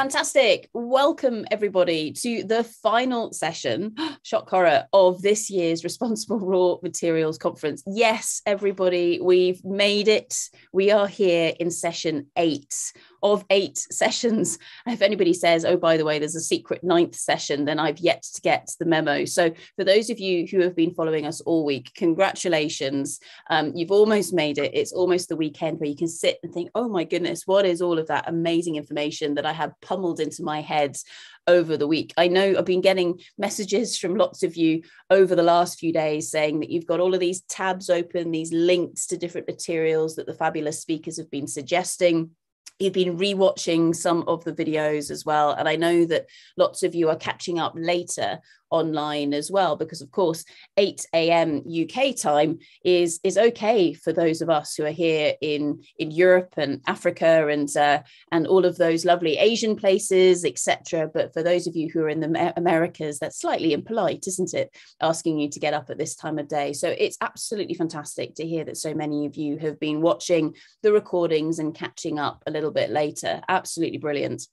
Fantastic. Welcome, everybody, to the final session, shock horror, of this year's Responsible Raw Materials Conference. Yes, everybody, we've made it. We are here in session eight of eight sessions. If anybody says, oh, by the way, there's a secret ninth session, then I've yet to get the memo. So, for those of you who have been following us all week, congratulations. Um, you've almost made it. It's almost the weekend where you can sit and think, oh my goodness, what is all of that amazing information that I have pummeled into my head over the week. I know I've been getting messages from lots of you over the last few days saying that you've got all of these tabs open, these links to different materials that the fabulous speakers have been suggesting you've been rewatching some of the videos as well and i know that lots of you are catching up later online as well because of course 8 a.m uk time is is okay for those of us who are here in in europe and africa and uh, and all of those lovely asian places etc but for those of you who are in the americas that's slightly impolite isn't it asking you to get up at this time of day? So it's absolutely fantastic to hear that so many of you have been watching the recordings and catching up a little bit later. Absolutely brilliant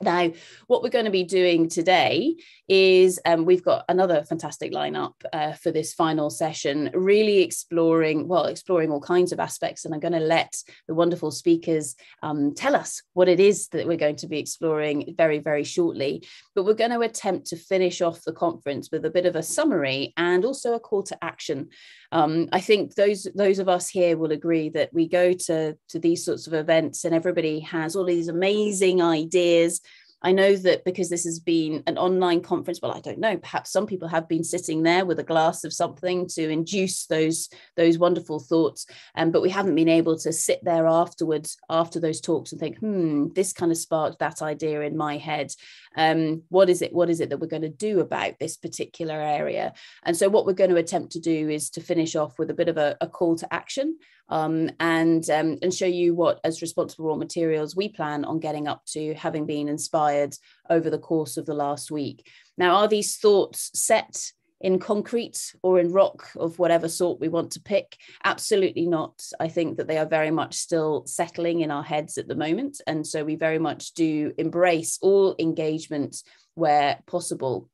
now, what we're going to be doing today is um, we've got another fantastic lineup uh, for this final session, really exploring, well, exploring all kinds of aspects. And I'm going to let the wonderful speakers um, tell us what it is that we're going to be exploring very, very shortly. But we're going to attempt to finish off the conference with a bit of a summary and also a call to action. Um, I think those those of us here will agree that we go to to these sorts of events and everybody has all these amazing ideas I know that because this has been an online conference, well, I don't know, perhaps some people have been sitting there with a glass of something to induce those, those wonderful thoughts. Um, but we haven't been able to sit there afterwards, after those talks and think, hmm, this kind of sparked that idea in my head. Um, what is it? What is it that we're going to do about this particular area? And so what we're going to attempt to do is to finish off with a bit of a, a call to action um, and um, and show you what, as responsible raw materials, we plan on getting up to, having been inspired over the course of the last week. Now, are these thoughts set? In concrete or in rock of whatever sort we want to pick? Absolutely not. I think that they are very much still settling in our heads at the moment. And so we very much do embrace all engagement where possible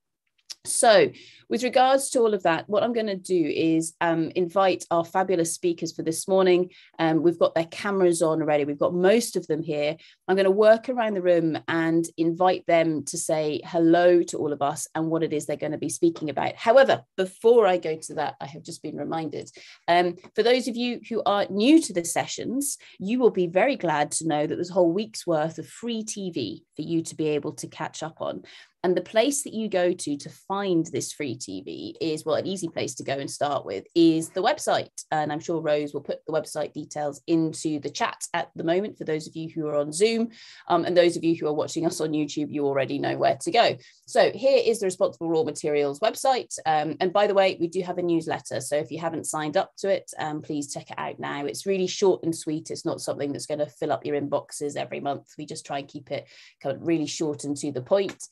so, with regards to all of that, what I'm going to do is um, invite our fabulous speakers for this morning. Um, we've got their cameras on already, we've got most of them here. I'm going to work around the room and invite them to say hello to all of us and what it is they're going to be speaking about. However, before I go to that, I have just been reminded um, for those of you who are new to the sessions, you will be very glad to know that there's a whole week's worth of free TV for you to be able to catch up on. And the place that you go to to find this free TV is, well, an easy place to go and start with is the website. And I'm sure Rose will put the website details into the chat at the moment for those of you who are on Zoom. Um, and those of you who are watching us on YouTube, you already know where to go. So here is the Responsible Raw Materials website. Um, and by the way, we do have a newsletter. So if you haven't signed up to it, um, please check it out now. It's really short and sweet. It's not something that's going to fill up your inboxes every month. We just try and keep it kind of really short and to the point.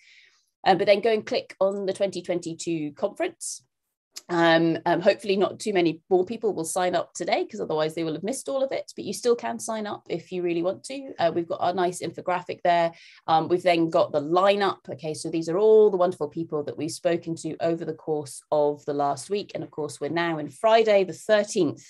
Um, but then go and click on the 2022 conference. Um, um, hopefully not too many more people will sign up today because otherwise they will have missed all of it but you still can sign up if you really want to. Uh, we've got our nice infographic there. Um, we've then got the lineup. Okay so these are all the wonderful people that we've spoken to over the course of the last week. And of course we're now in friday the 13th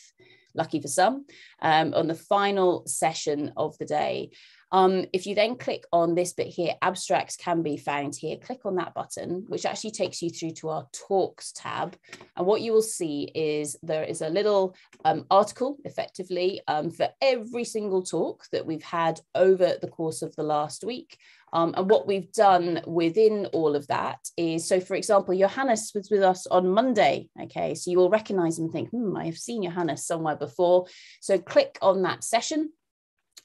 lucky for some um, on the final session of the day um, if you then click on this bit here, abstracts can be found here, click on that button, which actually takes you through to our talks tab. And what you will see is there is a little um, article effectively um, for every single talk that we've had over the course of the last week. Um, and what we've done within all of that is, so for example, Johannes was with us on Monday. Okay, so you will recognize him and think, hmm, I have seen Johannes somewhere before. So click on that session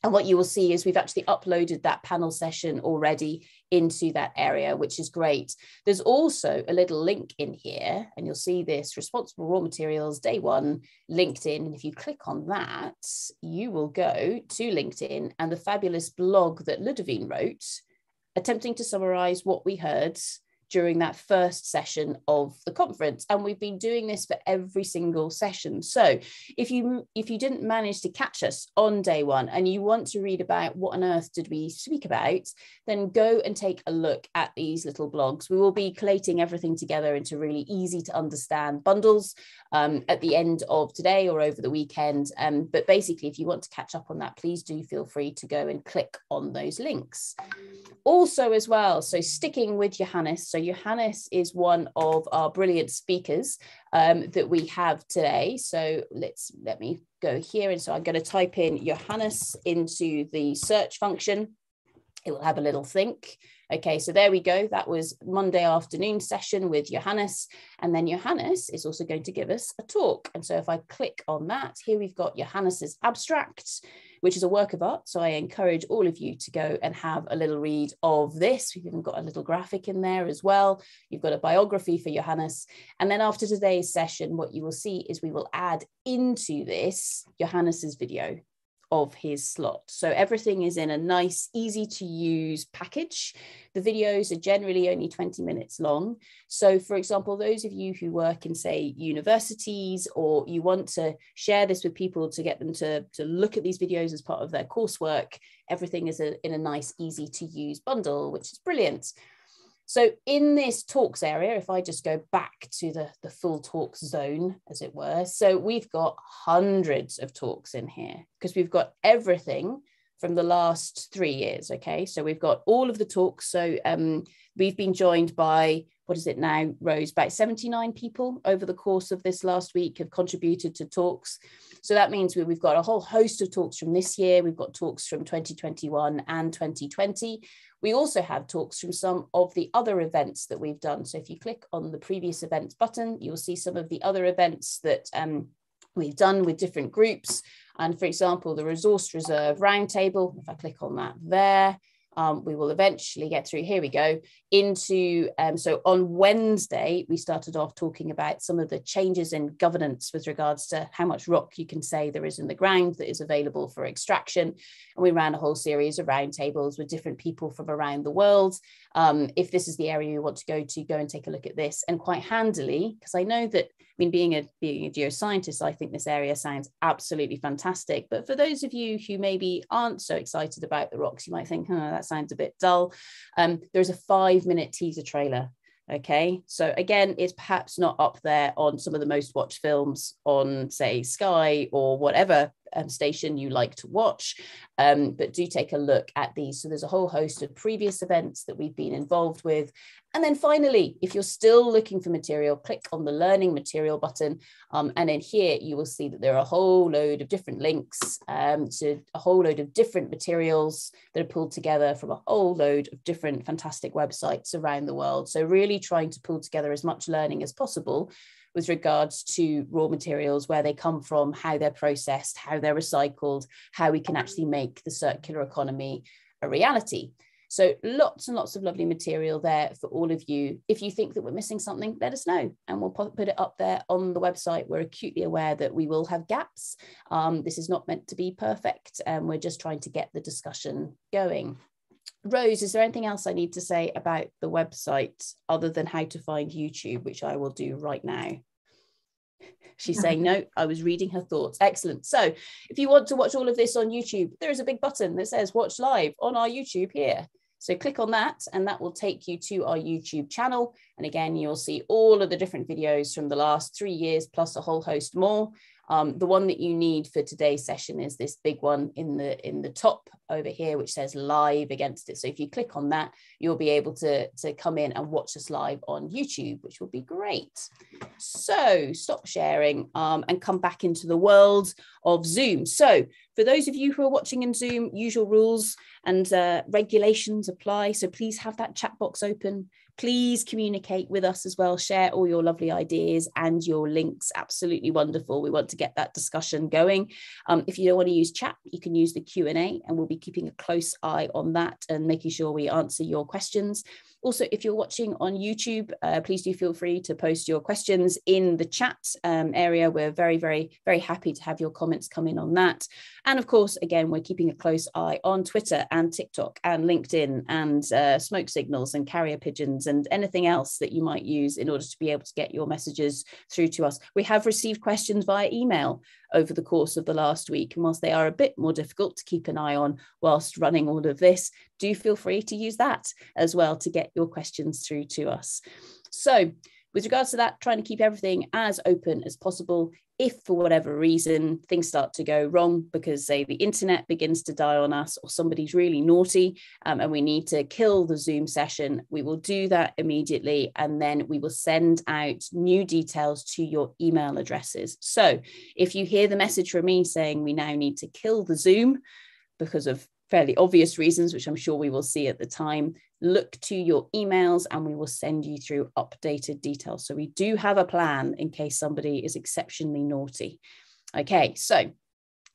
and what you will see is we've actually uploaded that panel session already into that area, which is great. There's also a little link in here, and you'll see this responsible raw materials day one LinkedIn. And if you click on that, you will go to LinkedIn and the fabulous blog that Ludovine wrote, attempting to summarize what we heard during that first session of the conference and we've been doing this for every single session. So if you if you didn't manage to catch us on day one and you want to read about what on earth did we speak about then go and take a look at these little blogs. We will be collating everything together into really easy to understand bundles um, at the end of today or over the weekend. Um, but basically if you want to catch up on that please do feel free to go and click on those links. Also as well so sticking with johannes so Johannes is one of our brilliant speakers um, that we have today. So let's let me go here. And so I'm going to type in Johannes into the search function. It will have a little think. Okay, so there we go. That was Monday afternoon session with Johannes. And then Johannes is also going to give us a talk. And so if I click on that, here we've got Johannes's abstract which is a work of art. So I encourage all of you to go and have a little read of this. We've even got a little graphic in there as well. You've got a biography for Johannes. And then after today's session, what you will see is we will add into this Johannes's video of his slot. So everything is in a nice, easy to use package. The videos are generally only 20 minutes long. So, for example, those of you who work in, say, universities, or you want to share this with people to get them to, to look at these videos as part of their coursework, everything is a, in a nice, easy to use bundle, which is brilliant. So in this talks area, if I just go back to the, the full talks zone, as it were, so we've got hundreds of talks in here because we've got everything from the last three years. Okay, so we've got all of the talks. So um, we've been joined by what is it now, Rose? About 79 people over the course of this last week have contributed to talks. So that means we've got a whole host of talks from this year. We've got talks from 2021 and 2020. We also have talks from some of the other events that we've done. So if you click on the previous events button, you'll see some of the other events that um, we've done with different groups. And for example, the Resource Reserve Roundtable, if I click on that there, um, we will eventually get through, here we go, into, um, so on Wednesday, we started off talking about some of the changes in governance with regards to how much rock you can say there is in the ground that is available for extraction. And we ran a whole series of roundtables with different people from around the world. Um, if this is the area you want to go to, go and take a look at this. And quite handily, because I know that I mean, being a being a geoscientist, I think this area sounds absolutely fantastic. But for those of you who maybe aren't so excited about the rocks, you might think, oh, that sounds a bit dull. Um, there's a five minute teaser trailer. Okay, so again, it's perhaps not up there on some of the most watched films on, say, Sky or whatever um, station you like to watch. Um, but do take a look at these. So there's a whole host of previous events that we've been involved with. And then finally, if you're still looking for material, click on the learning material button. Um, and in here you will see that there are a whole load of different links um, to a whole load of different materials that are pulled together from a whole load of different fantastic websites around the world. So really trying to pull together as much learning as possible with regards to raw materials, where they come from, how they're processed, how they're recycled, how we can actually make the circular economy a reality. So lots and lots of lovely material there for all of you. If you think that we're missing something, let us know and we'll put it up there on the website. We're acutely aware that we will have gaps. Um, this is not meant to be perfect and we're just trying to get the discussion going. Rose, is there anything else I need to say about the website other than how to find YouTube, which I will do right now? She's uh-huh. saying, no, I was reading her thoughts. Excellent. So if you want to watch all of this on YouTube, there is a big button that says watch live on our YouTube here. So click on that and that will take you to our YouTube channel. And again, you'll see all of the different videos from the last three years, plus a whole host more. Um, the one that you need for today's session is this big one in the in the top over here, which says live against it. So if you click on that, you'll be able to, to come in and watch us live on YouTube, which will be great. So stop sharing um, and come back into the world of Zoom. So for those of you who are watching in Zoom, usual rules and uh, regulations apply. So please have that chat box open please communicate with us as well. Share all your lovely ideas and your links. Absolutely wonderful. We want to get that discussion going. Um, if you don't want to use chat you can use the q&a and we'll be keeping a close eye on that and making sure we answer your questions also, if you're watching on YouTube, uh, please do feel free to post your questions in the chat um, area. We're very, very, very happy to have your comments come in on that. And of course, again, we're keeping a close eye on Twitter and TikTok and LinkedIn and uh, smoke signals and carrier pigeons and anything else that you might use in order to be able to get your messages through to us. We have received questions via email over the course of the last week. And whilst they are a bit more difficult to keep an eye on whilst running all of this, do feel free to use that as well to get your questions through to us. So, with regards to that, trying to keep everything as open as possible. If for whatever reason things start to go wrong because, say, the internet begins to die on us or somebody's really naughty um, and we need to kill the Zoom session, we will do that immediately and then we will send out new details to your email addresses. So if you hear the message from me saying we now need to kill the Zoom because of fairly obvious reasons, which I'm sure we will see at the time, look to your emails and we will send you through updated details. So we do have a plan in case somebody is exceptionally naughty. Okay, so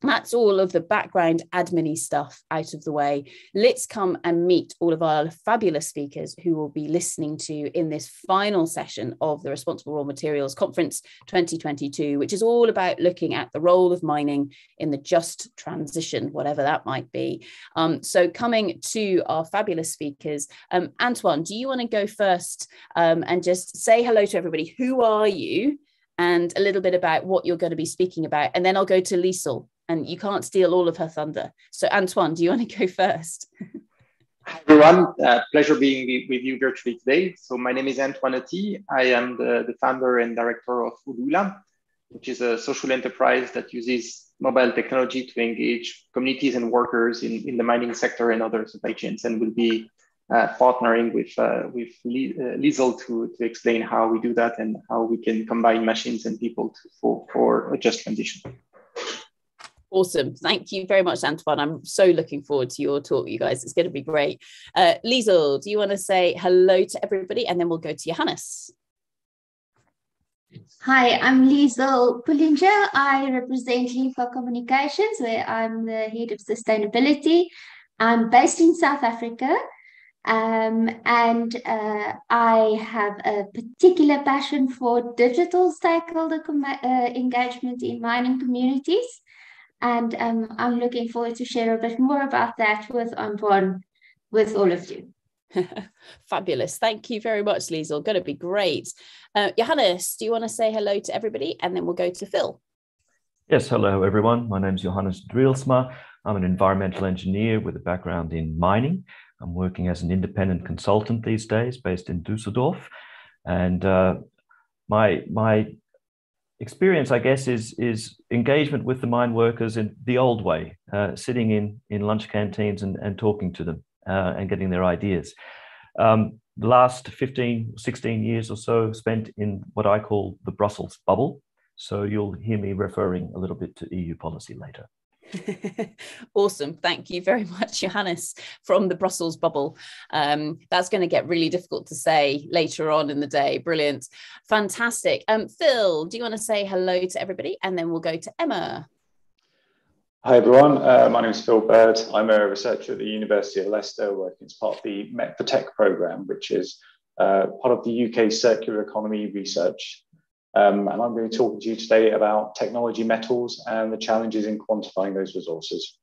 that's all of the background admin stuff out of the way. Let's come and meet all of our fabulous speakers who will be listening to in this final session of the Responsible Raw Materials Conference 2022, which is all about looking at the role of mining in the just transition, whatever that might be. Um, so, coming to our fabulous speakers, um, Antoine, do you want to go first um, and just say hello to everybody? Who are you? And a little bit about what you're going to be speaking about. And then I'll go to Liesl and you can't steal all of her thunder. So, Antoine, do you want to go first? Hi, everyone. Uh, pleasure being with you virtually today. So, my name is Antoine Heuty. I am the, the founder and director of Ulula, which is a social enterprise that uses mobile technology to engage communities and workers in, in the mining sector and other supply chains, and will be uh, partnering with uh, with uh, Liesl to, to explain how we do that and how we can combine machines and people to, for, for a just transition. Awesome. Thank you very much, Antoine. I'm so looking forward to your talk, you guys. It's going to be great. Uh, Liesl, do you want to say hello to everybody? And then we'll go to Johannes. Hi, I'm Liesl Pullinger. I represent Lifa Communications, where I'm the head of sustainability. I'm based in South Africa. Um, and uh, I have a particular passion for digital stakeholder uh, engagement in mining communities. And um, I'm looking forward to share a bit more about that with Antoine, with all of you. Fabulous. Thank you very much, Liesl. Going to be great. Uh, Johannes, do you want to say hello to everybody? And then we'll go to Phil. Yes, hello, everyone. My name is Johannes Drielsma. I'm an environmental engineer with a background in mining. I'm working as an independent consultant these days based in Dusseldorf. And uh, my, my experience, I guess, is is engagement with the mine workers in the old way, uh, sitting in in lunch canteens and, and talking to them uh, and getting their ideas. Um, the last 15, 16 years or so spent in what I call the Brussels bubble. So you'll hear me referring a little bit to EU policy later. awesome. Thank you very much, Johannes, from the Brussels bubble. Um, that's going to get really difficult to say later on in the day. Brilliant. Fantastic. Um, Phil, do you want to say hello to everybody? And then we'll go to Emma. Hi, everyone. Uh, my name is Phil Bird. I'm a researcher at the University of Leicester, working as part of the Met4Tech programme, which is uh, part of the UK Circular Economy Research um, and I'm going to be talking to you today about technology metals and the challenges in quantifying those resources.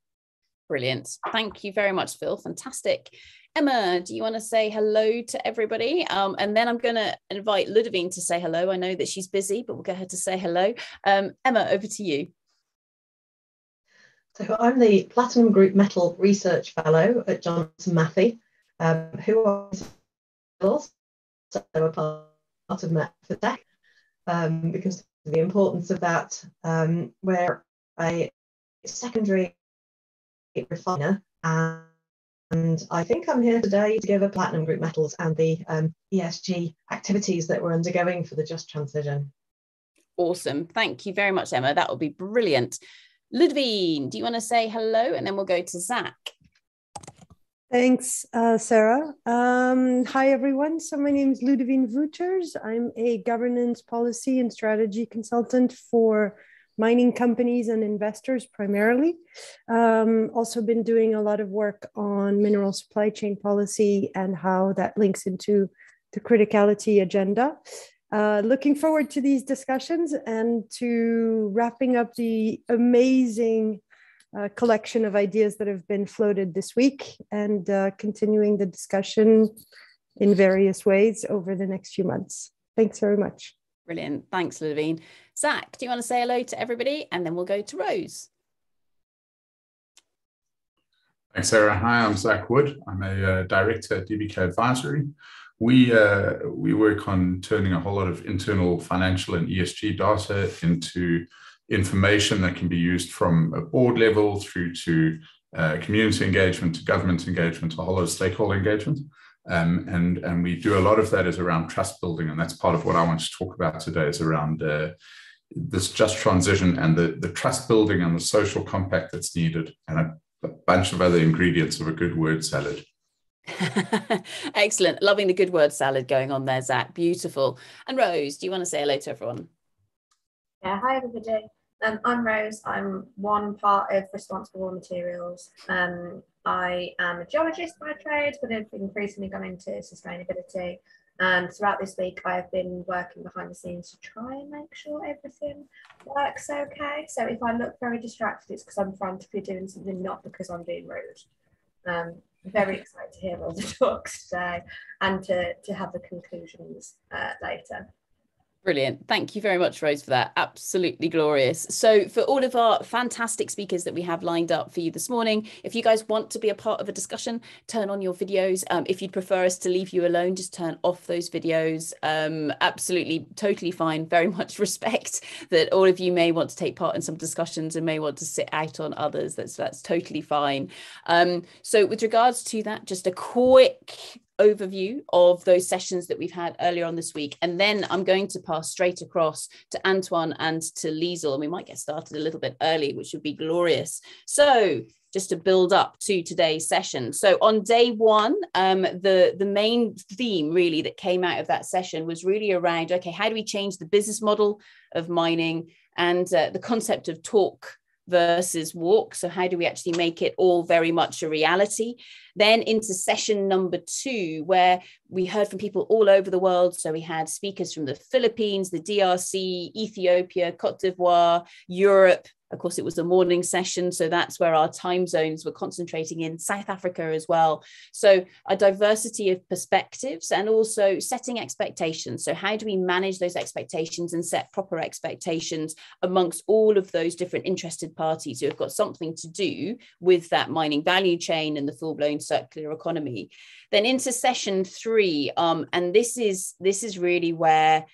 Brilliant. Thank you very much, Phil. Fantastic. Emma, do you want to say hello to everybody? Um, and then I'm going to invite Ludovine to say hello. I know that she's busy, but we'll get her to say hello. Um, Emma, over to you. So I'm the Platinum Group Metal Research Fellow at Johnson Matthey, um, who are so a part of Met for Tech um, because of the importance of that. Um, we're a secondary refiner, and, and, I think I'm here today to give a platinum group metals and the um, ESG activities that we're undergoing for the just transition. Awesome. Thank you very much, Emma. That will be brilliant. Ludovine, do you want to say hello? And then we'll go to Zach. Thanks, uh, Sarah. Um, hi, everyone. So my name is Ludovine Wouters. I'm a governance policy and strategy consultant for mining companies and investors primarily. Um, also been doing a lot of work on mineral supply chain policy and how that links into the criticality agenda. Uh, looking forward to these discussions and to wrapping up the amazing uh, collection of ideas that have been floated this week and uh, continuing the discussion in various ways over the next few months. Thanks very much. Brilliant. Thanks, Levine. Zach, do you want to say hello to everybody? And then we'll go to Rose. Thanks, Sarah. Hi, I'm Zach Wood. I'm a uh, director at DBK Advisory. We, uh, we work on turning a whole lot of internal financial and ESG data into information that can be used from a board level through to uh, community engagement, to government engagement, a whole lot of stakeholder engagement. Um, and, and we do a lot of that is around trust building. And that's part of what I want to talk about today is around uh, this just transition and the, the trust building and the social compact that's needed and a, a bunch of other ingredients of a good word salad. Excellent. Loving the good word salad going on there, Zach. Beautiful. And Rose, do you want to say hello to everyone? Yeah, hi everybody. Um, I'm Rose. I'm one part of Responsible Raw Materials. Um, I am a geologist by trade, but I've increasingly gone into sustainability. And throughout this week, I have been working behind the scenes to try and make sure everything works okay. So if I look very distracted, it's because I'm frantically doing something, not because I'm being rude. Um, very excited to hear all the talks today and to, to have the conclusions uh, later. Brilliant. Thank you very much, Rose, for that. Absolutely glorious. So, for all of our fantastic speakers that we have lined up for you this morning, if you guys want to be a part of a discussion, turn on your videos. Um, if you'd prefer us to leave you alone, just turn off those videos. Um, absolutely, totally fine. Very much respect that all of you may want to take part in some discussions and may want to sit out on others. That's that's totally fine. Um, so, with regards to that, just a quick overview of those sessions that we've had earlier on this week. And then I'm going to pass straight across to Antoine and to Liesl. And we might get started a little bit early, which would be glorious. So just to build up to today's session. So on day one, um, the, the main theme really that came out of that session was really around, okay, how do we change the business model of mining and uh, the concept of talk versus walk. So, how do we actually make it all very much a reality? Then into session number two, where we heard from people all over the world. So, we had speakers from the Philippines, the DRC, Ethiopia, Cote d'Ivoire, Europe, of course, it was a morning session, so that's where our time zones were concentrating in South Africa as well. So, a diversity of perspectives and also setting expectations. So, how do we manage those expectations and set proper expectations amongst all of those different interested parties who have got something to do with that mining value chain and the full blown circular economy? Then into session three, um, and this is this is really where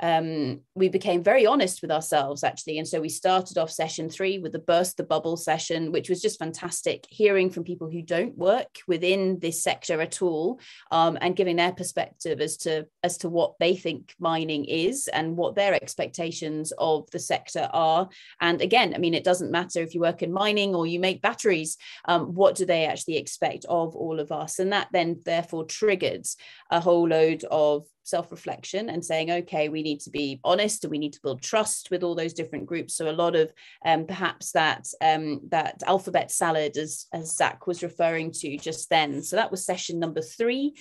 um, we became very honest with ourselves actually. And so we started off session three with the burst the bubble session which was just fantastic hearing from people who don't work within this sector at all um, and giving their perspective as to as to what they think mining is and what their expectations of the sector are. And again i mean it doesn't matter if you work in mining or you make batteries um, what do they actually expect of all of us? And that then therefore triggered a whole load of self reflection and saying, okay, we need to be honest and we need to build trust with all those different groups. So a lot of um, perhaps that um, that alphabet salad, as as Zach was referring to just then. So that was session number three.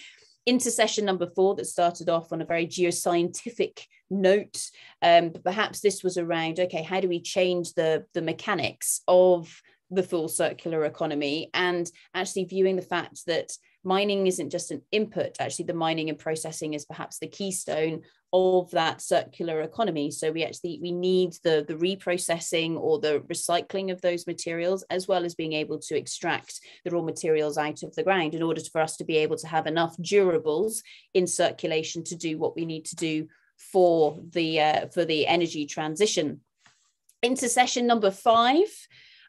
Into session number four, that started off on a very geoscientific note, um, but perhaps this was around okay, how do we change the the mechanics of the full circular economy and actually viewing the fact that mining isn't just an input actually the mining and processing is perhaps the keystone of that circular economy. So we actually we need the the reprocessing or the recycling of those materials as well as being able to extract the raw materials out of the ground in order for us to be able to have enough durables in circulation to do what we need to do for the uh, for the energy transition. Into session number five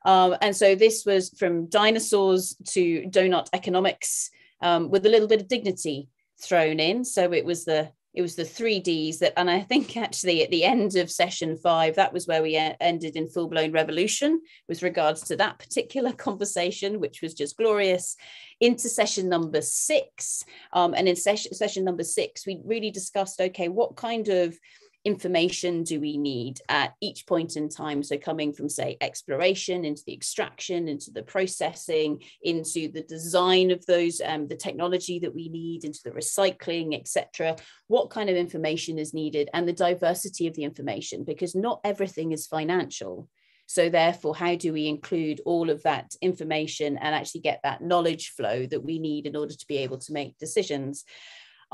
um, and so this was from dinosaurs to donut economics um, with a little bit of dignity thrown in. So it was the it was the three Ds that, and I think actually at the end of session five, that was where we ended in full blown revolution with regards to that particular conversation, which was just glorious. Into session number six, um, and in session session number six, we really discussed okay, what kind of information do we need at each point in time? So, coming from, say, exploration into the extraction, into the processing, into the design of those, um, the technology that we need, into the recycling, etc. What kind of information is needed and the diversity of the information? Because not everything is financial. So, therefore, how do we include all of that information and actually get that knowledge flow that we need in order to be able to make decisions?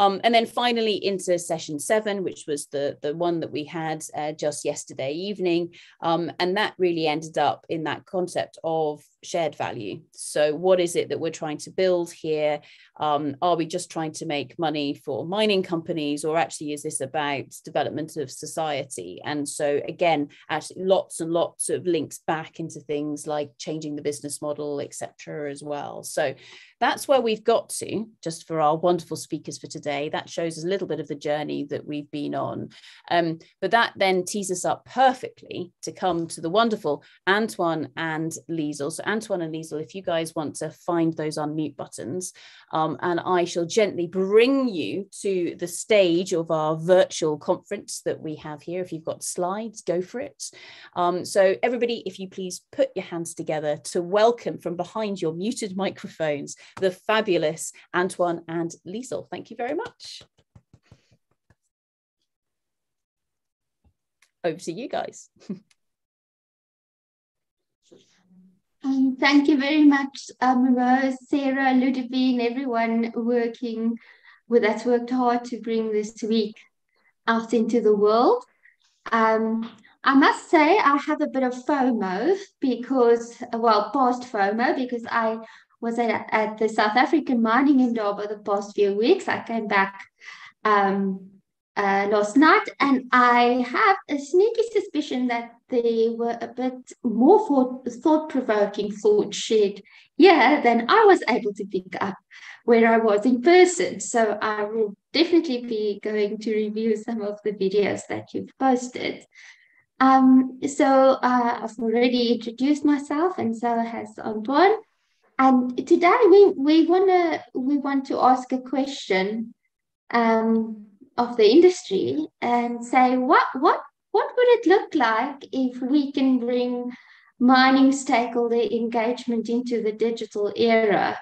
Um, and then finally into session seven, which was the, the one that we had uh, just yesterday evening. Um, and that really ended up in that concept of shared value. So, what is it that we're trying to build here? Um, are we just trying to make money for mining companies, or actually is this about development of society? And so, again, actually, lots and lots of links back into things like changing the business model, etc., as well. So, that's where we've got to, just for our wonderful speakers for today. That shows us a little bit of the journey that we've been on. Um, but that then tees us up perfectly to come to the wonderful Antoine and Liesl. So, Antoine and Liesl, if you guys want to find those unmute buttons, um, and I shall gently bring you to the stage of our virtual conference that we have here. If you've got slides, go for it. Um, so, everybody, if you please put your hands together to welcome from behind your muted microphones the fabulous Antoine and Liesl. Thank you very much. Over to you guys. um, thank you very much, um, Rose, Sarah, Ludovine, everyone working with us worked hard to bring this week out into the world. Um, I must say I have a bit of FOMO because, well, past FOMO because I was at, at the South African mining Indaba the past few weeks. I came back um, uh, last night, and I have a sneaky suspicion that they were a bit more thought provoking thoughts shared here than I was able to pick up where I was in person. So I will definitely be going to review some of the videos that you've posted. Um, so uh, I've already introduced myself, and so has Antoine. And today we, we wanna we want to ask a question um, of the industry and say what what what would it look like if we can bring mining stakeholder engagement into the digital era?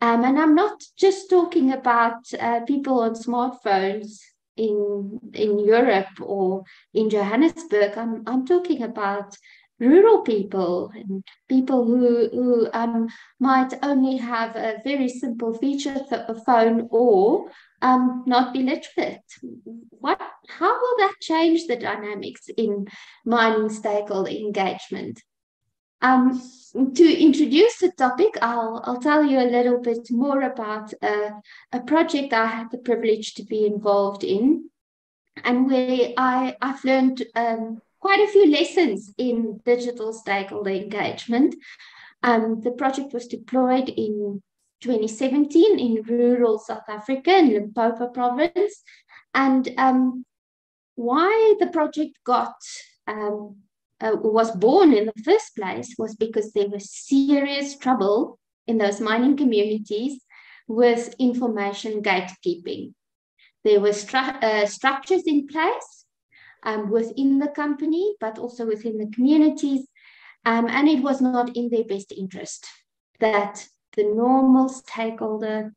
Um, and I'm not just talking about uh, people on smartphones in in Europe or in Johannesburg. I'm I'm talking about rural people and people who, who um, might only have a very simple feature phone or um, not be literate. What, how will that change the dynamics in mining stakeholder engagement? Um, to introduce the topic, I'll, I'll tell you a little bit more about uh, a project I had the privilege to be involved in and where I, I've learned um, quite a few lessons in digital stakeholder engagement. Um, the project was deployed in 2017 in rural South Africa in Limpopo province. And um, why the project got um, uh, was born in the first place was because there was serious trouble in those mining communities with information gatekeeping. There were stru- uh, structures in place um, within the company, but also within the communities. Um, and it was not in their best interest that the normal stakeholder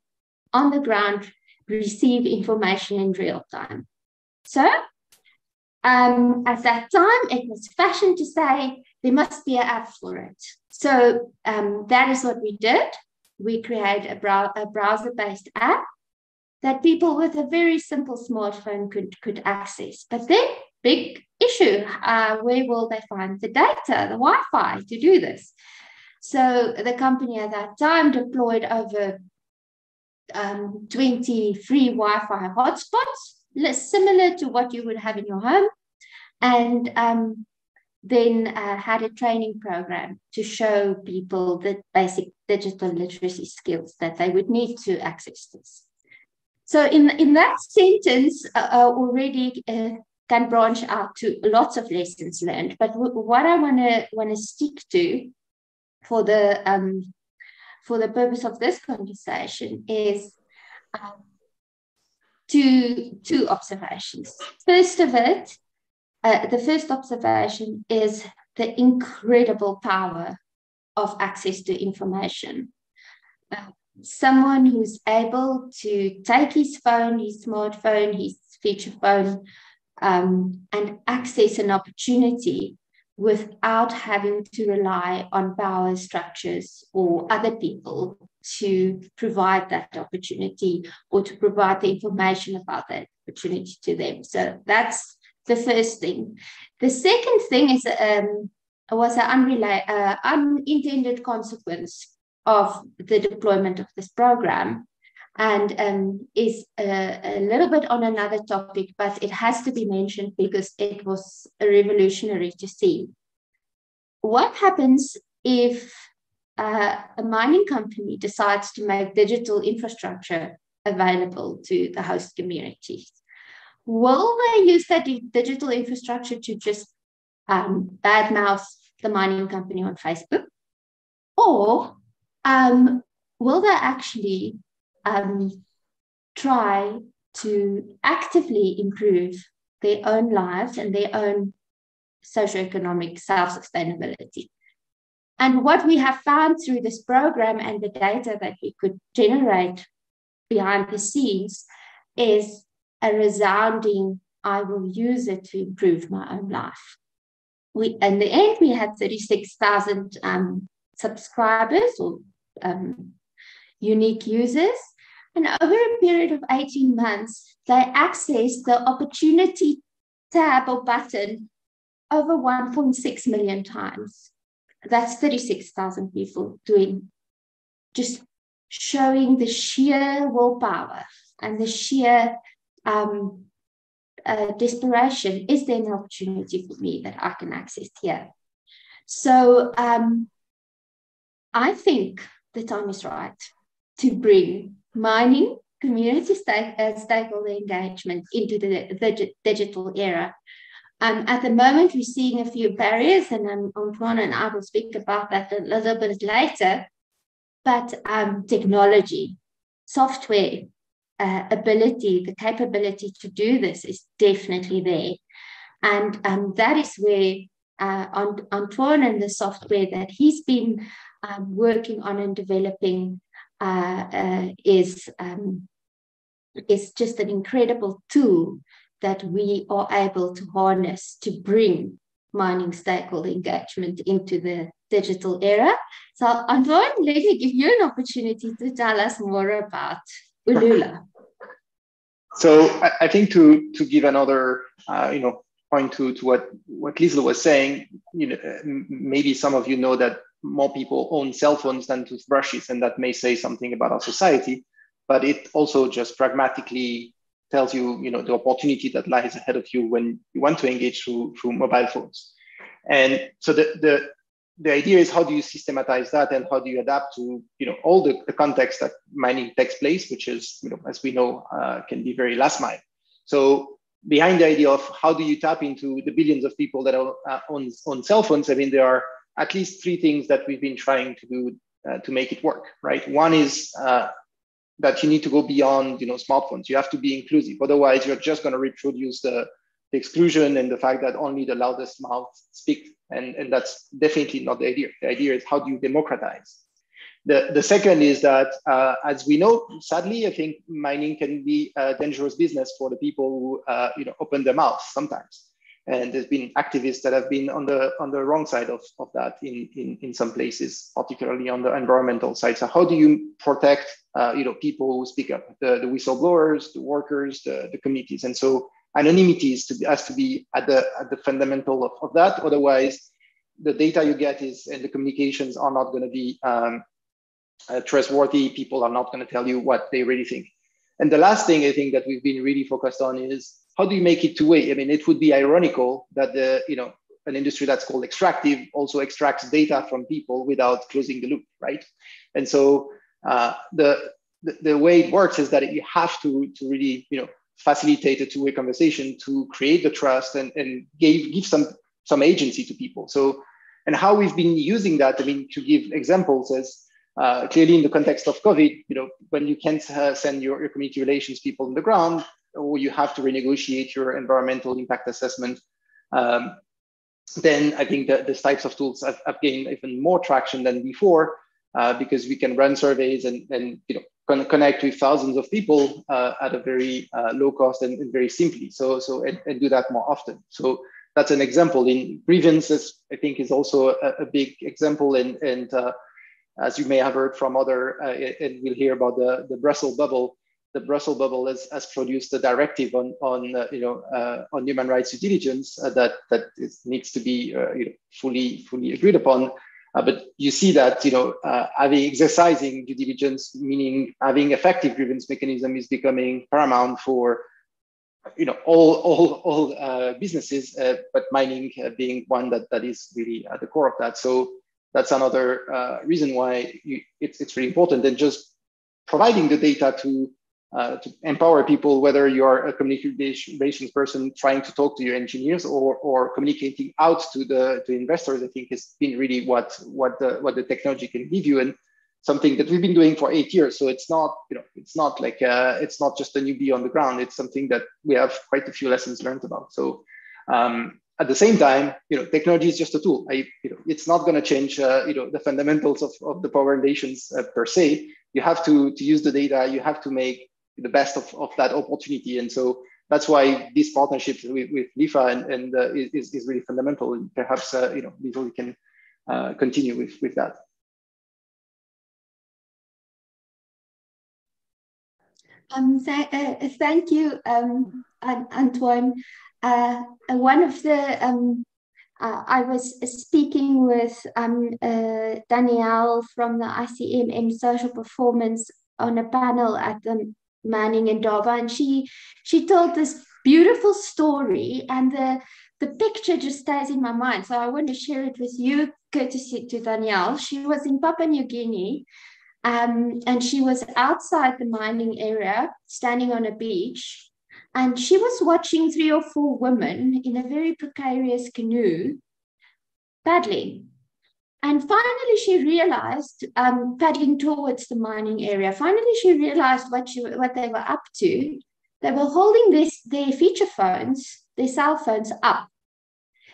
on the ground receive information in real time. So um, at that time, it was fashion to say there must be an app for it. So um, that is what we did. We created a, brow- a browser-based app that people with a very simple smartphone could, could access. But then big issue. Uh, where will they find the data, the Wi Fi to do this? So the company at that time deployed over um, 20 free Wi Fi hotspots, similar to what you would have in your home, and um, then uh, had a training program to show people the basic digital literacy skills that they would need to access this. So in, in that sentence, uh, uh already uh, can branch out to lots of lessons learned. But w- what I want to want to stick to for the um, for the purpose of this conversation is um, two two observations. First of it, uh, the first observation is the incredible power of access to information. Uh, someone who's able to take his phone, his smartphone, his feature phone, um, and access an opportunity without having to rely on power structures or other people to provide that opportunity or to provide the information about that opportunity to them. So that's the first thing. The second thing is um, was an unrelated, uh, unintended consequence of the deployment of this program and um, is a, a, little bit on another topic, but it has to be mentioned because it was revolutionary to see. What happens if uh, a mining company decides to make digital infrastructure available to the host communities? Will they use that digital infrastructure to just um, badmouth the mining company on Facebook? Or um, will they actually um, try to actively improve their own lives and their own socioeconomic self-sustainability. And what we have found through this program and the data that we could generate behind the scenes is a resounding, I will use it to improve my own life. We, in the end, we had 36,000 um, subscribers or um, unique users. And over a period of 18 months, they accessed the opportunity tab or button over 1.6 million times. That's 36,000 people doing just showing the sheer willpower and the sheer um, uh, desperation. Is there an opportunity for me that I can access here? So um, I think the time is right to bring mining, community uh, stakeholder engagement into the, the digital era. Um, at the moment, we're seeing a few barriers, and um, Antoine and I will speak about that a little bit later. But um, technology, software, uh, ability, the capability to do this is definitely there. And um, that is where uh, Antoine and the software that he's been um, working on and developing is um, is just an incredible tool that we are able to harness to bring mining stakeholder engagement into the digital era. So, Antoine, let me give you an opportunity to tell us more about Ulula. So, I, think to to give another, uh, you know, point to to what what Liesl was saying, you know, maybe some of you know that more people own cell phones than toothbrushes, and that may say something about our society. But it also just pragmatically tells you, you know, the opportunity that lies ahead of you when you want to engage through through mobile phones. And so the the the idea is how do you systematize that and how do you adapt to you know all the, the context that mining takes place which is you know as we know uh, can be very last mile so behind the idea of how do you tap into the billions of people that are uh, on, on cell phones i mean there are at least three things that we've been trying to do uh, to make it work, right? One is uh, that you need to go beyond, you know, smartphones. You have to be inclusive. Otherwise, you're just going to reproduce the, the, exclusion and the fact that only the loudest mouth speak. And, and that's definitely not the idea. The idea is how do you democratize? The, the second is that, uh, as we know, sadly, I think mining can be a dangerous business for the people who, uh, you know, open their mouths sometimes and there's been activists that have been on the on the wrong side of, of that in, in in some places particularly on the environmental side. So how do you protect uh, you know people who speak up the, the whistleblowers the workers the, the communities? And so anonymity is to, has to be at the at the fundamental of, of that. Otherwise the data you get is and the communications are not going to be um, uh, trustworthy. People are not going to tell you what they really think. And the last thing i think that we've been really focused on is how do you make it two-way? I mean, it would be ironical that the, you know, an industry that's called extractive also extracts data from people without closing the loop, right? And so uh, the, the, the way it works is that you have to to really you know facilitate a two-way conversation to create the trust and and give give some some agency to people. So and how we've been using that, I mean, to give examples is uh, clearly in the context of COVID, you know, when you can't uh, send your, your community relations people on the ground, or you have to renegotiate your environmental impact assessment, um, then I think that these types of tools have, have gained even more traction than before uh, because we can run surveys and, and you know con- connect with thousands of people uh, at a very uh, low cost and, and, very simply. So so and, and, do that more often. So that's an example. In grievances, I think is also a, a big example. And, and uh, as you may have heard from other, uh, and we'll hear about the, the Brussels bubble, the Brussels bubble has, has produced a directive on, on uh, you know, uh, on human rights due diligence uh, that, that needs to be uh, you know, fully, fully agreed upon. Uh, but you see that you know uh, having exercising due diligence, meaning having effective grievance mechanism, is becoming paramount for you know all all all businesses, but mining being one that that is really at the core of that. So that's another reason why you, it's it's really important. And just providing the data to uh, to empower people, whether you're a communications person trying to talk to your engineers or, or communicating out to the to investors, I think has been really what what the what the technology can give you and something that we've been doing for eight years. So it's not you know it's not like uh, it's not just a newbie on the ground. It's something that we have quite a few lessons learned about. So um, at the same time, you know, technology is just a tool. I, you know, it's not going to change, uh, you know, the fundamentals of, of the power relations uh, per se. You have to to use the data. You have to make the best of, of that opportunity. And so that's why this partnership with, with LIFA and, and uh, is, is really fundamental. And perhaps, uh, you know, we can uh, continue with, with that. Um, th uh, thank you, um, Antoine. Uh, one of the um, uh, I was speaking with um, uh, Danielle from the ICMM Social Performance on a panel at the Mining Indaba, and she she told this beautiful story, and the the picture just stays in my mind. So I want to share it with you, courtesy to Danielle. She was in Papua New Guinea, um, and she was outside the mining area, standing on a beach, and she was watching three or four women in a very precarious canoe paddling. And finally, she realized, um, paddling towards the mining area, finally, she realized what, she, what they were up to. They were holding this, their feature phones, their cell phones up,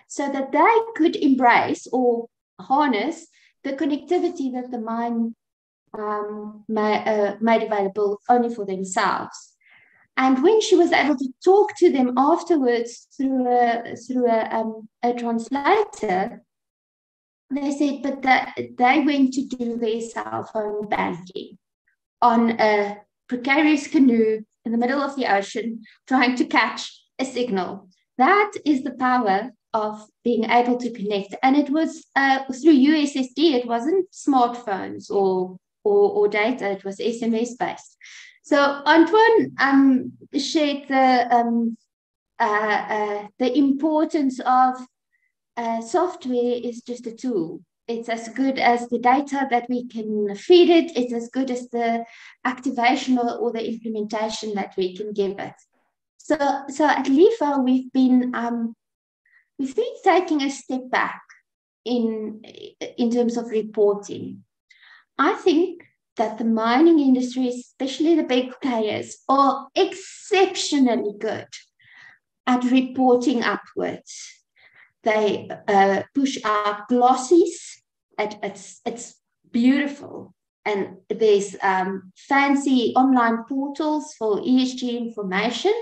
so that they could embrace or harness the connectivity that the mine um, made, uh, made available only for themselves. And when she was able to talk to them afterwards through a, through a, um, a translator, they said, but that they went to do their cell phone banking on a precarious canoe in the middle of the ocean, trying to catch a signal. That is the power of being able to connect. And it was uh, through USSD, it wasn't smartphones or, or, or data, it was SMS based. So Antoine um, shared the, um, uh, uh, the importance of software is just a tool. It's as good as the data that we can feed it. It's as good as the activation or, or the implementation that we can give it. So, so at LIFA, we've been um, we've been taking a step back in in terms of reporting. I think that the mining industry, especially the big players, are exceptionally good at reporting upwards they uh, push out glossies. It, it's, it's beautiful. And there's um, fancy online portals for ESG information.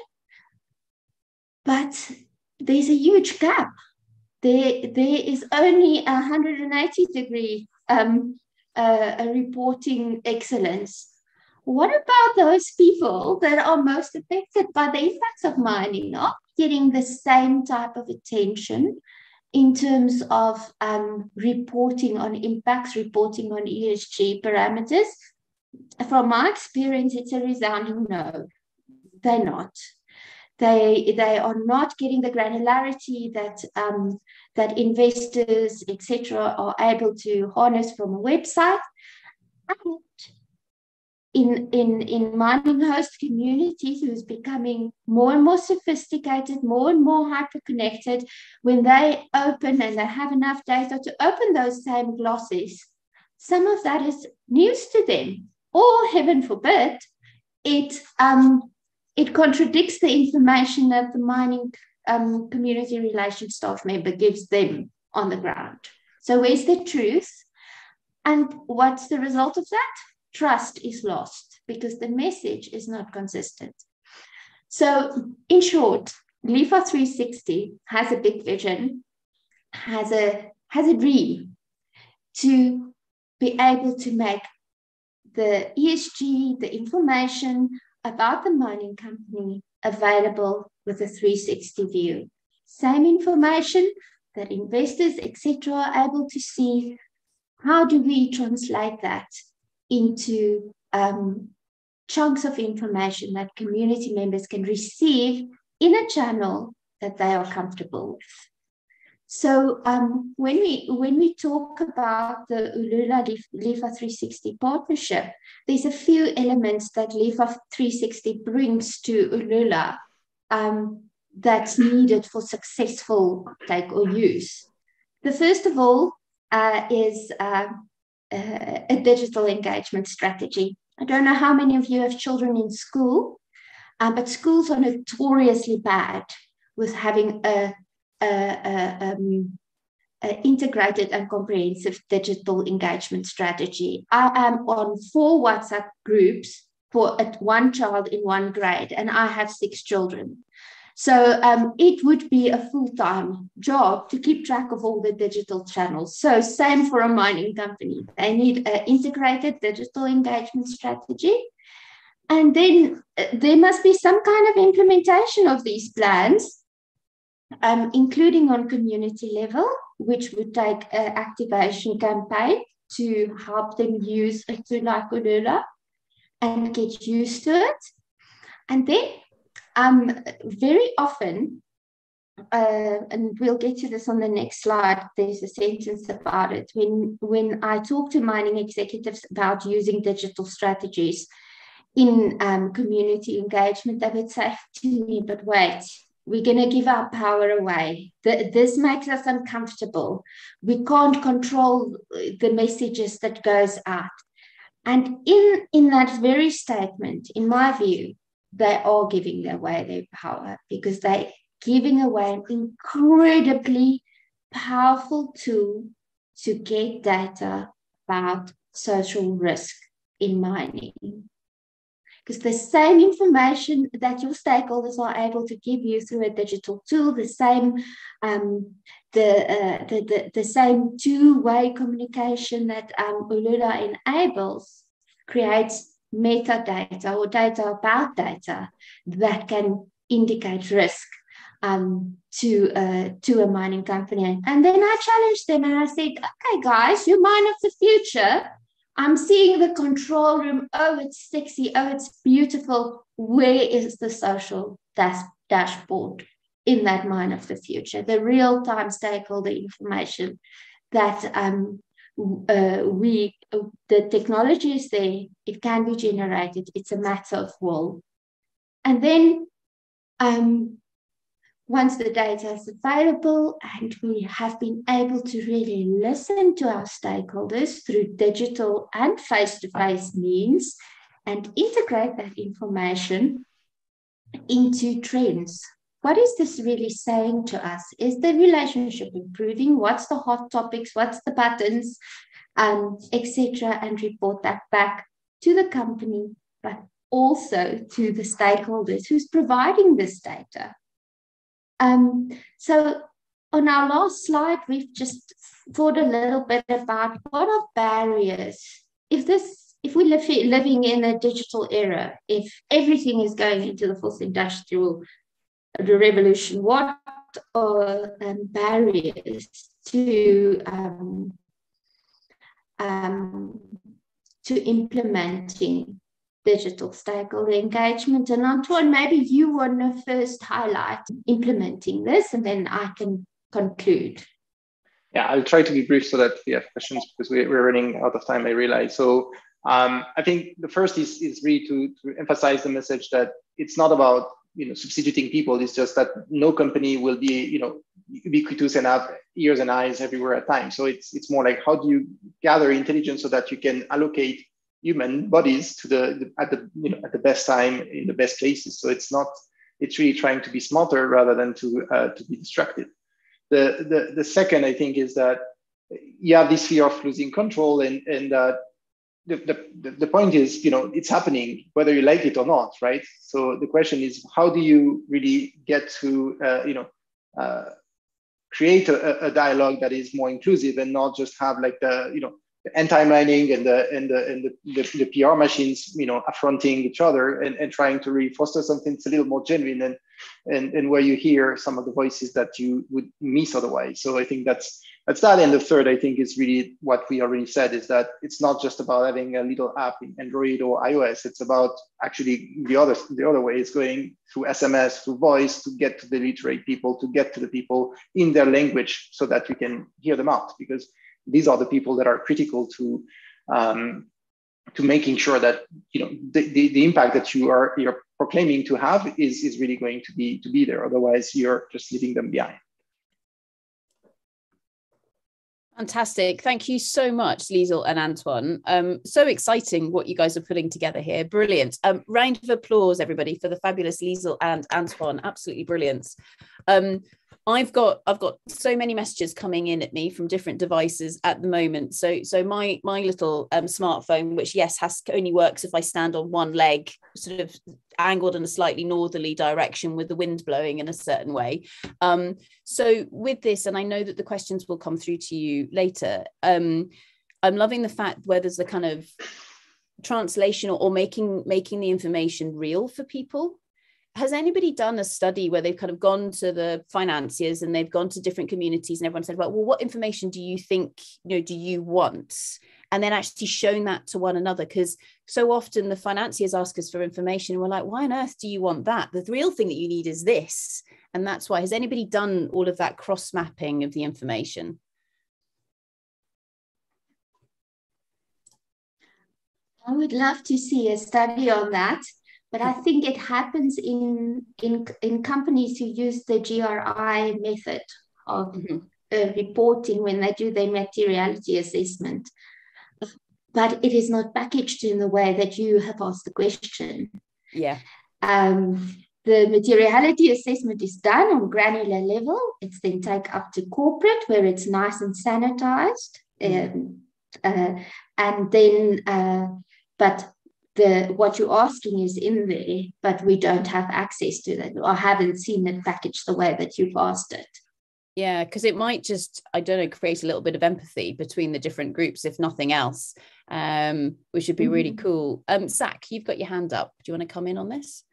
But there's a huge gap. There, there is only a 180 degree um, uh, reporting excellence. What about those people that are most affected by the effects of mining? Not getting the same type of attention in terms of um, reporting on impacts, reporting on ESG parameters. From my experience, it's a resounding no. They're not. They, they are not getting the granularity that um, that investors, etc., are able to harness from a website. And in, in, in mining host communities who's becoming more and more sophisticated, more and more hyper-connected, when they open and they have enough data to open those same glosses, some of that is news to them. Or heaven forbid, it um, it contradicts the information that the mining um, community relations staff member gives them on the ground. So where's the truth? And what's the result of that? Trust is lost because the message is not consistent. So, in short, LIFA 360 has a big vision, has a has a dream to be able to make the ESG, the information about the mining company available with a 360 view. Same information that investors, etc., are able to see. How do we translate that into um, chunks of information that community members can receive in a channel that they are comfortable with? So um, when we when we talk about the Ulula LIFA 360 partnership, there's a few elements that LIFA 360 brings to Ulula um, that's needed for successful take or use. The first of all uh, is uh, uh, a digital engagement strategy. I don't know how many of you have children in school, um, but schools are notoriously bad with having a, a, a, um, a, integrated and comprehensive digital engagement strategy. I am on four WhatsApp groups for one child in one grade, and I have six children. So um, it would be a full-time job to keep track of all the digital channels. So same for a mining company. They need an integrated digital engagement strategy. And then uh, there must be some kind of implementation of these plans, um, including on community level, which would take an activation campaign to help them use a tool like Ulula and get used to it. And then um, very often, uh, and we'll get to this on the next slide, there's a sentence about it. When, when I talk to mining executives about using digital strategies in um, community engagement, they would say to me, but wait, we're going to give our power away. The, this makes us uncomfortable. We can't control the messages that goes out. And in, in that very statement, in my view, they are giving away their power because they're giving away an incredibly powerful tool to get data about social risk in mining. Because the same information that your stakeholders are able to give you through a digital tool, the same um, the, uh, the, the, the same two-way communication that um, Ulula enables creates metadata or data about data that can indicate risk um, to uh, to a mining company. And then I challenged them and I said, okay, guys, you mine of the future. I'm seeing the control room. Oh, it's sexy. Oh, it's beautiful. Where is the social dash- dashboard in that mine of the future? The real time stakeholder information that um, uh, we the technology is there, it can be generated, it's a matter of will. And then um, once the data is available and we have been able to really listen to our stakeholders through digital and face-to-face means and integrate that information into trends. What is this really saying to us? Is the relationship improving? What's the hot topics? What's the patterns? um, etc., and report that back to the company, but also to the stakeholders who's providing this data. Um, so on our last slide, we've just thought a little bit about what are barriers. If this, if we live living in a digital era, if everything is going into the fourth industrial revolution, what are um, barriers to um, um, to implementing digital stakeholder engagement. And Antoine, maybe you want to first highlight implementing this and then I can conclude. Yeah, I'll try to be brief so that we have questions because we're running out of time, I realize. So um, I think the first is, is really to, to emphasize the message that it's not about you know substituting people it's just that no company will be you know ubiquitous and have ears and eyes everywhere at times. So it's it's more like how do you gather intelligence so that you can allocate human bodies to the, the at the you know at the best time in the best places. So it's not it's really trying to be smarter rather than to uh, to be destructive the, the the second i think is that you have this fear of losing control and and uh, the, the, the point is, you know, it's happening whether you like it or not, right? So the question is, how do you really get to, uh, you know, uh, create a, a, dialogue that is more inclusive and not just have like the, you know, the anti-mining and the and the and the, the, the, PR machines, you know, affronting each other and, and trying to really foster something that's a little more genuine and and and where you hear some of the voices that you would miss otherwise. So I think that's that's that. And the third, I think, is really what we already said is that it's not just about having a little app in Android or iOS. It's about actually the other the other way is going through SMS, through voice to get to the literate people, to get to the people in their language so that we can hear them out because these are the people that are critical to um, to making sure that you know the, the, the, impact that you are you're proclaiming to have is is really going to be to be there otherwise you're just leaving them behind Fantastic. Thank you so much, Liesl and Antoine. Um, so exciting what you guys are putting together here. Brilliant. Um, round of applause, everybody, for the fabulous Liesl and Antoine. Absolutely brilliant. Um, I've got I've got so many messages coming in at me from different devices at the moment. So so my my little um, smartphone, which yes has only works if I stand on one leg, sort of angled in a slightly northerly direction with the wind blowing in a certain way. Um, so with this, and I know that the questions will come through to you later. Um, I'm loving the fact where there's a kind of translation or, or making making the information real for people has anybody done a study where they've kind of gone to the financiers and they've gone to different communities and everyone said well, well what information do you think you know do you want? And then actually shown that to one another because so often the financiers ask us for information and we're like why on earth do you want that? The real thing that you need is this. And that's why has anybody done all of that cross mapping of the information? I would love to see a study on that but I think it happens in in in companies who use the GRI method of mm-hmm. uh, reporting when they do their materiality assessment. But it is not packaged in the way that you have asked the question. Yeah. Um, the materiality assessment is done on granular level. It's then take up to corporate where it's nice and sanitized. Mm-hmm. Um, uh, and then, uh, but the what you're asking is in there, but we don't have access to that or haven't seen it packaged the way that you've asked it. Yeah, because it might just, I don't know, create a little bit of empathy between the different groups, if nothing else, um, which would be mm-hmm. really cool. Um, Zach, you've got your hand up. Do you want to come in on this?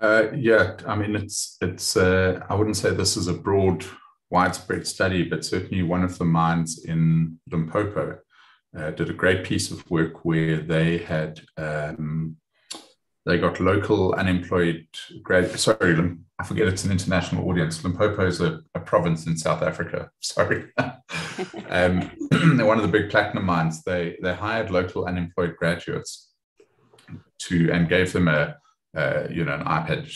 Uh, yeah, I mean, it's it's. Uh, I wouldn't say this is a broad, widespread study, but certainly one of the minds in Limpopo uh, did a great piece of work where they had um, they got local unemployed grad. Sorry, I forget it's an international audience. Limpopo is a, a province in South Africa. Sorry, um, one of the big platinum mines. They they hired local unemployed graduates to and gave them a uh, you know an iPad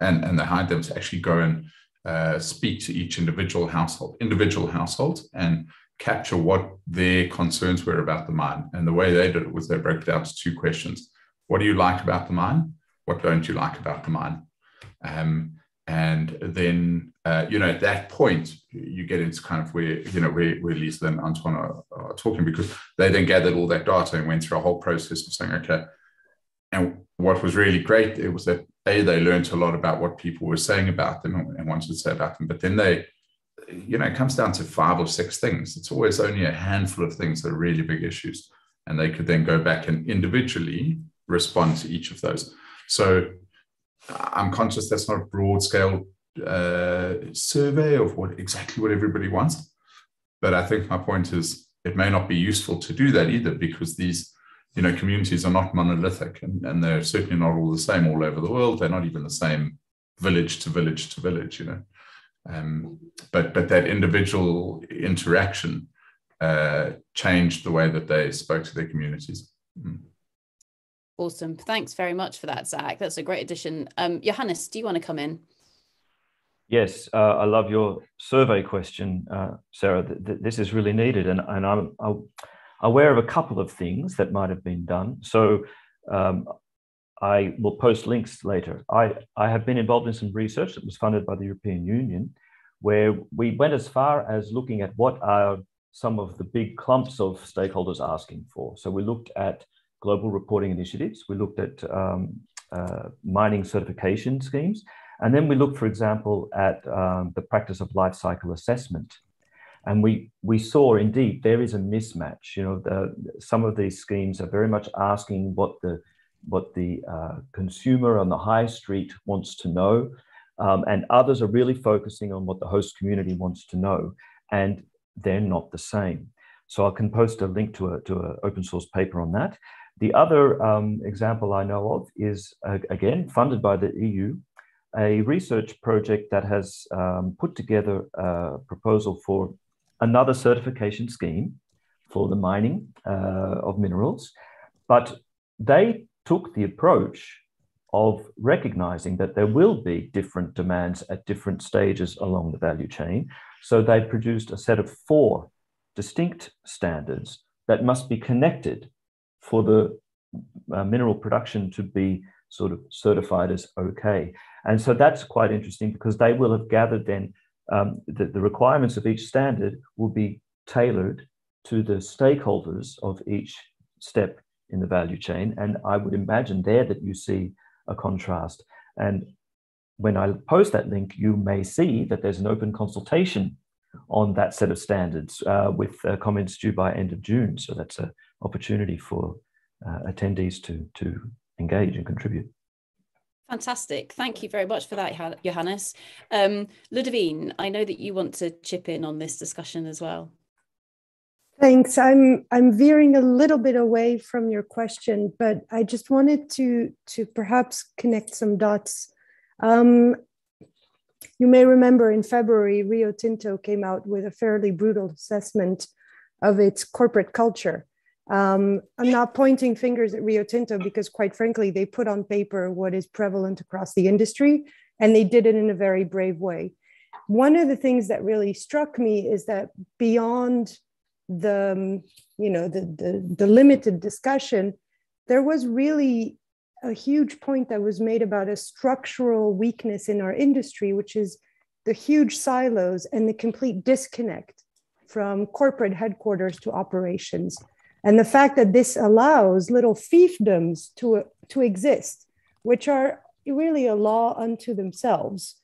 and and they hired them to actually go and uh, speak to each individual household, individual household, and capture what their concerns were about the mine. And the way they did it was they broke it down to two questions. What do you like about the mine? What don't you like about the mine? Um, and then, uh, you know, at that point, you get into kind of where, you know, where, where Liesl and Antoine are, are talking because they then gathered all that data and went through a whole process of saying, okay, and what was really great it was that a they learned a lot about what people were saying about them and wanted to say about them but then they you know, it comes down to five or six things. It's always only a handful of things that are really big issues. And they could then go back and individually respond to each of those. So I'm conscious that's not a broad scale uh, survey of what exactly what everybody wants. But I think my point is it may not be useful to do that either because these you know communities are not monolithic and, and they're certainly not all the same all over the world. They're not even the same village to village to village, you know. Um, but but that individual interaction uh, changed the way that they spoke to their communities. Mm. Awesome. Thanks very much for that, Zach. That's a great addition. Um, Johannes, do you want to come in? Yes, uh, I love your survey question, uh, Sarah. Th- th- this is really needed, and, and I'm, I'm, aware of a couple of things that might have been done. So um, I will post links later. I, I have been involved in some research that was funded by the European Union, where we went as far as looking at what are some of the big clumps of stakeholders asking for. So we looked at global reporting initiatives, we looked at um, uh, mining certification schemes, and then we looked, for example, at um, the practice of life cycle assessment. And we, we saw indeed there is a mismatch. You know, the, some of these schemes are very much asking what the, what the uh, consumer on the high street wants to know. Um, and others are really focusing on what the host community wants to know. And they're not the same. So I can post a link to a to an open source paper on that. The other um, example I know of is uh, again funded by the EU, a research project that has um, put together a proposal for another certification scheme for the mining uh, of minerals, but they took the approach of recognizing that there will be different demands at different stages along the value chain. So they produced a set of four distinct standards that must be connected for the uh, mineral production to be sort of certified as okay. And so that's quite interesting because they will have gathered then um, the, the requirements of each standard will be tailored to the stakeholders of each step in the value chain. And I would imagine there that you see a contrast. And when I post that link, you may see that there's an open consultation on that set of standards uh, with uh, comments due by end of June. So that's an opportunity for uh, attendees to, to engage and contribute. Fantastic. Thank you very much for that, Johannes. Um, Ludovine, I know that you want to chip in on this discussion as well. Thanks. I'm I'm veering a little bit away from your question, but I just wanted to to perhaps connect some dots. Um, you may remember in February, Rio Tinto came out with a fairly brutal assessment of its corporate culture. Um, I'm not pointing fingers at Rio Tinto because, quite frankly, they put on paper what is prevalent across the industry, and they did it in a very brave way. One of the things that really struck me is that beyond the you know the, the the limited discussion there was really a huge point that was made about a structural weakness in our industry which is the huge silos and the complete disconnect from corporate headquarters to operations. And the fact that this allows little fiefdoms to to exist which are really a law unto themselves.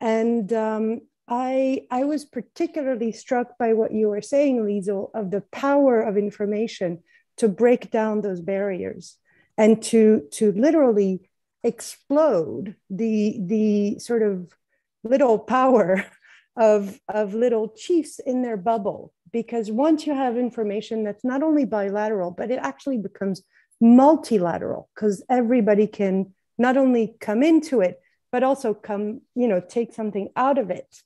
And um, I, I was particularly struck by what you were saying, Liesl, of the power of information to break down those barriers and to, to literally explode the, the sort of little power of, of little chiefs in their bubble. Because once you have information that's not only bilateral, but it actually becomes multilateral because everybody can not only come into it, but also come, you know, take something out of it.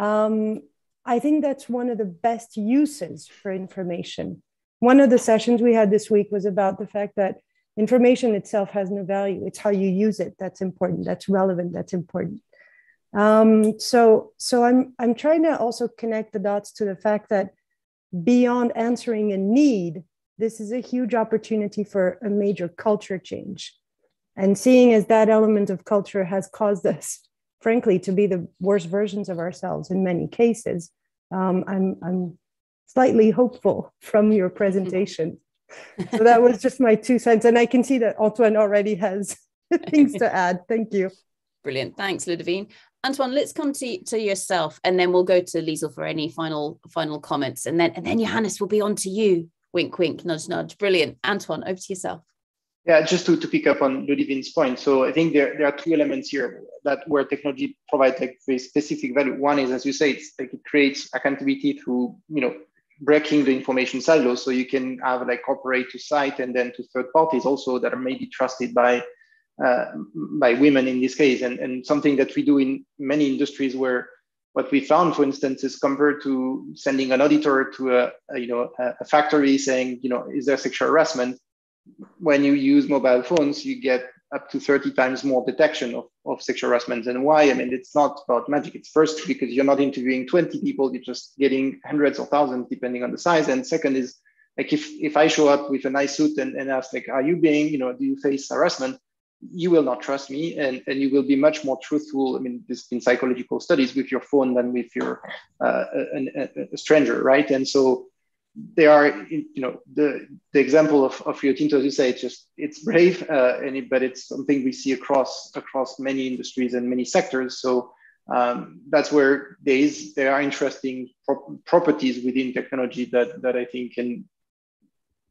Um, I think that's one of the best uses for information. One of the sessions we had this week was about the fact that information itself has no value. It's how you use it that's important, that's relevant, that's important. Um, so, so I'm I'm trying to also connect the dots to the fact that beyond answering a need, this is a huge opportunity for a major culture change. And seeing as that element of culture has caused us frankly, to be the worst versions of ourselves in many cases. Um, I'm, I'm slightly hopeful from your presentation. so that was just my two cents. And I can see that Antoine already has things to add. Thank you. Brilliant. Thanks, Ludovine. Antoine, let's come to, to yourself and then we'll go to Liesl for any final final comments. And then and then Johannes will be on to you. Wink, wink, nudge, nudge. Brilliant. Antoine, over to yourself. Yeah, just to, to pick up on Ludovine's point. So I think there, there are two elements here that where technology provides like very specific value. One is, as you say, it's like it creates accountability through, you know, breaking the information silos. So you can have like corporate to site and then to third parties also that are maybe trusted by uh, by women in this case. And, and something that we do in many industries where what we found, for instance, is compared to sending an auditor to a, a you know a factory saying, you know, is there sexual harassment? When you use mobile phones, you get up to 30 times more detection of, of sexual harassment. And why? I mean, it's not about magic. It's first because you're not interviewing 20 people, you're just getting hundreds or thousands depending on the size. And second is like if, if I show up with a nice suit and, and ask like, are you being, you know, do you face harassment? You will not trust me and, and you will be much more truthful. I mean, this in psychological studies with your phone than with your uh, a, a, a stranger, right? And so they are, you know, the, the example of, of Rio Tinto, as you say, it's just, it's brave, uh, and it, but it's something we see across, across many industries and many sectors. So um, that's where there is, there are interesting pro properties within technology that, that I think can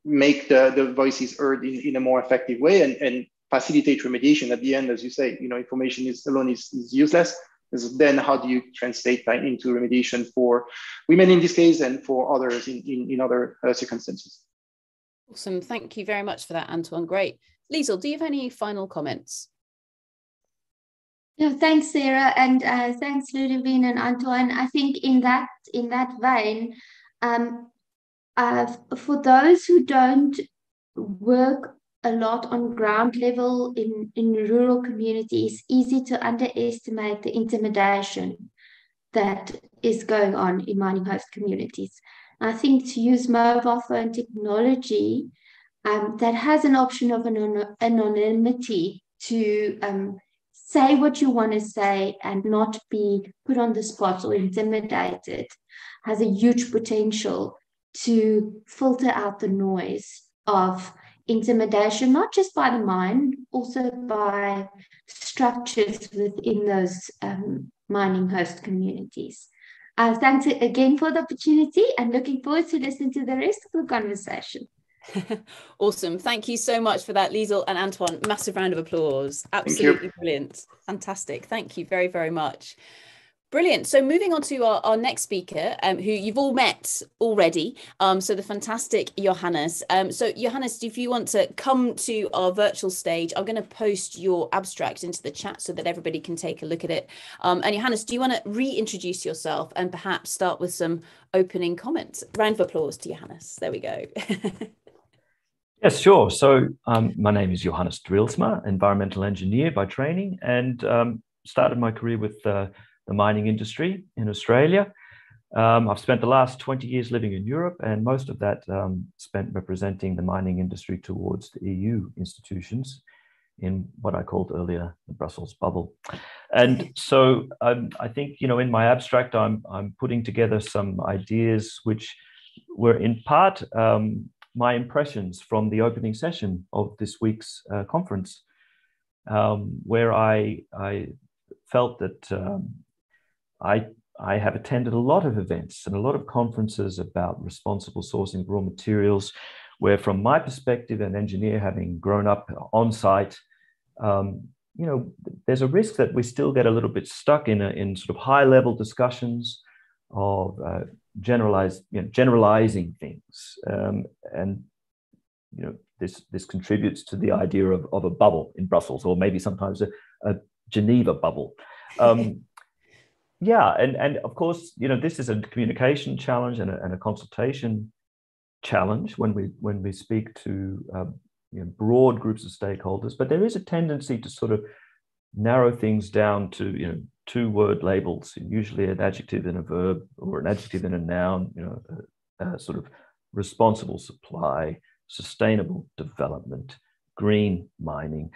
make the, the voices heard in, in a more effective way and, and facilitate remediation at the end, as you say, you know, information is alone is, is useless. Is then how do you translate that into remediation for women in this case and for others in, in, in other uh, circumstances? Awesome. Thank you very much for that, Antoine. Great. Liesl, do you have any final comments? No, thanks, Sarah, and uh, thanks, Ludovine and Antoine. I think in that in that vein, um, uh, for those who don't work a lot on ground level in, in rural communities, easy to underestimate the intimidation that is going on in mining host communities. I think to use mobile phone technology um, that has an option of an anonymity to um, say what you want to say and not be put on the spot or intimidated has a huge potential to filter out the noise of intimidation, not just by the mind, also by structures within those um, mining host communities. Uh, thanks again for the opportunity and looking forward to listening to the rest of the conversation. awesome. Thank you so much for that, Liesl and Antoine. Massive round of applause. Absolutely brilliant. Fantastic. Thank you very, very much. Brilliant. So moving on to our, our next speaker, um, who you've all met already. Um, so the fantastic Johannes. Um, so Johannes, if you want to come to our virtual stage, I'm going to post your abstract into the chat so that everybody can take a look at it. Um, and Johannes, do you want to reintroduce yourself and perhaps start with some opening comments? Round of applause to Johannes. There we go. Yes, sure. So um, my name is Johannes Drielsma, environmental engineer by training, and um, started my career with uh, the mining industry in Australia. Um, I've spent the last 20 years living in Europe, and most of that um, spent representing the mining industry towards the EU institutions in what I called earlier the Brussels bubble. And so um, I think, you know, in my abstract, I'm, I'm putting together some ideas which were in part um, my impressions from the opening session of this week's uh, conference, um, where I, I felt that um, I, I have attended a lot of events and a lot of conferences about responsible sourcing of raw materials, where from my perspective, an engineer having grown up on site, um, you know, there's a risk that we still get a little bit stuck in, a, in sort of high level discussions of uh, generalize, you know, generalizing things. Um, and, you know, this, this contributes to the idea of, of a bubble in Brussels, or maybe sometimes a, a Geneva bubble. Um, yeah, and and of course, you know, this is a communication challenge and a, and a consultation challenge when we when we speak to um, you know, broad groups of stakeholders. But there is a tendency to sort of narrow things down to you know two word labels, usually an adjective and a verb, or an adjective and a noun. You know, sort of responsible supply, sustainable development, green mining.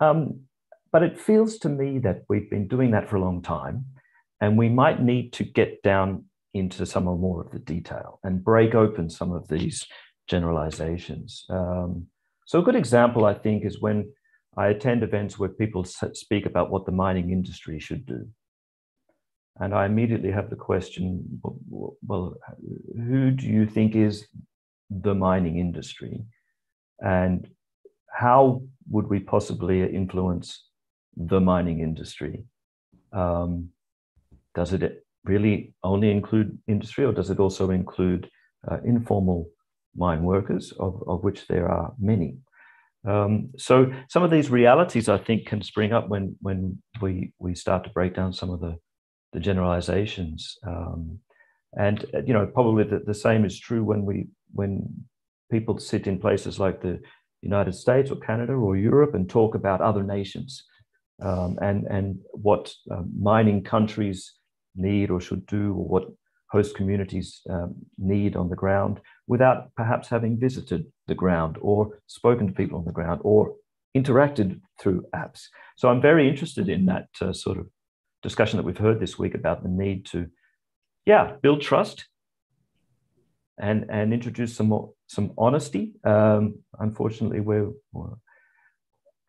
Um, but it feels to me that we've been doing that for a long time and we might need to get down into some or more of the detail and break open some of these generalizations. Um, so, a good example, I think, is when I attend events where people speak about what the mining industry should do. And I immediately have the question well, who do you think is the mining industry? And how would we possibly influence the mining industry? Um, does it really only include industry or does it also include uh, informal mine workers, of, of which there are many? Um, so some of these realities, I think, can spring up when when we we start to break down some of the the generalizations. Um, and you know, probably the, the same is true when we when people sit in places like the United States or Canada or Europe and talk about other nations um, and and what uh, mining countries need or should do or what host communities um, need on the ground without perhaps having visited the ground or spoken to people on the ground or interacted through apps. So I'm very interested in that uh, sort of discussion that we've heard this week about the need to, yeah, build trust, and, and introduce some more, some honesty. Um, unfortunately, we're,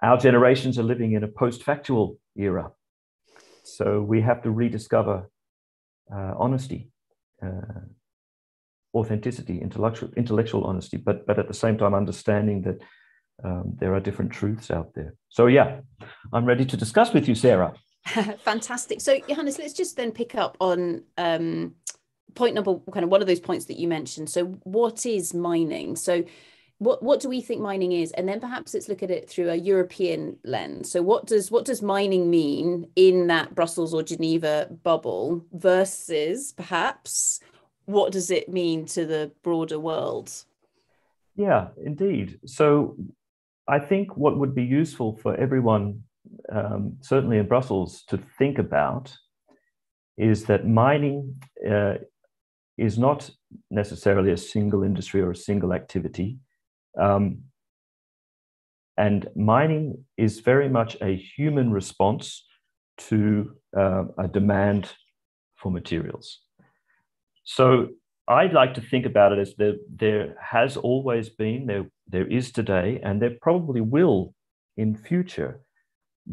our generations are living in a post-factual era. So we have to rediscover uh, honesty, uh, authenticity, intellectual, intellectual honesty, but, but at the same time understanding that um, there are different truths out there. So yeah, I'm ready to discuss with you, Sarah. Fantastic. So Johannes, let's just then pick up on um, point number kind of one of those points that you mentioned. So what is mining? So what what do we think mining is? And then perhaps let's look at it through a european lens. So what does what does mining mean in that brussels or geneva bubble versus perhaps what does it mean to the broader world? Yeah indeed. So i think what would be useful for everyone um, certainly in brussels to think about is that mining uh, is not necessarily a single industry or a single activity um, and mining is very much a human response to uh, a demand for materials. So I'd like to think about it as there, there has always been, there, there is today, and there probably will in future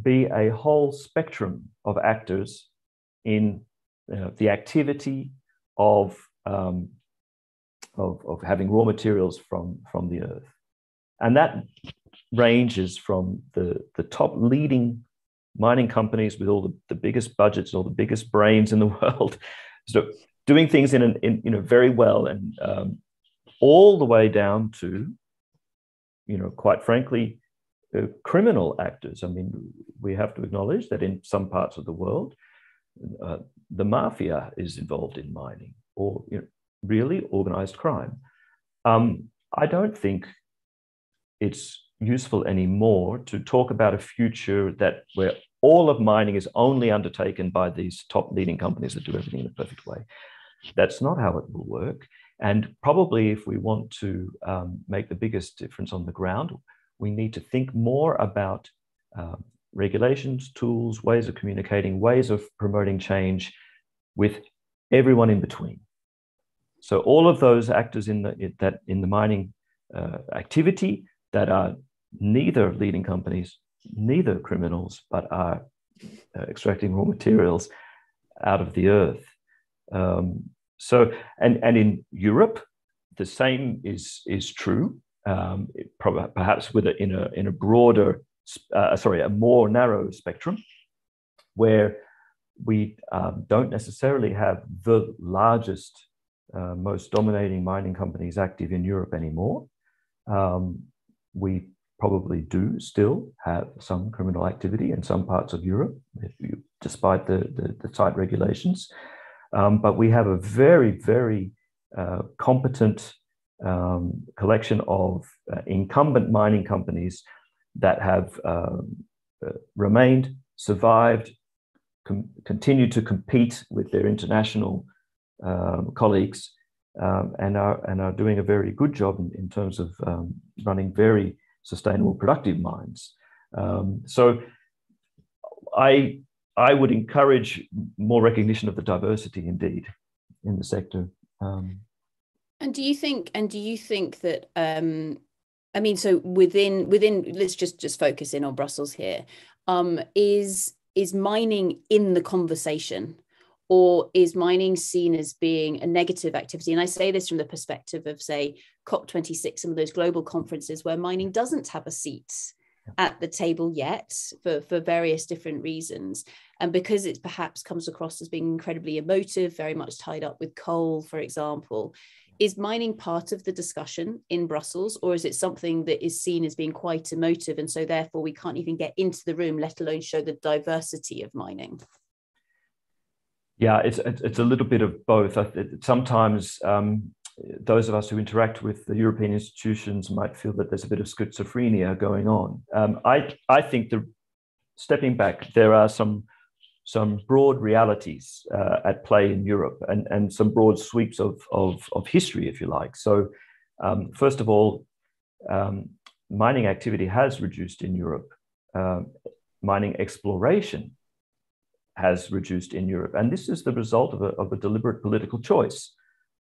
be a whole spectrum of actors in uh, the activity of um, of, of having raw materials from, from the earth. And that ranges from the, the top leading mining companies with all the, the biggest budgets, and all the biggest brains in the world, so doing things in, an, in you know very well, and um, all the way down to, you know, quite frankly, uh, criminal actors. I mean, we have to acknowledge that in some parts of the world, uh, the mafia is involved in mining, or you know, really organized crime. Um, I don't think it's useful anymore to talk about a future that where all of mining is only undertaken by these top leading companies that do everything in a perfect way. That's not how it will work. And probably, if we want to um, make the biggest difference on the ground, we need to think more about um, regulations, tools, ways of communicating, ways of promoting change with everyone in between. So all of those actors in the in, that in the mining uh, activity that are neither leading companies, neither criminals, but are uh, extracting raw materials out of the earth. Um, so and and in Europe, the same is is true. Um, perhaps with a, in a in a broader, uh, sorry, a more narrow spectrum, where we um, don't necessarily have the largest uh, most dominating mining companies active in Europe anymore. Um, we probably do still have some criminal activity in some parts of Europe, you, despite the, the, the, tight regulations. Um, but we have a very, very uh, competent um, collection of uh, incumbent mining companies that have um, uh, remained, survived, com- continued to compete with their international um, colleagues um, and are and are doing a very good job in, in terms of um, running very sustainable, productive mines. Um, so, I I would encourage more recognition of the diversity, indeed, in the sector. Um, and do you think? And do you think that? Um, I mean, so within within, let's just just focus in on Brussels here. is is mining in the conversation or is mining seen as being a negative activity? And I say this from the perspective of, say, COP26, some of those global conferences where mining doesn't have a seat at the table yet for, for various different reasons. And because it perhaps comes across as being incredibly emotive, very much tied up with coal, for example, is mining part of the discussion in Brussels, or is it something that is seen as being quite emotive? And so therefore we can't even get into the room, let alone show the diversity of mining? Yeah, it's it's a little bit of both. Sometimes um, those of us who interact with the European institutions might feel that there's a bit of schizophrenia going on. Um, I I think the stepping back, there are some some broad realities uh, at play in Europe and, and some broad sweeps of, of, of history, if you like. So, um, first of all, um, mining activity has reduced in Europe. Uh, mining exploration has reduced in Europe. And this is the result of a, of a deliberate political choice.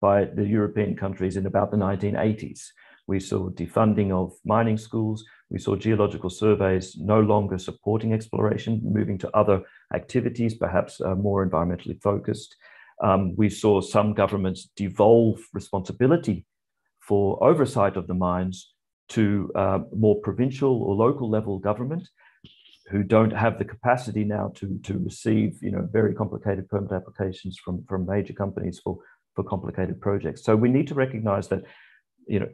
by the European countries in about the 1980s. We saw defunding of mining schools. We saw geological surveys no longer supporting exploration, moving to other activities, perhaps uh, more environmentally focused. Um, we saw some governments devolve responsibility for oversight of the mines to uh, more provincial or local level government who don't have the capacity now to, to receive you know, very complicated permit applications from, from major companies for, for complicated projects. So we need to recognize that you know,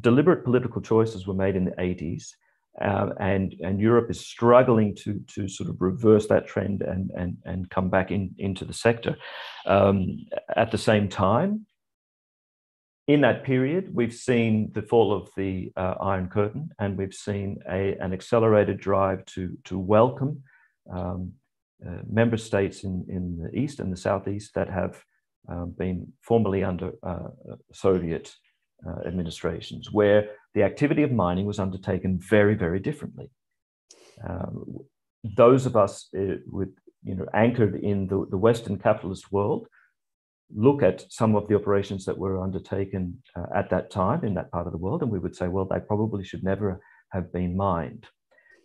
deliberate political choices were made in the 80s. Uh, and and Europe is struggling to to sort of reverse that trend and and and come back in into the sector. Um, at the same time, in that period, we've seen the fall of the uh, Iron Curtain, and we've seen a, an accelerated drive to, to welcome um, uh, member states in, in the East and the Southeast that have um, been formerly under uh, Soviet uh, administrations, where the activity of mining was undertaken very, very differently. Um, those of us uh, with, you know, anchored in the, the Western capitalist world look at some of the operations that were undertaken uh, at that time in that part of the world, and we would say, well, they probably should never have been mined.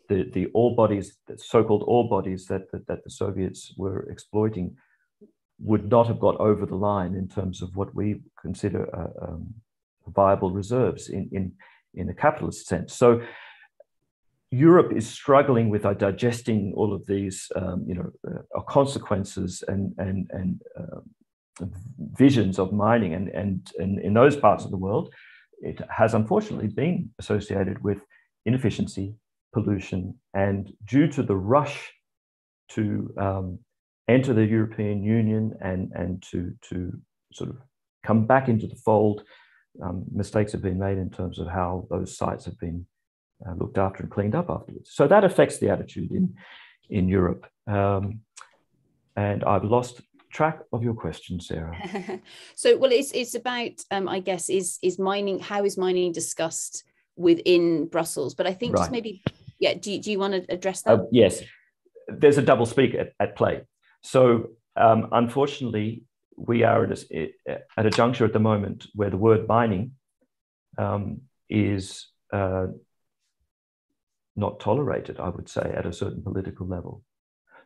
The, the ore bodies, the so-called ore bodies that, that, that the Soviets were exploiting would not have got over the line in terms of what we consider uh, um, viable reserves in, in, in a capitalist sense. So Europe is struggling with uh, digesting all of these, um, you know, uh, consequences and and and uh, visions of mining. And, and, and in those parts of the world, it has unfortunately been associated with inefficiency, pollution, and due to the rush to um, enter the European Union and, and to, to sort of come back into the fold, um, mistakes have been made in terms of how those sites have been uh, looked after and cleaned up afterwards. So that affects the attitude in, in Europe. Um, and I've lost track of your question, Sarah. so, well, it's it's about, um, I guess, is is mining? How is mining discussed within Brussels? But I think right. just maybe, yeah. Do you, do you want to address that? Uh, yes, there's a double speak at, at play. So, um, unfortunately, we are at a, at a juncture at the moment where the word mining um, is uh, not tolerated. I would say at a certain political level.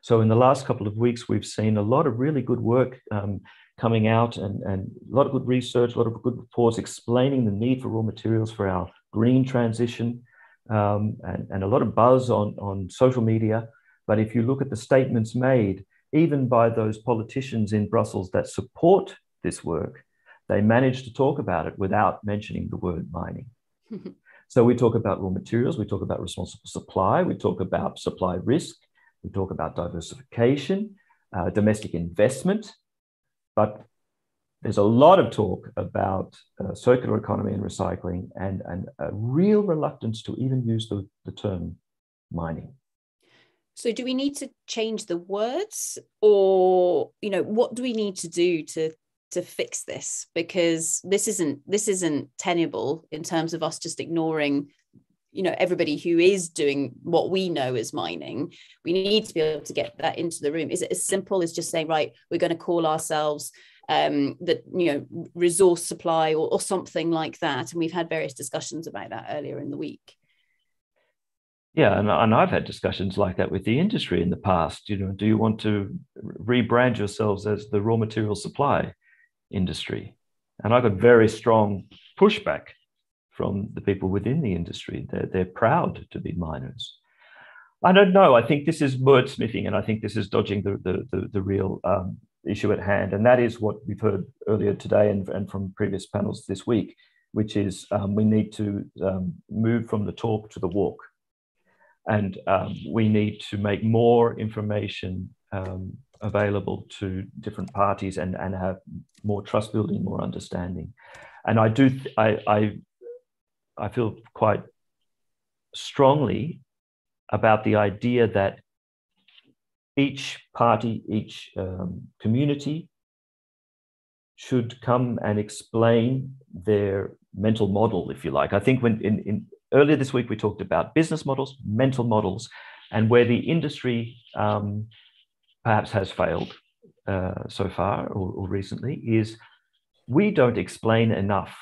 So in the last couple of weeks, we've seen a lot of really good work um, coming out and, and a lot of good research, a lot of good reports explaining the need for raw materials for our green transition um, and, and a lot of buzz on, on social media. But if you look at the statements made, even by those politicians in Brussels that support this work, they manage to talk about it without mentioning the word mining. so we talk about raw materials, we talk about responsible supply, we talk about supply risk, we talk about diversification, uh, domestic investment, but there's a lot of talk about uh, circular economy and recycling and, and a real reluctance to even use the, the term mining. So do we need to change the words or you know what do we need to do to to fix this because this isn't this isn't tenable in terms of us just ignoring you know everybody who is doing what we know as mining we need to be able to get that into the room is it as simple as just saying right we're going to call ourselves um that you know resource supply or, or something like that and we've had various discussions about that earlier in the week yeah, and, and I've had discussions like that with the industry in the past. You know, do you want to rebrand yourselves as the raw material supply industry? And I got very strong pushback from the people within the industry. They're, they're proud to be miners. I don't know. I think this is wordsmithing, and I think this is dodging the, the, the, the real um, issue at hand. And that is what we've heard earlier today and, and from previous panels this week, which is um, we need to um, move from the talk to the walk. And um, we need to make more information um, available to different parties and, and have more trust building, more understanding. And I do, I, I I feel quite strongly about the idea that each party, each um, community should come and explain their mental model, if you like. I think when in, in earlier this week we talked about business models, mental models, and where the industry um, perhaps has failed uh, so far or, or recently is we don't explain enough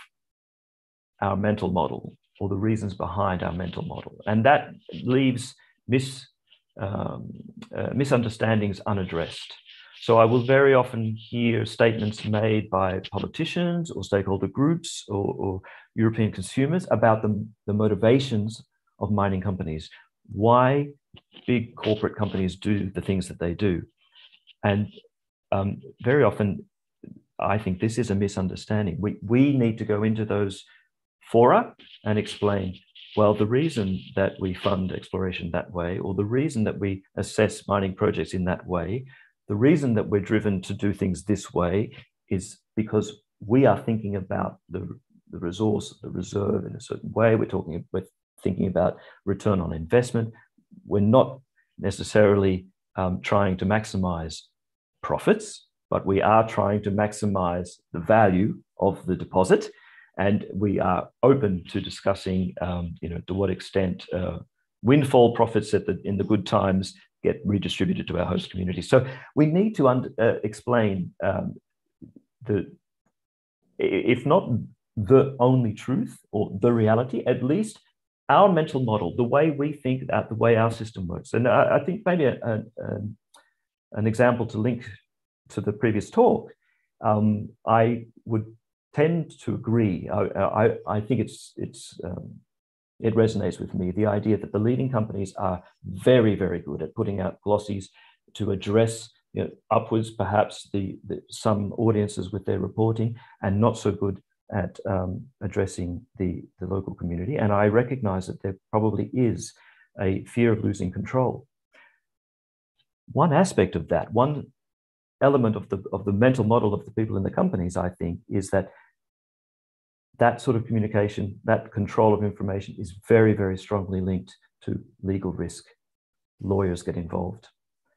our mental model or the reasons behind our mental model. And that leaves mis, um, uh, misunderstandings unaddressed. So I will very often hear statements made by politicians or stakeholder groups or, or European consumers about the, the motivations of mining companies, why big corporate companies do the things that they do. And um, very often, I think this is a misunderstanding. We, we need to go into those fora and explain well, the reason that we fund exploration that way, or the reason that we assess mining projects in that way, the reason that we're driven to do things this way is because we are thinking about the, the resource, the reserve in a certain way. We're talking, we're thinking about return on investment. We're not necessarily um, trying to maximize profits, but we are trying to maximize the value of the deposit. And we are open to discussing, um, you know, to what extent uh, windfall profits at the, in the good times get redistributed to our host community. So we need to uh, explain um, the, if not the only truth or the reality, at least our mental model, the way we think about the way our system works. And I, I think maybe a, a, an example to link to the previous talk, um, I would tend to agree. I, I, I think it's, it's um, it resonates with me. The idea that the leading companies are very, very good at putting out glossies to address you know, upwards, perhaps the, the, some audiences with their reporting, and not so good at um, addressing the, the local community. And I recognize that there probably is a fear of losing control. One aspect of that, one element of the, of the mental model of the people in the companies, I think, is that that sort of communication, that control of information is very, very strongly linked to legal risk. Lawyers get involved,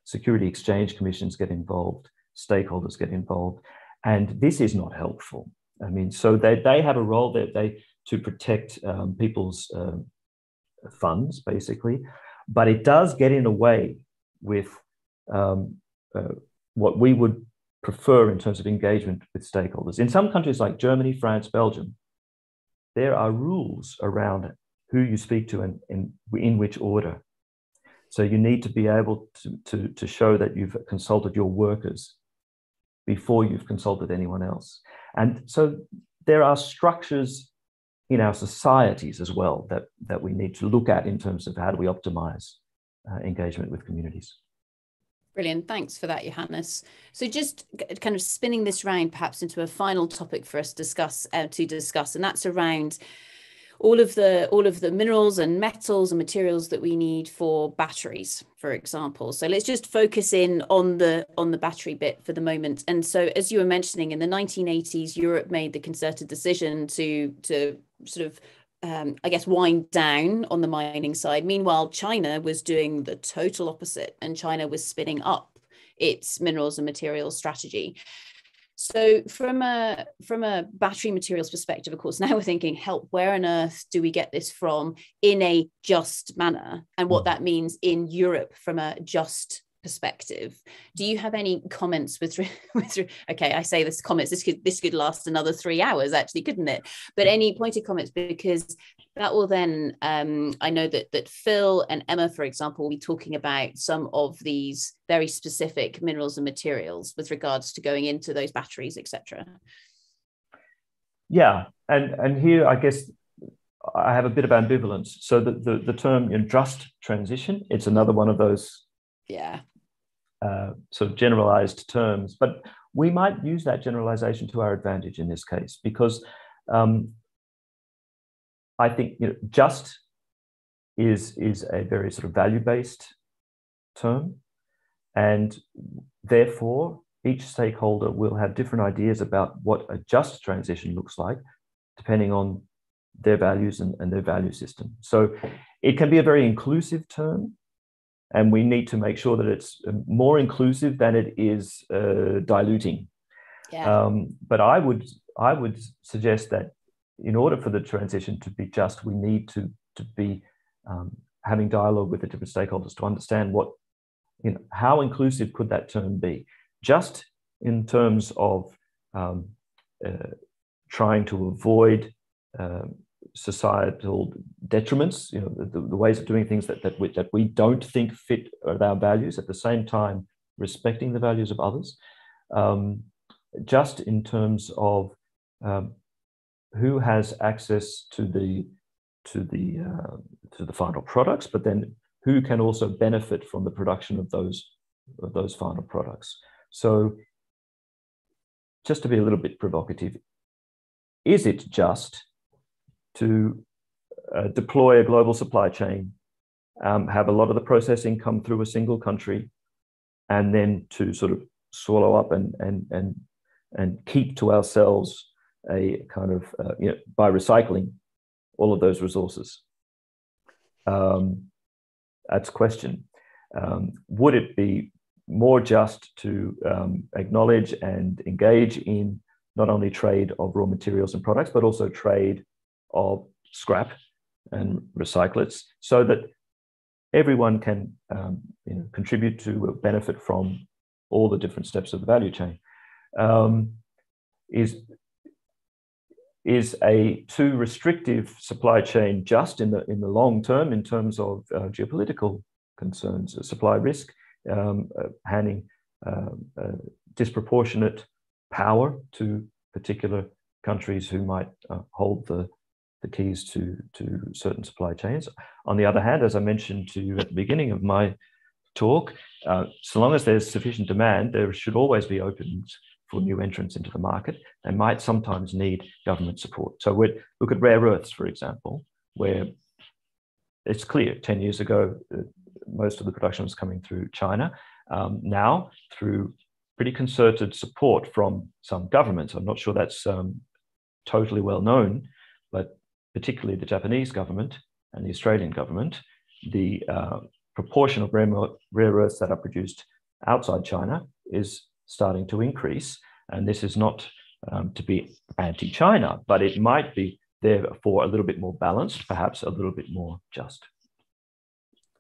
security exchange commissions get involved, stakeholders get involved, and this is not helpful. I mean, so they, they have a role that they to protect um, people's um, funds, basically, but it does get in the way with um, uh, what we would prefer in terms of engagement with stakeholders. In some countries like Germany, France, Belgium, there are rules around who you speak to and, and in which order. So you need to be able to, to, to show that you've consulted your workers before you've consulted anyone else. And so there are structures in our societies as well that, that we need to look at in terms of how do we optimize uh, engagement with communities. Brilliant. Thanks for that, Johannes. So just kind of spinning this round perhaps into a final topic for us to discuss uh, to discuss, and that's around all of the all of the minerals and metals and materials that we need for batteries for example so let's just focus in on the on the battery bit for the moment and so as you were mentioning in the 1980s europe made the concerted decision to to sort of um, I guess, wind down on the mining side. Meanwhile, China was doing the total opposite, and China was spinning up its minerals and materials strategy. So, from a from a battery materials perspective, of course, now we're thinking, help, where on earth do we get this from in a just manner, and what hmm. that means in Europe from a just perspective. Do you have any comments with, with okay i say this comments this could this could last another three hours actually couldn't it? But any pointed comments because that will then um, i know that that phil and emma for example will be talking about some of these very specific minerals and materials with regards to going into those batteries etc yeah and and here i guess I have a bit of ambivalence. So the, the, the term you know, just transition, it's another one of those yeah uh, sort of generalized terms, but we might use that generalization to our advantage in this case because um, I think you know, just is is a very sort of value based term, and therefore each stakeholder will have different ideas about what a just transition looks like, depending on their values and, and their value system. So it can be a very inclusive term and we need to make sure that it's um, more inclusive than it is uh, diluting. Yeah. Um, but I would I would suggest that in order for the transition to be just, we need to to be um, having dialogue with the different stakeholders to understand what you know how inclusive could that term be. Just in terms of um, uh, trying to avoid um, societal detriments, you know, the, the, ways of doing things that, that, we, that we don't think fit our values, at the same time respecting the values of others, um, just in terms of um, who has access to the to the uh, to the final products, but then who can also benefit from the production of those of those final products. So, just to be a little bit provocative, is it just to uh, deploy a global supply chain, um, have a lot of the processing come through a single country, and then to sort of swallow up and and and and keep to ourselves a kind of uh, you know by recycling all of those resources. Um, that's question. Um, would it be more just to um, acknowledge and engage in not only trade of raw materials and products, but also trade of scrap and recyclates so that everyone can um, you know, contribute to benefit from all the different steps of the value chain um, is is a too restrictive supply chain just in the in the long term in terms of uh, geopolitical concerns, supply risk, um, uh, handing um, uh, disproportionate power to particular countries who might uh, hold the the keys to, to certain supply chains. On the other hand, as I mentioned to you at the beginning of my talk, uh, so long as there's sufficient demand, there should always be openings for new entrants into the market. They might sometimes need government support. So we look at rare earths, for example, where it's clear 10 years ago, uh, most of the production was coming through China. Um, now, through pretty concerted support from some governments, I'm not sure that's um, totally well known, particularly the Japanese government and the Australian government, the uh, proportion of rare, rare earths that are produced outside China is starting to increase. And this is not um, to be anti China, but it might be therefore a little bit more balanced, perhaps a little bit more just.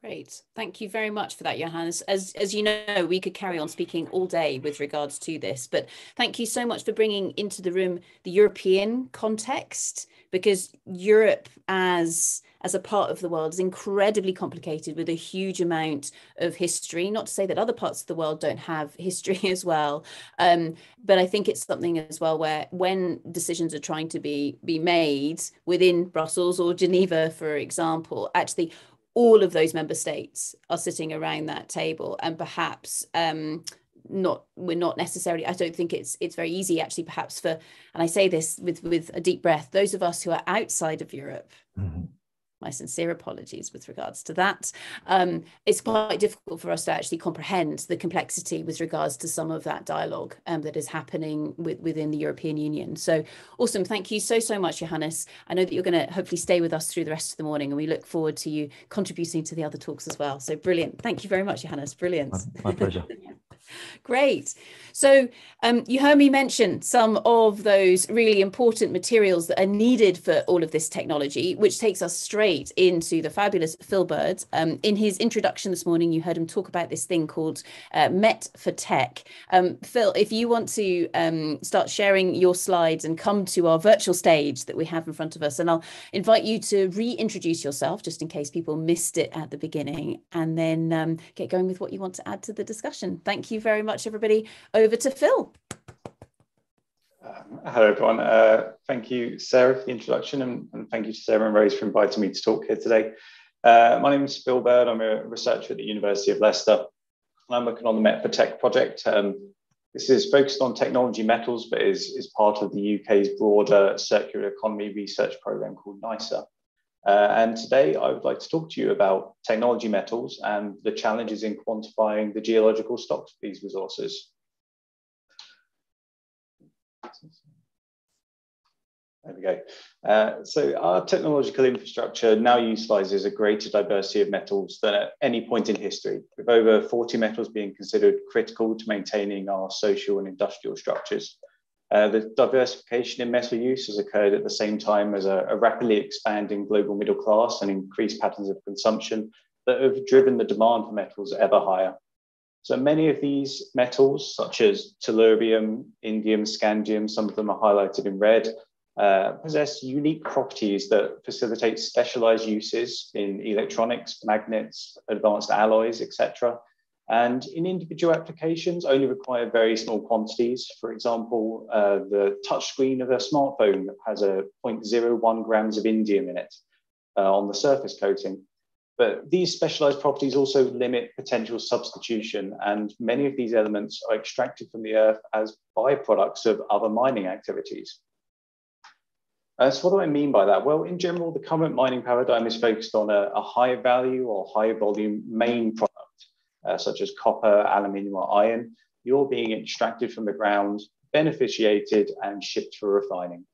Great. Thank you very much for that, Johannes. As, as you know, we could carry on speaking all day with regards to this, but thank you so much for bringing into the room the European context, because Europe as, as a part of the world is incredibly complicated with a huge amount of history. Not to say that other parts of the world don't have history as well, um, but I think it's something as well where when decisions are trying to be, be made within Brussels or Geneva, for example, actually all of those member states are sitting around that table and perhaps um, not we're not necessarily i don't think it's it's very easy actually perhaps for and i say this with with a deep breath those of us who are outside of europe mm-hmm my sincere apologies with regards to that. Um, it's quite difficult for us to actually comprehend the complexity with regards to some of that dialogue um, that is happening with, within the European Union. So awesome. Thank you so, so much, Johannes. I know that you're going to hopefully stay with us through the rest of the morning and we look forward to you contributing to the other talks as well. So brilliant. Thank you very much, Johannes. Brilliant. My, my pleasure. Great. So um, you heard me mention some of those really important materials that are needed for all of this technology, which takes us straight into the fabulous Phil Bird. Um, in his introduction this morning, you heard him talk about this thing called uh, Met4Tech. Um, Phil, if you want to um, start sharing your slides and come to our virtual stage that we have in front of us, and I'll invite you to reintroduce yourself just in case people missed it at the beginning, and then um, get going with what you want to add to the discussion. Thank you very much, everybody. Over to Phil. Um, hello, everyone. Uh, thank you, Sarah, for the introduction, and, and, thank you to Sarah and Rose for inviting me to talk here today. Uh, my name is Phil Bird. I'm a researcher at the University of Leicester. I'm working on the Met4Tech project. Um, this is focused on technology metals, but is, is part of the UK's broader circular economy research program called NICER. Uh, and today I would like to talk to you about technology metals and the challenges in quantifying the geological stocks of these resources. There we go. Uh, so our technological infrastructure now utilizes a greater diversity of metals than at any point in history, with over 40 metals being considered critical to maintaining our social and industrial structures. Uh, the diversification in metal use has occurred at the same time as a, a, rapidly expanding global middle class and increased patterns of consumption that have driven the demand for metals ever higher. So many of these metals, such as tellurium, indium, scandium, some of them are highlighted in red, uh, possess unique properties that facilitate specialized uses in electronics, magnets, advanced alloys, etc. And in individual applications, only require very small quantities. For example, uh, the touchscreen of a smartphone has a 0.01 grams of indium in it uh, on the surface coating. But these specialized properties also limit potential substitution, and many of these elements are extracted from the earth as byproducts of other mining activities. Uh, so what do I mean by that? Well, in general, the current mining paradigm is focused on a, a high value or high volume main product, uh, such as copper, aluminium, or iron. You're being extracted from the ground, beneficiated, and shipped for refining.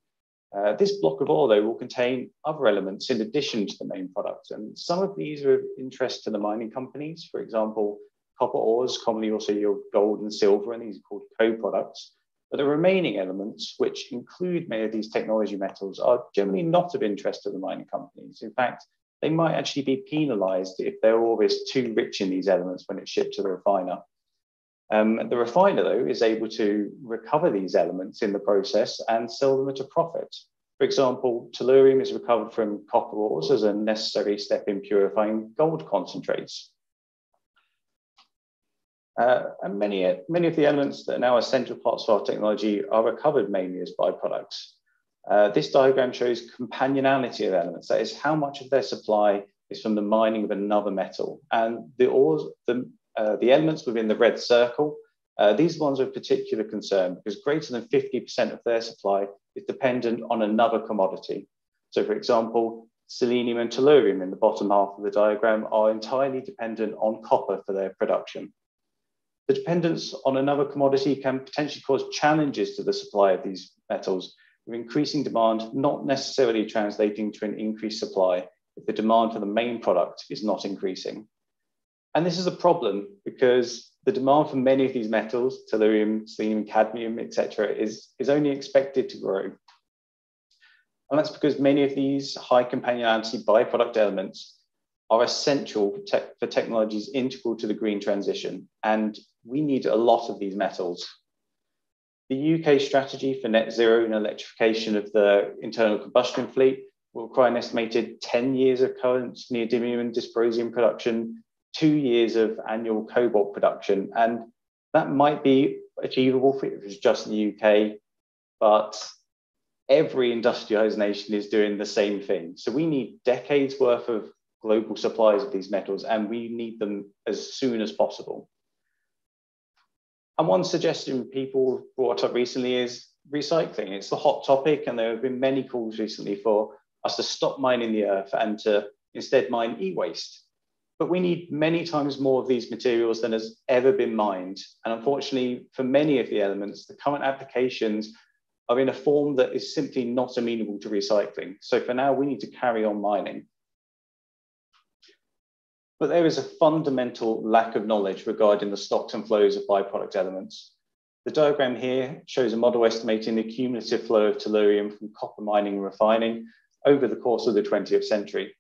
Uh, this block of ore, though, will contain other elements in addition to the main product. And some of these are of interest to the mining companies. For example, copper ores commonly also yield gold and silver, and these are called co-products. But the remaining elements, which include many of these technology metals, are generally not of interest to the mining companies. In fact, they might actually be penalized if their ore is too rich in these elements when it's shipped to the refiner. Um, the refiner, though, is able to recover these elements in the process and sell them at a profit. For example, tellurium is recovered from copper ores as a necessary step in purifying gold concentrates. Uh, and many, many of the elements that are now essential parts of our technology are recovered mainly as byproducts. Uh, this diagram shows companionality of elements, that is how much of their supply is from the mining of another metal. And the ores, the, uh, the elements within the red circle, uh, these ones are of particular concern because greater than 50% of their supply is dependent on another commodity. So for example, selenium and tellurium in the bottom half of the diagram are entirely dependent on copper for their production. The dependence on another commodity can potentially cause challenges to the supply of these metals, with increasing demand not necessarily translating to an increased supply if the demand for the main product is not increasing. And this is a problem because the demand for many of these metals, tellurium, selenium, cadmium, etc., is, is only expected to grow. And that's because many of these high companionality byproduct elements are essential te for technologies integral to the green transition. And we need a lot of these metals. The UK strategy for net zero and electrification of the internal combustion fleet will require an estimated 10 years of current neodymium and dysprosium production, two years of annual cobalt production. And that might be achievable if it was just the UK, but every industrialized nation is doing the same thing. So we need decades worth of global supplies of these metals, and we need them as soon as possible. And one suggestion people brought up recently is recycling. It's the hot topic, and there have been many calls recently for us to stop mining the earth and to instead mine e-waste. But we need many times more of these materials than has ever been mined. And unfortunately, for many of the elements, the current applications are in a form that is simply not amenable to recycling. So for now, we need to carry on mining. But there is a fundamental lack of knowledge regarding the stocks and flows of byproduct elements. The diagram here shows a model estimating the cumulative flow of tellurium from copper mining and refining over the course of the 20th century.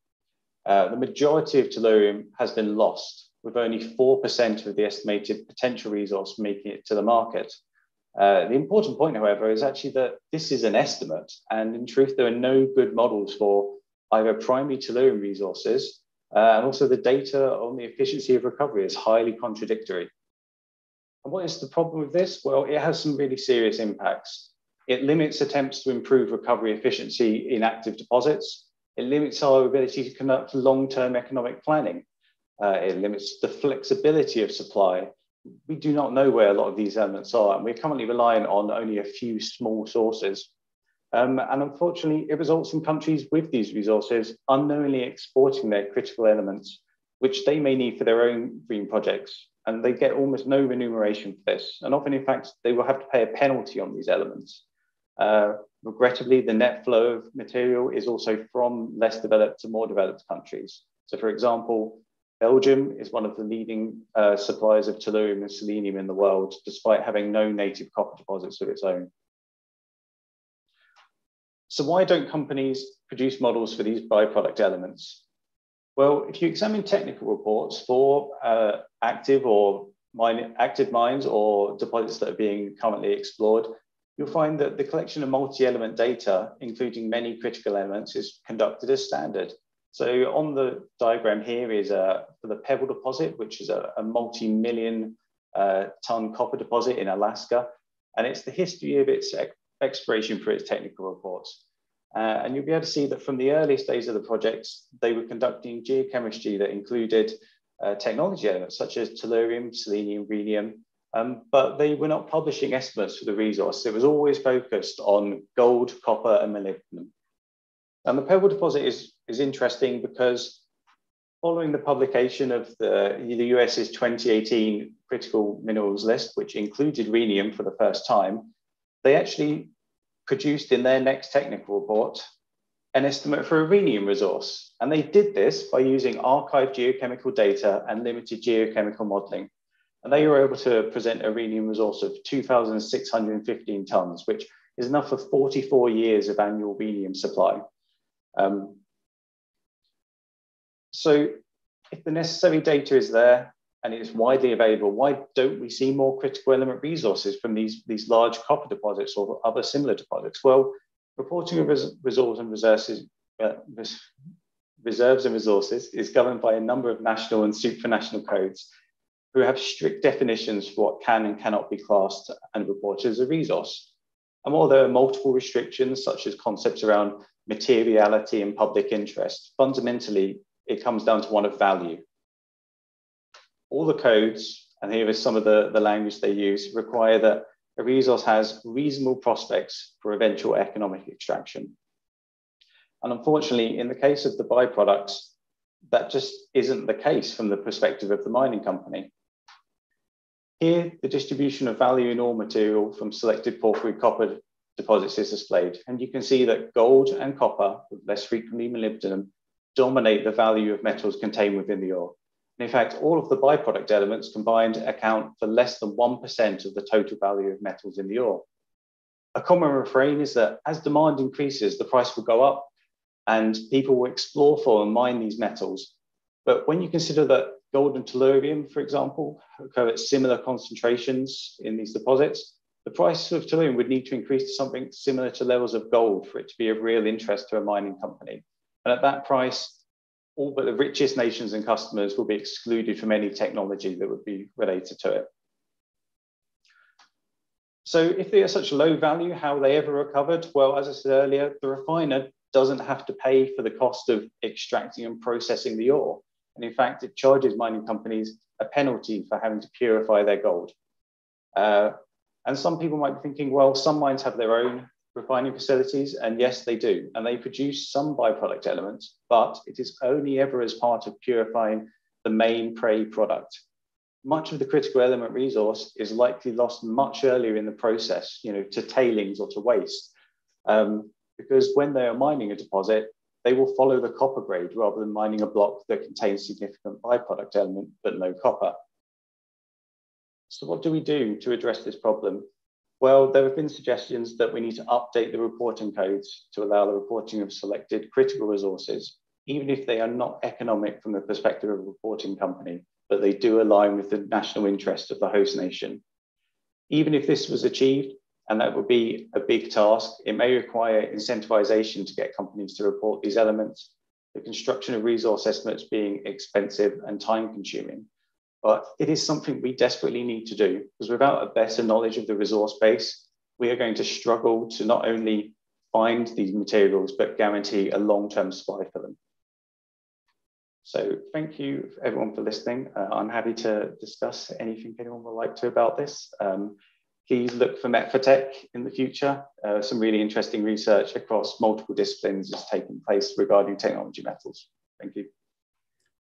Uh, the majority of tellurium has been lost, with only 4% of the estimated potential resource making it to the market. Uh, the important point, however, is actually that this is an estimate, and in truth, there are no good models for either primary tellurium resources uh, and also the data on the efficiency of recovery is highly contradictory. And what is the problem with this? Well, it has some really serious impacts. It limits attempts to improve recovery efficiency in active deposits. It limits our ability to conduct long-term economic planning. Uh, it limits the flexibility of supply. We do not know where a lot of these elements are, and we're currently relying on only a few small sources. Um, and unfortunately, it results in countries with these resources unknowingly exporting their critical elements, which they may need for their own green projects. And they get almost no remuneration for this. And often, in fact, they will have to pay a penalty on these elements. Uh, regrettably, the net flow of material is also from less developed to more developed countries. So, for example, Belgium is one of the leading uh, suppliers of tellurium and selenium in the world, despite having no native copper deposits of its own. So why don't companies produce models for these byproduct elements? Well, if you examine technical reports for uh, active or mine, active mines or deposits that are being currently explored, you'll find that the collection of multi-element data, including many critical elements, is conducted as standard. So on the diagram here is for the Pebble deposit, which is a, a multi-million uh, ton copper deposit in Alaska. And it's the history of its exploration for its technical reports. Uh, and you'll be able to see that from the earliest days of the projects, they were conducting geochemistry that included uh, technology elements such as tellurium, selenium, rhenium, um, but they were not publishing estimates for the resource. It was always focused on gold, copper, and molybdenum. And the Pebble deposit is, is interesting because following the publication of the, the US's 2018 critical minerals list, which included rhenium for the first time, they actually produced in their next technical report an estimate for a rhenium resource. And they did this by using archived geochemical data and limited geochemical modeling. And they were able to present a rhenium resource of 2,615 tons, which is enough for 44 years of annual rhenium supply. Um, so if the necessary data is there and it's widely available, why don't we see more critical element resources from these, these large copper deposits or other similar deposits? Well, reporting of res resource and resources, uh, reserves and resources is governed by a number of national and supranational codes who have strict definitions for what can and cannot be classed and reported as a resource. And while there are multiple restrictions, such as concepts around materiality and public interest, fundamentally, it comes down to one of value. All the codes, and here is some of the, the language they use, require that a resource has reasonable prospects for eventual economic extraction. And unfortunately, in the case of the byproducts, that just isn't the case from the perspective of the mining company. Here, the distribution of value in ore material from selected porphyry copper deposits is displayed. And you can see that gold and copper, with less frequently molybdenum, dominate the value of metals contained within the ore. And in fact, all of the byproduct elements combined account for less than 1% of the total value of metals in the ore. A common refrain is that as demand increases, the price will go up and people will explore for and mine these metals. But when you consider that gold and tellurium, for example, occur at similar concentrations in these deposits, the price of tellurium would need to increase to something similar to levels of gold for it to be of real interest to a mining company. And at that price, all but the richest nations and customers will be excluded from any technology that would be related to it. So if they are such low value, how are they ever recovered? Well, as I said earlier, the refiner doesn't have to pay for the cost of extracting and processing the ore. And in fact, it charges mining companies a penalty for having to purify their gold. Uh, and some people might be thinking, well, some mines have their own refining facilities, and yes, they do. And they produce some byproduct elements, but it is only ever as part of purifying the main prey product. Much of the critical element resource is likely lost much earlier in the process, you know, to tailings or to waste. Um, because when they are mining a deposit, they will follow the copper grade rather than mining a block that contains significant byproduct element but no copper. So what do we do to address this problem? Well, there have been suggestions that we need to update the reporting codes to allow the reporting of selected critical resources, even if they are not economic from the perspective of a reporting company, but they do align with the national interest of the host nation. Even if this was achieved, and that would be a big task, it may require incentivization to get companies to report these elements, the construction of resource estimates being expensive and time consuming. But it is something we desperately need to do because without a better knowledge of the resource base, we are going to struggle to not only find these materials, but guarantee a long-term supply for them. So thank you everyone for listening. Uh, I'm happy to discuss anything anyone would like to about this. Um, please look for Met4Tech in the future. Uh, some really interesting research across multiple disciplines is taking place regarding technology metals. Thank you.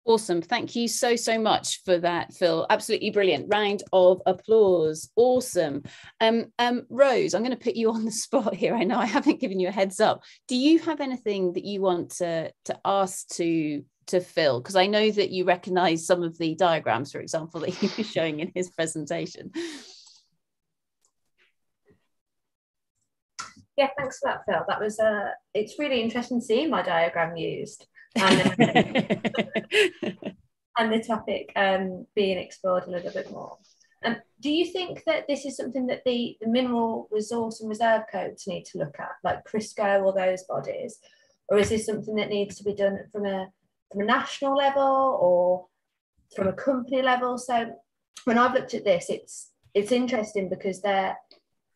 Awesome. Thank you so, so much for that, Phil. Absolutely brilliant. Round of applause. Awesome. Um, um, Rose, I'm going to put you on the spot here. I know I haven't given you a heads up. Do you have anything that you want to, to ask to, to Phil? Because I know that you recognize some of the diagrams, for example, that he was showing in his presentation. Yeah, thanks for that, Phil. That was uh, it's really interesting seeing my diagram used. and the topic um, being explored a little bit more. Um, do you think that this is something that the, the mineral resource and reserve codes need to look at, like CRIRSCO or those bodies, or is this something that needs to be done from a from a national level or from a company level? So when I've looked at this, it's it's interesting because they're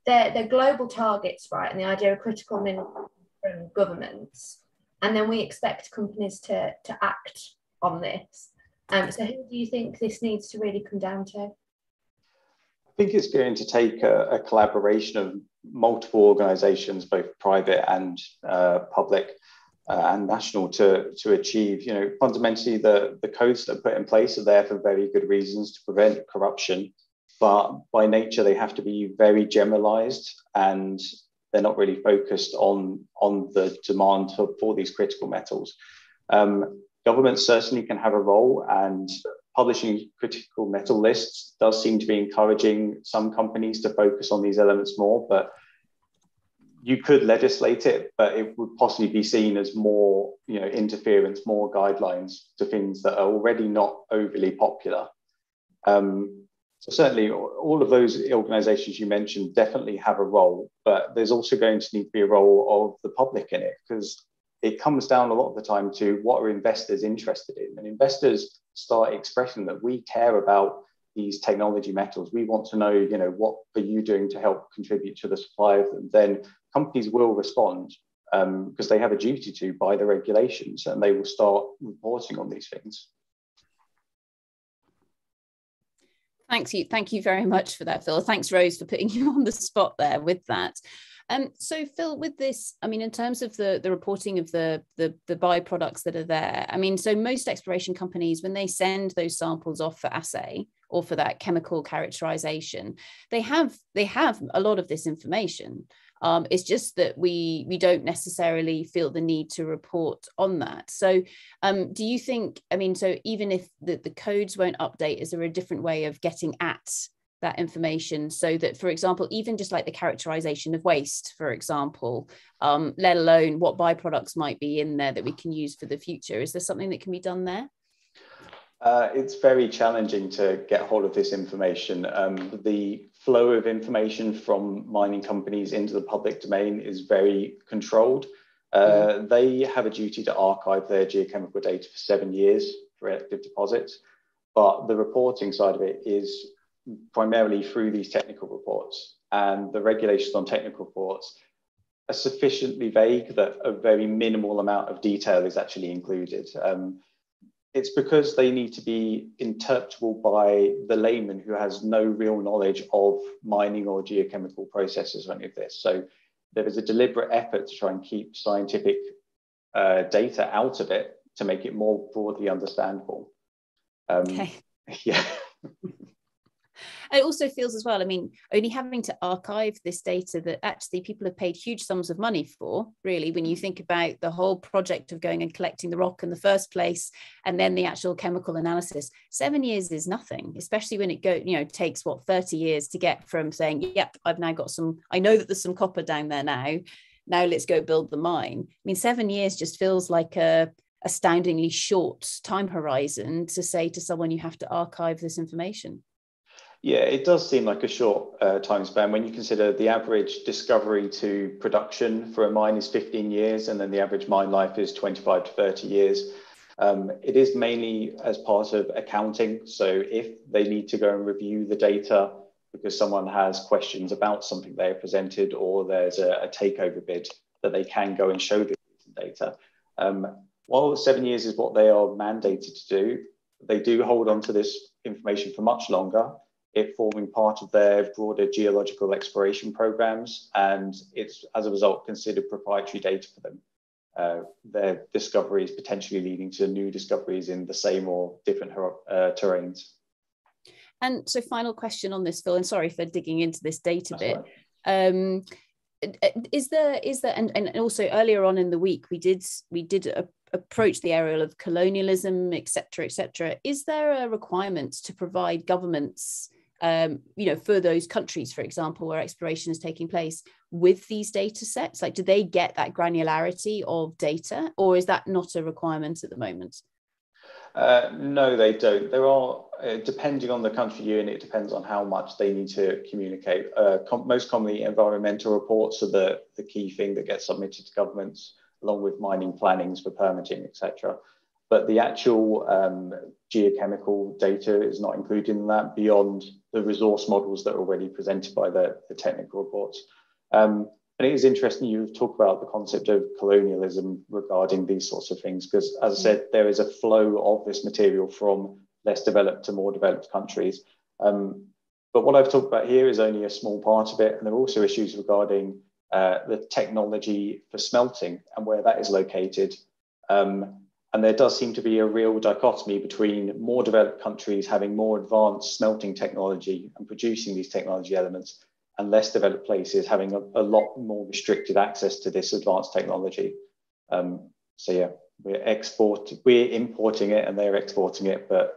they're, they're global targets, right? And the idea of critical mineral from governments, and then we expect companies to to act on this. Um, so who do you think this needs to really come down to? I think it's going to take a, a collaboration of multiple organizations, both private and uh, public uh, and national, to, to achieve, you know, fundamentally the, the codes that are put in place are there for very good reasons to prevent corruption. But by nature, they have to be very generalized and they're not really focused on, on the demand for, for these critical metals. Um, governments certainly can have a role and publishing critical metal lists does seem to be encouraging some companies to focus on these elements more but you could legislate it but it would possibly be seen as more you know interference more guidelines to things that are already not overly popular um, so certainly all of those organizations you mentioned definitely have a role but there's also going to need to be a role of the public in it because it comes down a lot of the time to what are investors interested in. And investors start expressing that we care about these technology metals. We want to know, you know, what are you doing to help contribute to the supply of them? Then companies will respond um, because they have a duty to by the regulations and they will start reporting on these things. Thanks you. Thank you very much for that, Phil. Thanks, Rose, for putting you on the spot there with that. Um, so Phil, with this, I mean, in terms of the the reporting of the, the the byproducts that are there, I mean, so most exploration companies, when they send those samples off for assay or for that chemical characterization, they have they have a lot of this information. Um, it's just that we we don't necessarily feel the need to report on that. So, um, do you think? I mean, so even if the, the codes won't update, is there a different way of getting at that information so that for example even just like the characterization of waste for example um, let alone what byproducts might be in there that we can use for the future is there something that can be done there uh, it's very challenging to get hold of this information. Um, the flow of information from mining companies into the public domain is very controlled. Uh, mm. They have a duty to archive their geochemical data for seven years for active deposits, but the reporting side of it is primarily through these technical reports. And the regulations on technical reports are sufficiently vague that a very minimal amount of detail is actually included. Um, it's because they need to be interpretable by the layman who has no real knowledge of mining or geochemical processes or any of this. So there is a deliberate effort to try and keep scientific uh, data out of it to make it more broadly understandable. Um, okay. Yeah. It also feels as well i mean only having to archive this data that actually people have paid huge sums of money for really when you mm-hmm. think about the whole project of going and collecting the rock in the first place and then the actual chemical analysis seven years is nothing especially when it go you know takes what 30 years to get from saying yep i've now got some i know that there's some copper down there now now let's go build the mine. I mean seven years just feels like a astoundingly short time horizon to say to someone you have to archive this information yeah, it does seem like a short uh, time span when you consider the average discovery to production for a mine is 15 years, and then the average mine life is 25 to 30 years. Um, it is mainly as part of accounting. So if they need to go and review the data because someone has questions about something they have presented or there's a, a takeover bid, that they can go and show the data. Um, while seven years is what they are mandated to do, they do hold on to this information for much longer it forming part of their broader geological exploration programs, and it's as a result considered proprietary data for them. Uh, their discoveries potentially leading to new discoveries in the same or different uh, terrains. And so, final question on this, Phil, and sorry for digging into this data That's bit. Right. Um, is there is there and, and also earlier on in the week we did we did a, approach the area of colonialism etc etc is there a requirement to provide governments um, you know, for those countries, for example, where exploration is taking place with these data sets? Like, do they get that granularity of data, or is that not a requirement at the moment? Uh, no, they don't. There are, uh, depending on the country in, it depends on how much they need to communicate. Uh, com most commonly, environmental reports are the, the key thing that gets submitted to governments, along with mining plannings for permitting, etc. But the actual um, geochemical data is not included in that beyond the resource models that are already presented by the, the technical reports. Um, and it is interesting you talk about the concept of colonialism regarding these sorts of things, because as I said, there is a flow of this material from less developed to more developed countries. Um, but what I've talked about here is only a small part of it. And there are also issues regarding uh, the technology for smelting and where that is located. Um, and there does seem to be a real dichotomy between more developed countries having more advanced smelting technology and producing these technology elements and less developed places having a, a lot more restricted access to this advanced technology. Um, so yeah, we're export, we're importing it and they're exporting it, but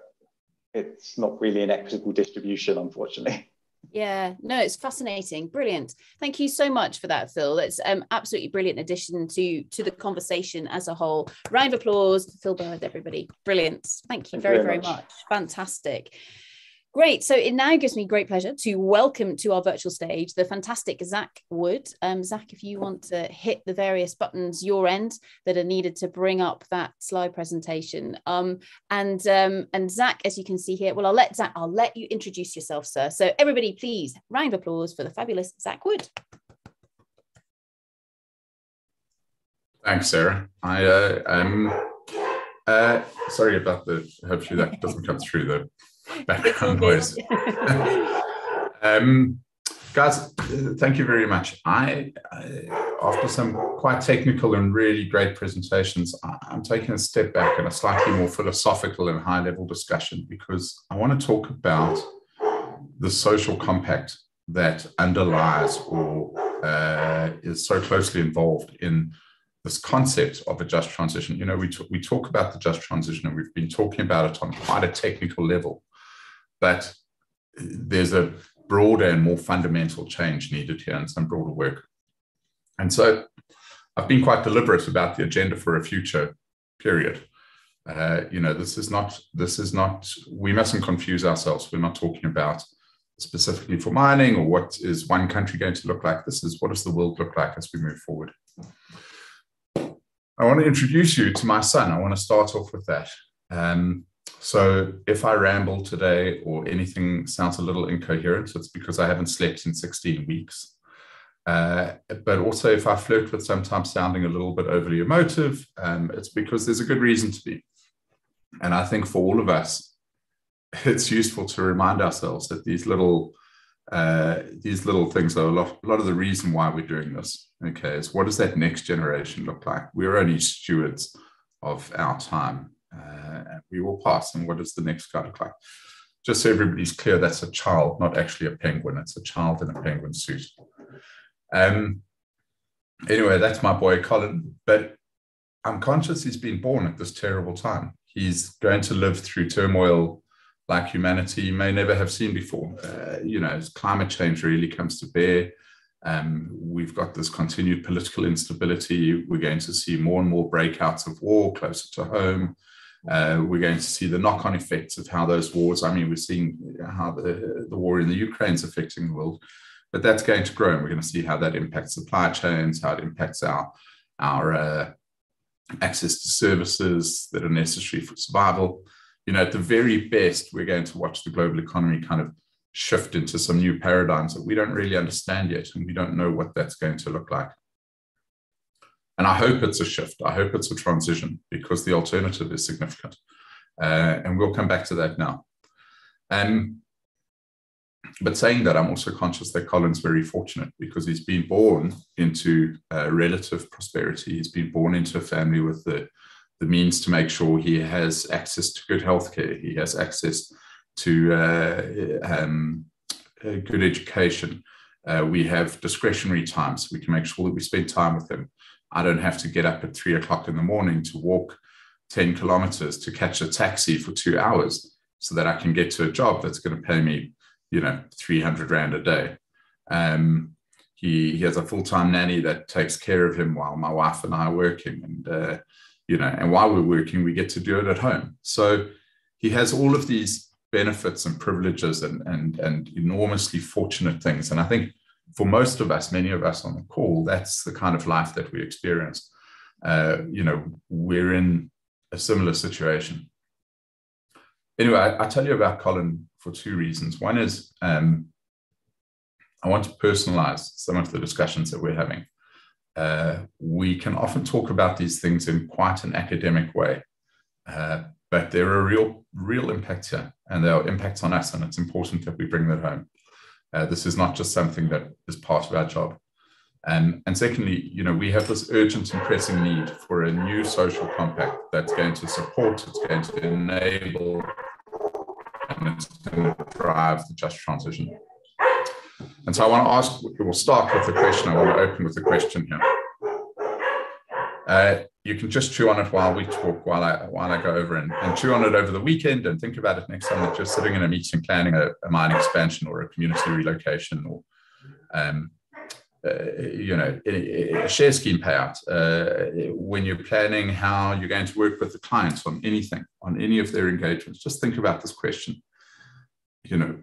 it's not really an equitable distribution, unfortunately. Yeah, no, it's fascinating, brilliant. Thank you so much for that, Phil. That's um, absolutely brilliant addition to to the conversation as a whole. Round of applause, Phil Bird, everybody. Brilliant. Thank you Thank very, very much. much. Fantastic. Great. So it now gives me great pleasure to welcome to our virtual stage the fantastic Zach Wood. Um, Zach, if you want to hit the various buttons your end that are needed to bring up that slide presentation. Um, and um, and Zach, as you can see here, well, I'll let Zach, I'll let you introduce yourself, sir. So everybody, please, round of applause for the fabulous Zach Wood. Thanks, Sarah. I uh, am uh, sorry about the. Hopefully that doesn't come through the background noise. um, guys, thank you very much. I, I, after some quite technical and really great presentations, I, I'm taking a step back and a slightly more philosophical and high level discussion because I want to talk about the social compact that underlies or uh, is so closely involved in this concept of a just transition. You know, we, t- we talk about the just transition and we've been talking about it on quite a technical level but there's a broader and more fundamental change needed here and some broader work. And so I've been quite deliberate about the agenda for a future period. Uh, you know, this is not, this is not, we mustn't confuse ourselves. We're not talking about specifically for mining or what is one country going to look like. This is what does the world look like as we move forward. I want to introduce you to my son. I want to start off with that. Um, so if I ramble today or anything sounds a little incoherent, it's because I haven't slept in 16 weeks. Uh, but also, if I flirt with sometimes sounding a little bit overly emotive, um, it's because there's a good reason to be. And I think for all of us, it's useful to remind ourselves that these little uh, these little things are a lot, a lot of the reason why we're doing this. Okay, is what does that next generation look like? We're only stewards of our time uh, we will pass. And what does the next look like? Just so everybody's clear, that's a child, not actually a penguin. It's a child in a penguin suit. Um, anyway, that's my boy Colin. But I'm conscious he's been born at this terrible time. He's going to live through turmoil like humanity may never have seen before. Uh, you know, as climate change really comes to bear, um, we've got this continued political instability. We're going to see more and more breakouts of war closer to home. Uh, we're going to see the knock-on effects of how those wars. I mean, we're seeing how the, the war in the Ukraine is affecting the world, but that's going to grow, and we're going to see how that impacts supply chains, how it impacts our our uh, access to services that are necessary for survival. You know, at the very best, we're going to watch the global economy kind of shift into some new paradigms that we don't really understand yet, and we don't know what that's going to look like. And I hope it's a shift. I hope it's a transition because the alternative is significant. Uh, and we'll come back to that now. Um, but saying that, I'm also conscious that Colin's very fortunate because he's been born into uh, relative prosperity. He's been born into a family with the, the means to make sure he has access to good healthcare. He has access to uh, um, good education. Uh, we have discretionary times. So we can make sure that we spend time with him. I don't have to get up at three o'clock in the morning to walk 10 kilometers to catch a taxi for two hours so that I can get to a job that's going to pay me, you know, 300 Rand a day. Um, he, he has a full time nanny that takes care of him while my wife and I are working. And, uh, you know, and while we're working, we get to do it at home. So he has all of these benefits and privileges and, and, and enormously fortunate things. And I think for most of us, many of us on the call, that's the kind of life that we experience. Uh, you know, we're in a similar situation. Anyway, I, I, tell you about Colin for two reasons. One is um, I want to personalize some of the discussions that we're having. Uh, we can often talk about these things in quite an academic way, uh, but there are real, real impacts here, and there are impacts on us, and it's important that we bring that home. Uh, this is not just something that is part of our job. And, and secondly, you know, we have this urgent and pressing need for a new social compact that's going to support, it's going to enable, and it's going to drive the just transition. And so I want to ask, we'll start with the question. I want to open with the question here. Uh, you can just chew on it while we talk, while I while I go over and, and chew on it over the weekend and think about it next time that you're sitting in a meeting planning a, a mine expansion or a community relocation or um, uh, you know a, share scheme payout uh, when you're planning how you're going to work with the clients on anything on any of their engagements just think about this question you know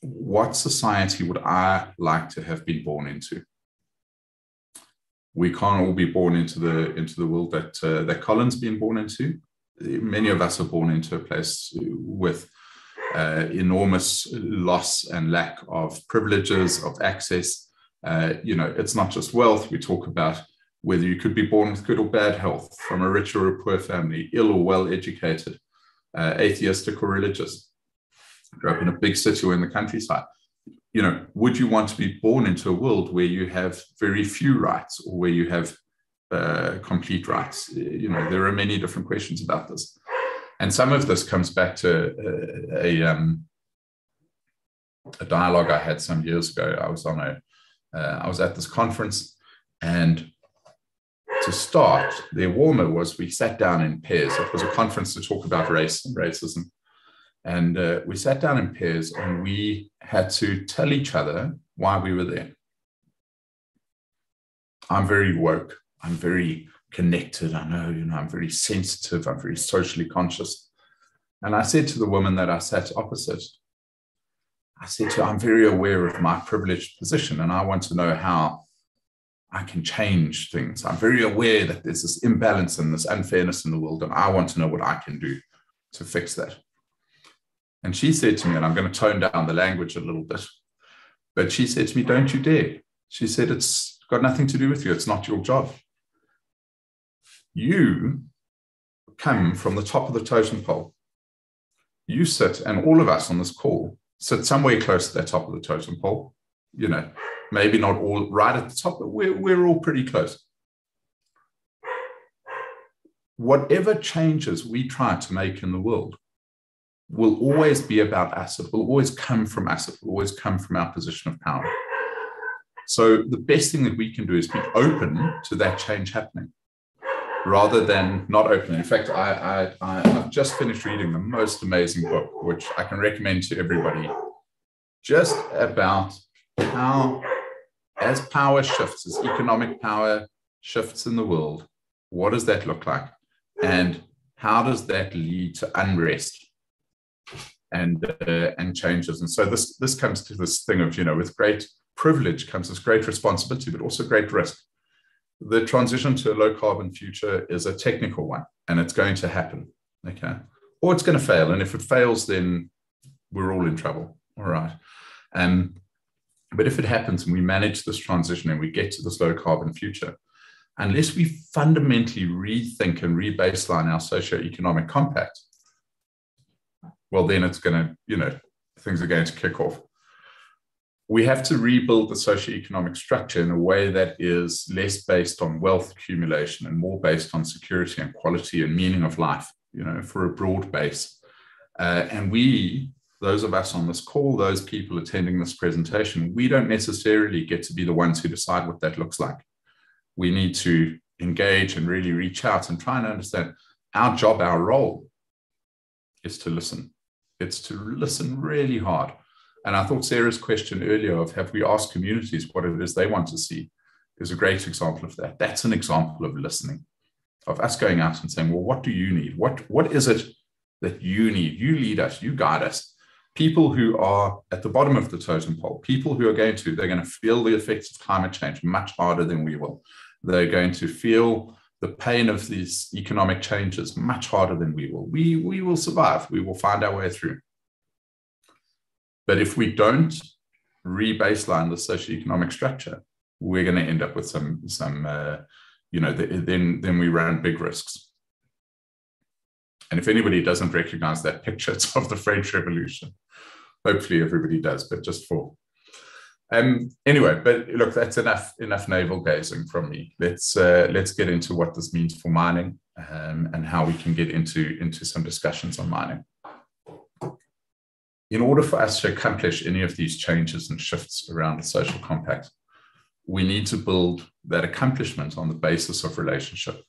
what society would I like to have been born into? We can't all be born into the into the world that uh, that Colin's been born into. Many of us are born into a place with uh, enormous loss and lack of privileges, of access. Uh, you know, it's not just wealth. We talk about whether you could be born with good or bad health, from a rich or a poor family, ill or well educated, uh, atheistic or religious grew up in a big city or in the countryside you know would you want to be born into a world where you have very few rights or where you have uh, complete rights you know there are many different questions about this and some of this comes back to a, a, um, a dialogue i had some years ago i was on a uh, I was at this conference and to start, their warmer was we sat down in pairs. It was a conference to talk about race and racism. And uh, we sat down in pairs and we had to tell each other why we were there. I'm very woke. I'm very connected. I know, you know, I'm very sensitive. I'm very socially conscious. And I said to the woman that I sat opposite, I said to her, I'm very aware of my privileged position and I want to know how I can change things. I'm very aware that there's this imbalance and this unfairness in the world, and I want to know what I can do to fix that. And she said to me, and I'm going to tone down the language a little bit, but she said to me, Don't you dare. She said, It's got nothing to do with you. It's not your job. You come from the top of the totem pole. You sit, and all of us on this call sit somewhere close to the top of the totem pole. You know, maybe not all right at the top, but we're, we're all pretty close. Whatever changes we try to make in the world, will always be about. It will always come from us. It will always come from our position of power. So the best thing that we can do is be open to that change happening rather than not open. In fact, I, I, I, have just finished reading the most amazing book, which I can recommend to everybody, just about how, as power shifts, as economic power shifts in the world, what does that look like? And how does that lead to unrest and uh, and changes. And so this this comes to this thing of you know with great privilege comes this great responsibility, but also great risk. The transition to a low carbon future is a technical one, and it's going to happen. Okay, or it's going to fail, and if it fails, then we're all in trouble. All right, and but if it happens and we manage this transition and we get to this low carbon future, unless we fundamentally rethink and rebaseline our socio-economic compact, well, then it's going to, you know, things are going to kick off. We have to rebuild the socioeconomic structure in a way that is less based on wealth accumulation and more based on security and quality and meaning of life, you know, for a broad base. Uh, and we, those of us on this call, those people attending this presentation, we don't necessarily get to be the ones who decide what that looks like. We need to engage and really reach out and try and understand our job, our role is to listen it's to listen really hard. And I thought Sarah's question earlier of have we asked communities what it is they want to see is a great example of that. That's an example of listening. of us going out and saying, well, what do you need? What, what is it that you need? You lead us, you guide us. People who are at the bottom of the totem pole, people who are going to, they're going to feel the effects of climate change much harder than we will. They're going to feel the pain of these economic changes much harder than we will. We, we will survive. We will find our way through. But if we don't re-baseline the socioeconomic structure, we're going to end up with some some uh, you know then then we run big risks. And if anybody doesn't recognize that picture, it's of the French Revolution. Hopefully everybody does, but just for um, anyway, but look, that's enough enough navel gazing from me. Let's uh, let's get into what this means for mining um, and how we can get into into some discussions on mining. In order for us to accomplish any of these changes and shifts around the social compact, we need to build that accomplishment on the basis of relationship.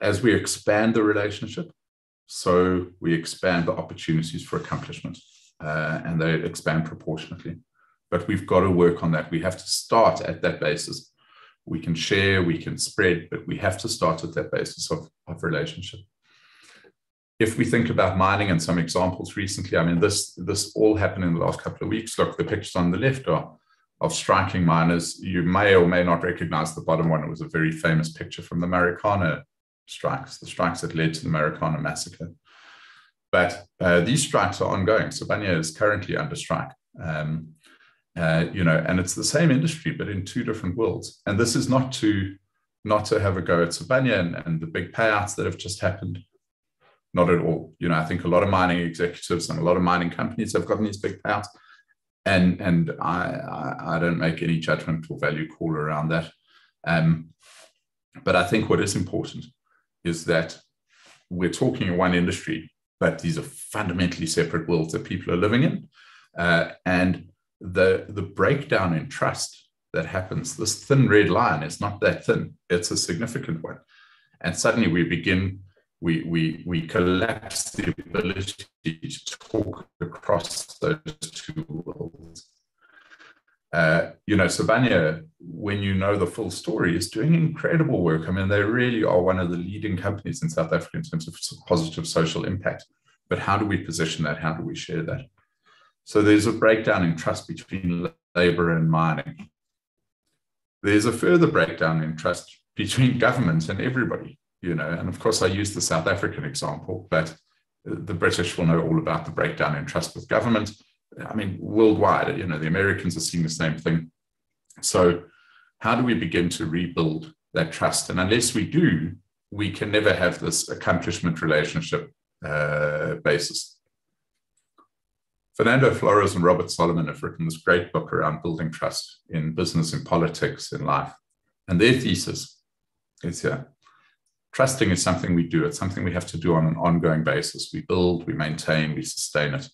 As we expand the relationship, so we expand the opportunities for accomplishment, uh, and they expand proportionately but we've got to work on that. We have to start at that basis. We can share, we can spread, but we have to start at that basis of, of relationship. If we think about mining and some examples recently, I mean, this this all happened in the last couple of weeks. Look, the pictures on the left are of striking miners. You may or may not recognize the bottom one. It was a very famous picture from the Marikana strikes, the strikes that led to the Marikana massacre. But uh, these strikes are ongoing. Sibanye is currently under strike. Um, uh, you know, and it's the same industry, but in two different worlds. And this is not to not to have a go at Sibanye and, and the big payouts that have just happened. Not at all. You know, I think a lot of mining executives and a lot of mining companies have gotten these big payouts. And and I, I, I don't make any judgment or value call around that. Um, but I think what is important is that we're talking in one industry, but these are fundamentally separate worlds that people are living in. Uh, and the the breakdown in trust that happens this thin red line is not that thin it's a significant one and suddenly we begin we we we collapse the ability to talk across those two worlds uh, you know, Sibanye, when you know the full story, is doing incredible work. I mean, they really are one of the leading companies in South Africa in terms of positive social impact. But how do we position that? How do we share that? So there's a breakdown in trust between labor and mining. There's a further breakdown in trust between governments and everybody, you know. And of course, I use the South African example, but the British will know all about the breakdown in trust with government. I mean, worldwide, you know, the Americans are seeing the same thing. So, how do we begin to rebuild that trust? And unless we do, we can never have this accomplishment relationship uh, basis. Fernando Flores and Robert Solomon have written this great book around building trust in business, in politics, in life. And their thesis is here. Trusting is something we do. It's something we have to do on an ongoing basis. We build, we maintain, we sustain it.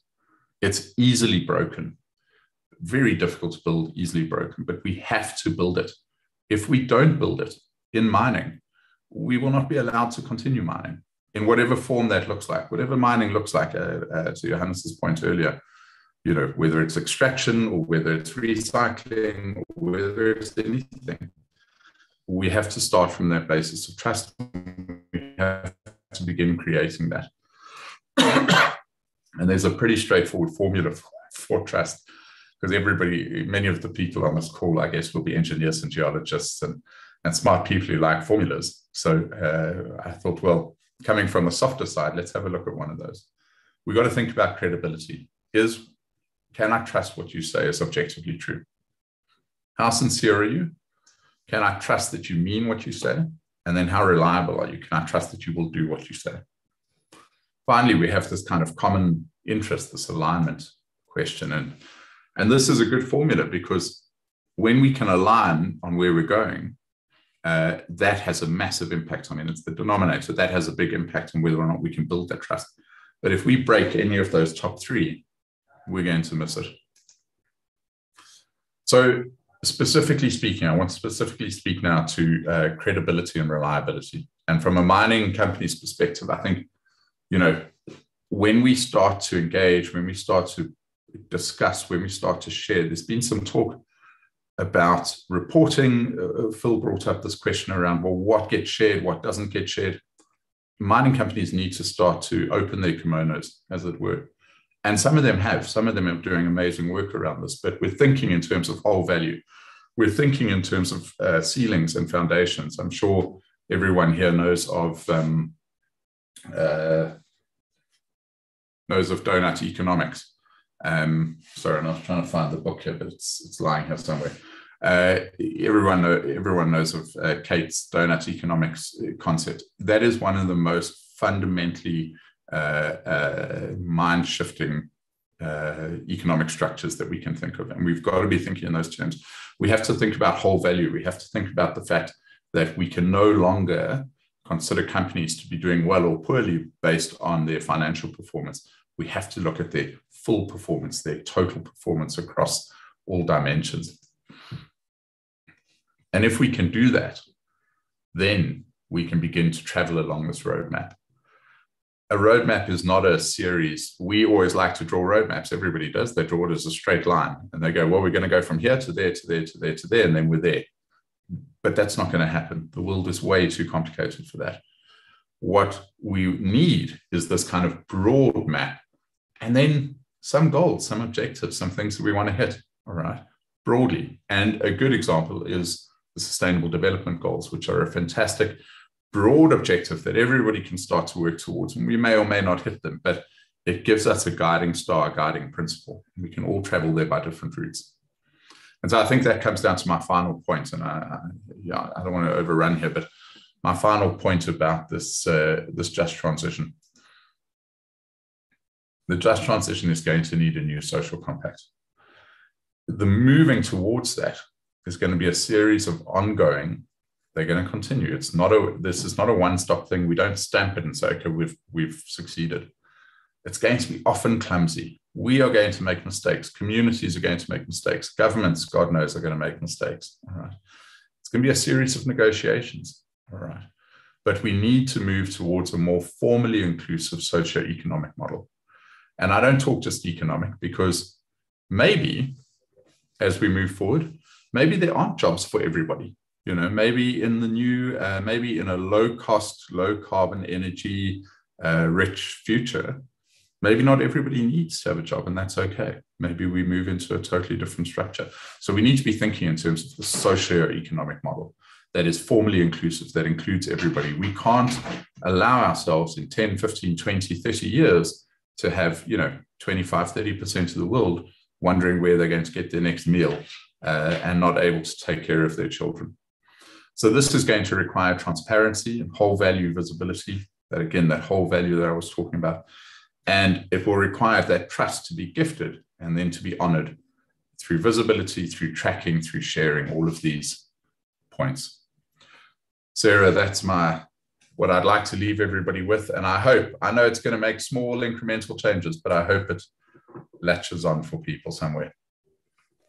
It's easily broken, very difficult to build, easily broken, but we have to build it. If we don't build it in mining, we will not be allowed to continue mining in whatever form that looks like, whatever mining looks like, uh, uh, to Johannes's point earlier you know, whether it's extraction or whether it's recycling or whether it's anything. We have to start from that basis of trust. We have to begin creating that. and there's a pretty straightforward formula for, trust because everybody, many of the people on this call, I guess, will be engineers and geologists and, and smart people who like formulas. So uh, I thought, well, coming from the softer side, let's have a look at one of those. We've got to think about credibility. Is can I trust what you say is objectively true? How sincere are you? Can I trust that you mean what you say? And then how reliable are you? Can I trust that you will do what you say? Finally, we have this kind of common interest, this alignment question. And, and this is a good formula because when we can align on where we're going, uh, that has a massive impact. I mean, it's the denominator that has a big impact on whether or not we can build that trust. But if we break any of those top three, we're going to miss it. So, specifically speaking, I want to specifically speak now to uh, credibility and reliability. And from a mining company's perspective, I think, you know, when we start to engage, when we start to discuss, when we start to share, there's been some talk about reporting. Uh, Phil brought up this question around well, what gets shared, what doesn't get shared. Mining companies need to start to open their kimonos, as it were. And some of them have, some of them are doing amazing work around this, but we're thinking in terms of whole value. We're thinking in terms of uh, ceilings and foundations. I'm sure everyone here knows of um, uh, knows of donut economics. Um, sorry, I'm not trying to find the book here, but it's it's lying here somewhere. Uh, everyone know, everyone knows of uh, Kate's donut economics concept. That is one of the most fundamentally uh, uh mind shifting uh, economic structures that we can think of, and we've got to be thinking in those terms. We have to think about whole value. We have to think about the fact that we can no longer consider companies to be doing well or poorly based on their financial performance. We have to look at their full performance, their total performance across all dimensions. And if we can do that, then we can begin to travel along this roadmap. A roadmap is not a series. We always like to draw roadmaps. Everybody does. They draw it as a straight line and they go, well, we're going to go from here to there, to there, to there, to there, and then we're there. But that's not going to happen. The world is way too complicated for that. What we need is this kind of broad map and then some goals, some objectives, some things that we want to hit. All right, broadly. And a good example is the Sustainable Development Goals, which are a fantastic broad objective that everybody can start to work towards. And we may or may not hit them, but it gives us a guiding star, a guiding principle. We can all travel there by different routes. And so I think that comes down to my final point. and I, I yeah, I don't want to overrun here, but my final point about this uh, this just transition. The just transition is going to need a new social compact. The moving towards that is going to be a series of ongoing. They're going to continue. It's not a. This is not a one-stop thing. We don't stamp it and say, "Okay, we've we've succeeded." It's going to be often clumsy we are going to make mistakes. Communities are going to make mistakes. Governments, God knows, are going to make mistakes. All right. It's going to be a series of negotiations. All right. But we need to move towards a more formally inclusive socio-economic model. And I don't talk just economic because maybe as we move forward, maybe there aren't jobs for everybody. You know, maybe in the new, uh, maybe in a low cost, low carbon energy uh, rich future, maybe not everybody needs to have a job and that's okay. Maybe we move into a totally different structure. So we need to be thinking in terms of the socio-economic model that is formally inclusive that includes everybody. We can't allow ourselves in 10 15 20 30 years to have you know 25 30% of the world wondering where they're going to get their next meal uh, and not able to take care of their children so this is going to require transparency and whole value visibility that again that whole value that i was talking about and it will require that trust to be gifted and then to be honored through visibility, through tracking, through sharing all of these points. Sarah, that's my what I'd like to leave everybody with. And I hope, I know it's going to make small incremental changes, but I hope it latches on for people somewhere.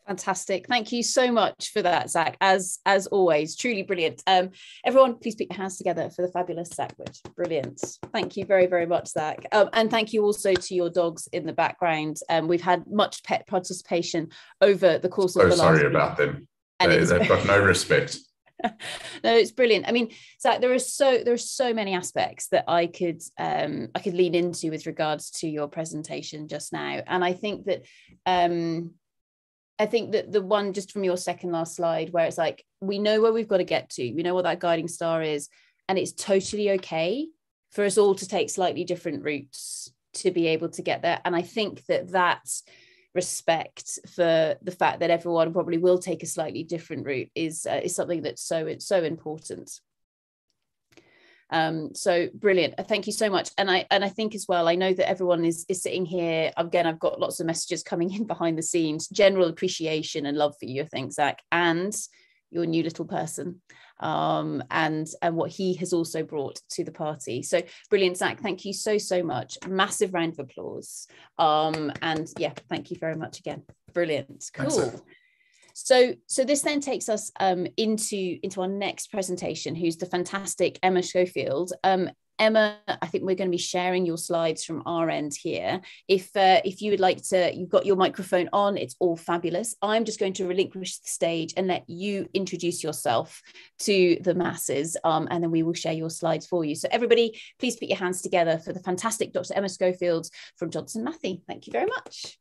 Fantastic. Thank you so much for that, Zach. As as always, truly brilliant. Um, everyone, please put your hands together for the fabulous Zach Wood. Brilliant. Thank you very, very much, Zach. Um, and thank you also to your dogs in the background. Um, we've had much pet participation over the course of oh, the sorry last about week. them. And they, have got no respect. no, it's brilliant. I mean, Zach, there are so there are so many aspects that I could um, I could lean into with regards to your presentation just now, and I think that um, I think that the one just from your second last slide, where it's like, we know where we've got to get to, we know what that guiding star is, and it's totally okay for us all to take slightly different routes to be able to get there. And I think that that respect for the fact that everyone probably will take a slightly different route is uh, is something that's so it's so important. Um, so brilliant. Uh, thank you so much. And I and I think as well, I know that everyone is is sitting here. Again, I've got lots of messages coming in behind the scenes, general appreciation and love for you, I think, Zach, and your new little person. Um, and and what he has also brought to the party. So brilliant, Zach. Thank you so so much. Massive round of applause. Um, and yeah, thank you very much again. Brilliant. Cool. So, so this then takes us um, into into our next presentation, who's the fantastic Emma Schofield. Um, Emma, I think we're going to be sharing your slides from our end here. If uh, if you would like to, you've got your microphone on, it's all fabulous. I'm just going to relinquish the stage and let you introduce yourself to the masses, um, and then we will share your slides for you. So everybody, please put your hands together for the fantastic Dr. Emma Schofield from Johnson Matthey. Thank you very much.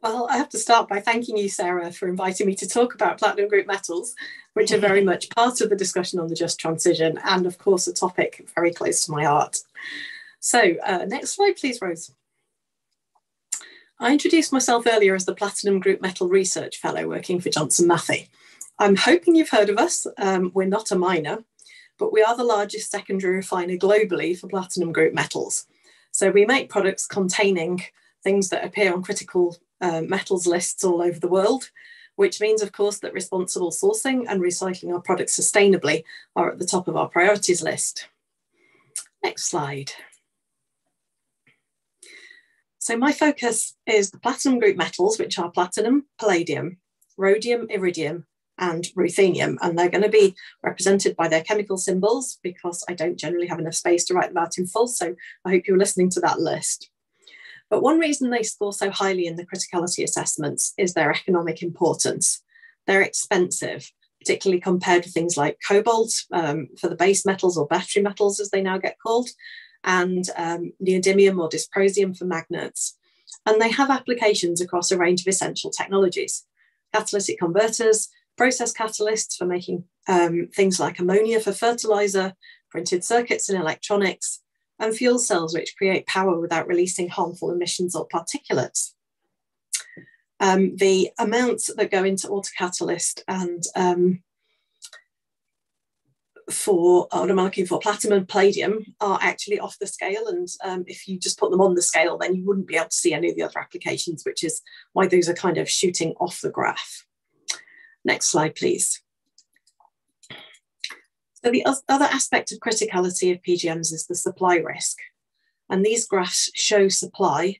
Well, I have to start by thanking you, Sarah, for inviting me to talk about platinum group metals, which are very much part of the discussion on the just transition and, of course, a topic very close to my heart. So, uh, next slide, please, Rose. I introduced myself earlier as the Platinum Group Metal Research Fellow working for Johnson Matthey. I'm hoping you've heard of us. Um, we're not a miner, but we are the largest secondary refiner globally for platinum group metals. So we make products containing things that appear on critical uh, metals lists all over the world, which means, of course, that responsible sourcing and recycling our products sustainably are at the top of our priorities list. Next slide. So my focus is the platinum group metals, which are platinum, palladium, rhodium, iridium, and ruthenium. And they're going to be represented by their chemical symbols because I don't generally have enough space to write them out in full. So I hope you're listening to that list. But one reason they score so highly in the criticality assessments is their economic importance. They're expensive, particularly compared with things like cobalt um, for the base metals or battery metals, as they now get called, and um, neodymium or dysprosium for magnets. And they have applications across a range of essential technologies catalytic converters, process catalysts for making um, things like ammonia for fertilizer, printed circuits in electronics, and fuel cells which create power without releasing harmful emissions or particulates. Um, the amounts that go into autocatalyst and um, for automolecule for platinum and palladium are actually off the scale. And um, if you just put them on the scale, then you wouldn't be able to see any of the other applications, which is why those are kind of shooting off the graph. Next slide, please. So the other aspect of criticality of PGMs is the supply risk. And these graphs show supply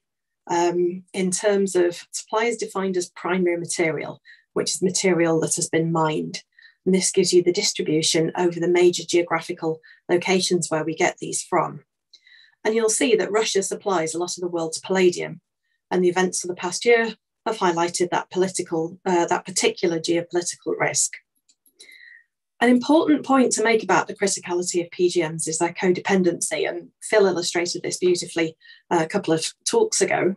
um, in terms of supply is defined as primary material, which is material that has been mined. And this gives you the distribution over the major geographical locations where we get these from. And you'll see that Russia supplies a lot of the world's palladium. And the events of the past year have highlighted that political, uh, that particular geopolitical risk. An important point to make about the criticality of PGMs is their codependency, and Phil illustrated this beautifully uh, a couple of talks ago.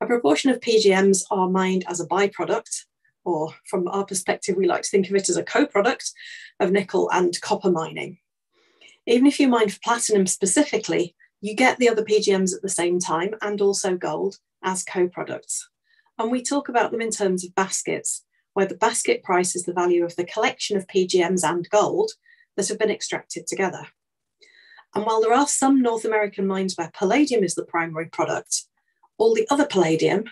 A proportion of PGMs are mined as a byproduct, or from our perspective, we like to think of it as a co-product of nickel and copper mining. Even if you mine for platinum specifically, you get the other PGMs at the same time and also gold as co-products. And we talk about them in terms of baskets, where the basket price is the value of the collection of PGMs and gold that have been extracted together. And while there are some North American mines where palladium is the primary product, all the other palladium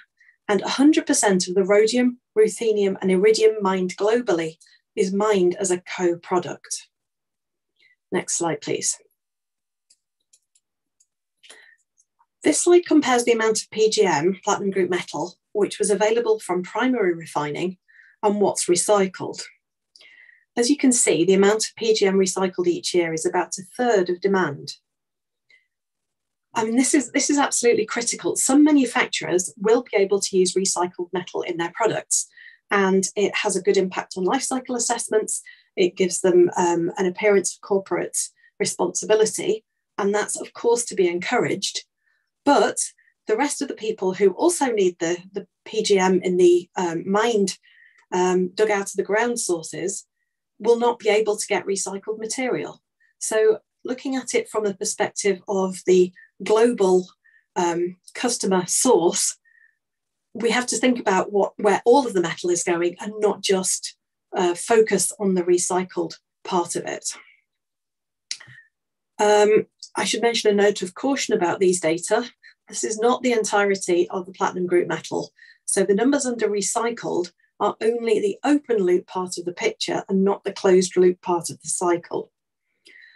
and 100% of the rhodium, ruthenium, and iridium mined globally is mined as a co product. Next slide, please. This slide compares the amount of PGM, platinum group metal, which was available from primary refining and what's recycled. As you can see, the amount of PGM recycled each year is about a third of demand. I mean, this is, this is absolutely critical. Some manufacturers will be able to use recycled metal in their products, and it has a good impact on life cycle assessments. It gives them um, an appearance of corporate responsibility, and that's, of course, to be encouraged. But the rest of the people who also need the, the PGM in the um, mined um, dug out of the ground sources will not be able to get recycled material. So, looking at it from the perspective of the global um, customer source, we have to think about what where all of the metal is going and not just uh, focus on the recycled part of it. Um, I should mention a note of caution about these data. This is not the entirety of the platinum group metal. So the numbers under recycled are only the open loop part of the picture and not the closed loop part of the cycle.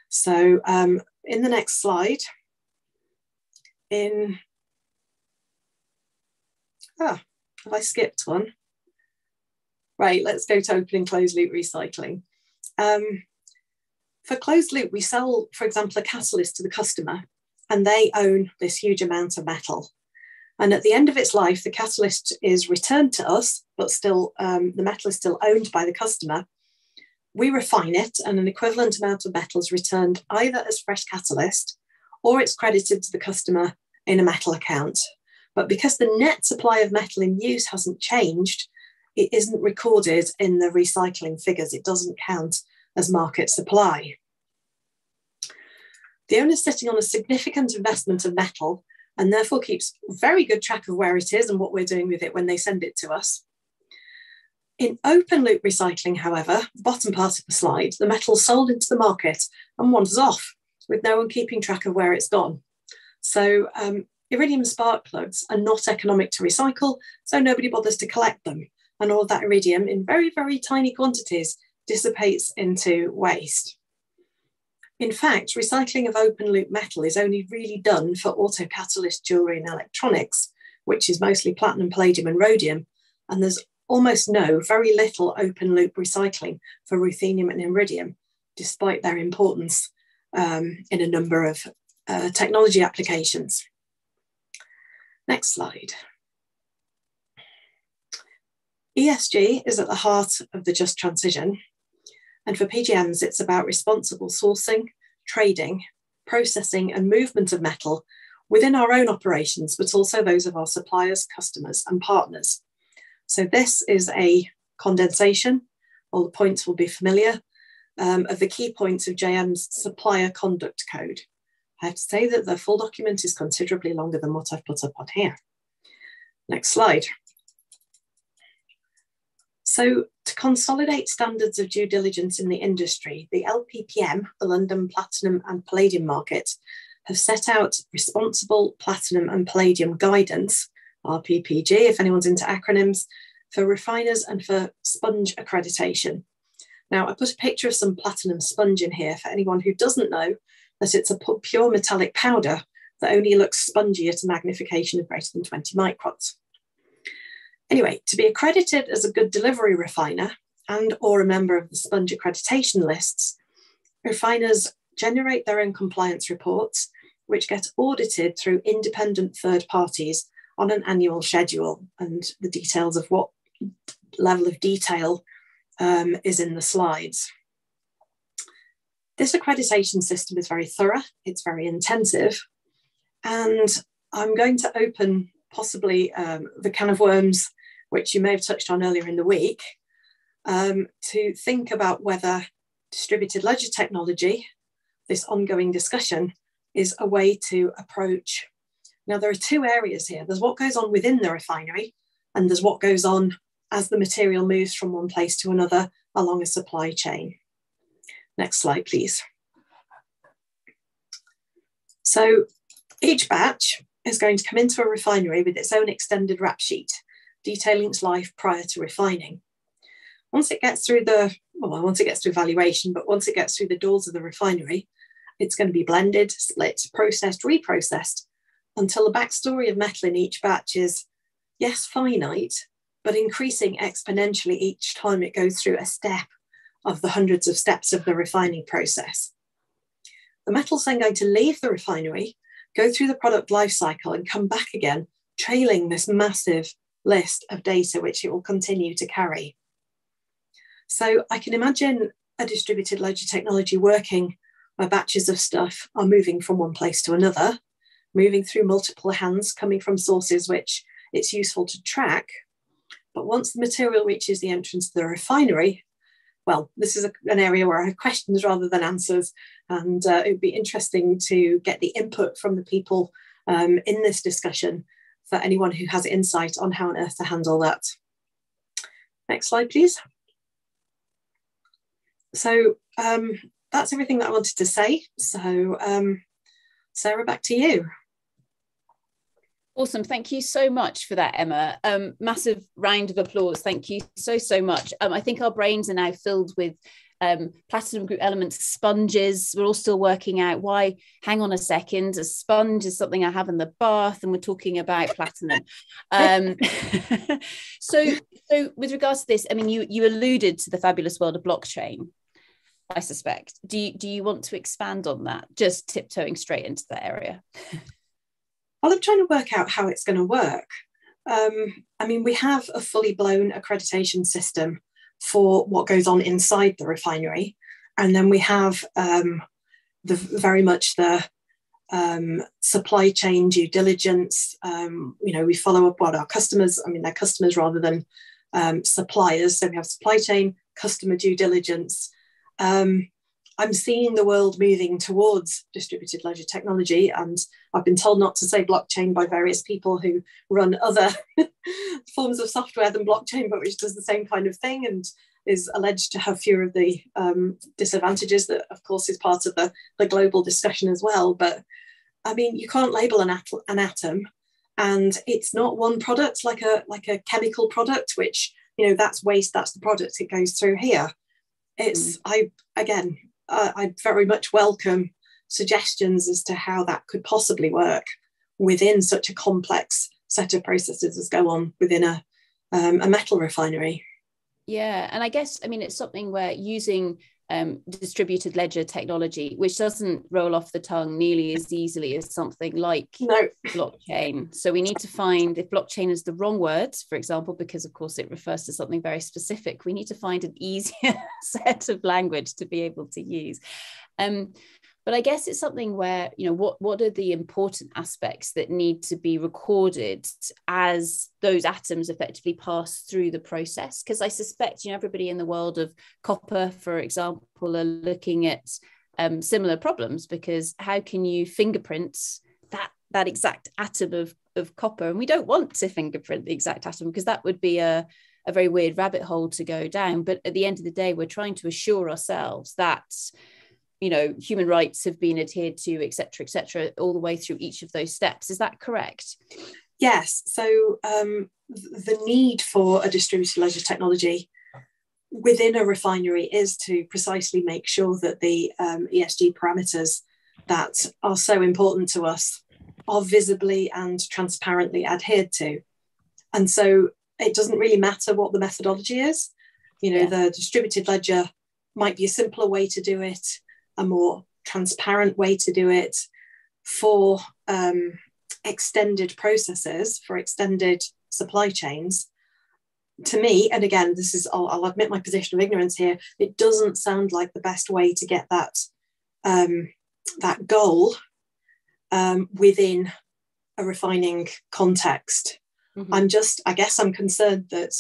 So um, in the next slide, in, ah, have I skipped one? Right, let's go to open and closed loop recycling. Um, For closed loop, we sell, for example, a catalyst to the customer, and they own this huge amount of metal. And at the end of its life, the catalyst is returned to us, but still um, the metal is still owned by the customer. We refine it, and an equivalent amount of metal is returned either as fresh catalyst or it's credited to the customer in a metal account. But because the net supply of metal in use hasn't changed, it isn't recorded in the recycling figures. It doesn't count as market supply. The owner is sitting on a significant investment of metal and therefore keeps very good track of where it is and what we're doing with it when they send it to us. In open loop recycling, however, bottom part of the slide, the metal sold into the market and wanders off with no one keeping track of where it's gone. So um, iridium spark plugs are not economic to recycle, so nobody bothers to collect them. And all that iridium in very, very tiny quantities dissipates into waste. In fact, recycling of open loop metal is only really done for autocatalyst jewellery and electronics, which is mostly platinum, palladium, and rhodium. And there's almost no, very little open loop recycling for ruthenium and iridium, despite their importance um, in a number of uh, technology applications. Next slide. ESG is at the heart of the just transition. And for PGMs, it's about responsible sourcing, trading, processing, and movement of metal within our own operations, but also those of our suppliers, customers, and partners. So, this is a condensation. All the points will be familiar um, of the key points of JM's supplier conduct code. I have to say that the full document is considerably longer than what I've put up on here. Next slide. So to consolidate standards of due diligence in the industry, the LPPM, the London Platinum and Palladium Market, have set out responsible platinum and palladium guidance, RPPG, if anyone's into acronyms, for refiners and for sponge accreditation. Now, I put a picture of some platinum sponge in here for anyone who doesn't know that it's a pure metallic powder that only looks spongy at a magnification of greater than 20 microns. Anyway, to be accredited as a good delivery refiner and or a member of the sponge accreditation lists, refiners generate their own compliance reports, which get audited through independent third parties on an annual schedule. And the details of what level of detail um, is in the slides. This accreditation system is very thorough, it's very intensive, and I'm going to open possibly um, the can of worms, which you may have touched on earlier in the week, um, to think about whether distributed ledger technology, this ongoing discussion, is a way to approach. Now, there are two areas here there's what goes on within the refinery, and there's what goes on as the material moves from one place to another along a supply chain. Next slide, please. So each batch is going to come into a refinery with its own extended rap sheet, detailing its life prior to refining. Once it gets through the, well, once it gets to evaluation, but once it gets through the doors of the refinery, it's going to be blended, split, processed, reprocessed until the backstory of metal in each batch is, yes, finite, but increasing exponentially each time it goes through a step of the hundreds of steps of the refining process. The metal's then going to leave the refinery, go through the product life cycle, and come back again, trailing this massive list of data which it will continue to carry. So I can imagine a distributed ledger technology working where batches of stuff are moving from one place to another, moving through multiple hands, coming from sources which it's useful to track, but once the material reaches the entrance to the refinery, well, this is a, an area where I have questions rather than answers. And uh, it would be interesting to get the input from the people um, in this discussion for anyone who has insight on how on earth to handle that. Next slide, please. So um, that's everything that I wanted to say. So um, Sarah, back to you. Awesome. Thank you so much for that, Emma. Um, massive round of applause. Thank you so, so much. Um, I think our brains are now filled with um, platinum group elements, sponges. We're all still working out why, hang on a second, a sponge is something I have in the bath, and we're talking about platinum. Um, so, so with regards to this, I mean, you, you alluded to the fabulous world of blockchain. I suspect. Do you, do you want to expand on that? Just tiptoeing straight into that area. well, I'm trying to work out how it's going to work. Um, I mean, we have a fully blown accreditation system for what goes on inside the refinery, and then we have um, the very much the um, supply chain due diligence. Um, you know, we follow up what our customers. I mean, they're customers rather than um, suppliers. So we have supply chain, customer due diligence. Um, I'm seeing the world moving towards distributed ledger technology, and I've been told not to say blockchain by various people who run other forms of software than blockchain, but which does the same kind of thing and is alleged to have fewer of the um, disadvantages that, of course, is part of the, the global discussion as well. But I mean, you can't label an, at- an atom, and it's not one product like a like a chemical product, which you know that's waste, that's the product it goes through here. It's mm. I again uh, I very much welcome suggestions as to how that could possibly work within such a complex set of processes as go on within a, um, a metal refinery. Yeah, and I guess I mean it's something where using um, distributed ledger technology, which doesn't roll off the tongue nearly as easily as something like no. blockchain. So we need to find if blockchain is the wrong word, for example, because of course it refers to something very specific, we need to find an easier set of language to be able to use. Um, but i guess it's something where you know what what are the important aspects that need to be recorded as those atoms effectively pass through the process? Because i suspect you know everybody in the world of copper for example are looking at um, similar problems because how can you fingerprint that that exact atom of of copper? And we don't want to fingerprint the exact atom because that would be a a very weird rabbit hole to go down. But at the end of the day we're trying to assure ourselves that you know human rights have been adhered to etc etc all the way through each of those steps. Is that correct? Yes. So um, the need for a distributed ledger technology within a refinery is to precisely make sure that the um, esg parameters that are so important to us are visibly and transparently adhered to. And so it doesn't really matter what the methodology is. You know yeah. the distributed ledger might be a simpler way to do it a more transparent way to do it for um, extended processes, for extended supply chains. To me, and again, this is, I'll, I'll, admit my position of ignorance here, it doesn't sound like the best way to get that, um, that goal um, within a refining context. Mm-hmm. I'm just, I guess I'm concerned that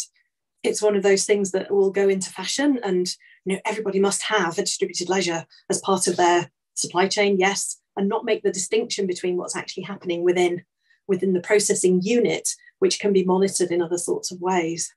it's one of those things that will go into fashion and you know everybody must have a distributed ledger as part of their supply chain yes and not make the distinction between what's actually happening within within the processing unit which can be monitored in other sorts of ways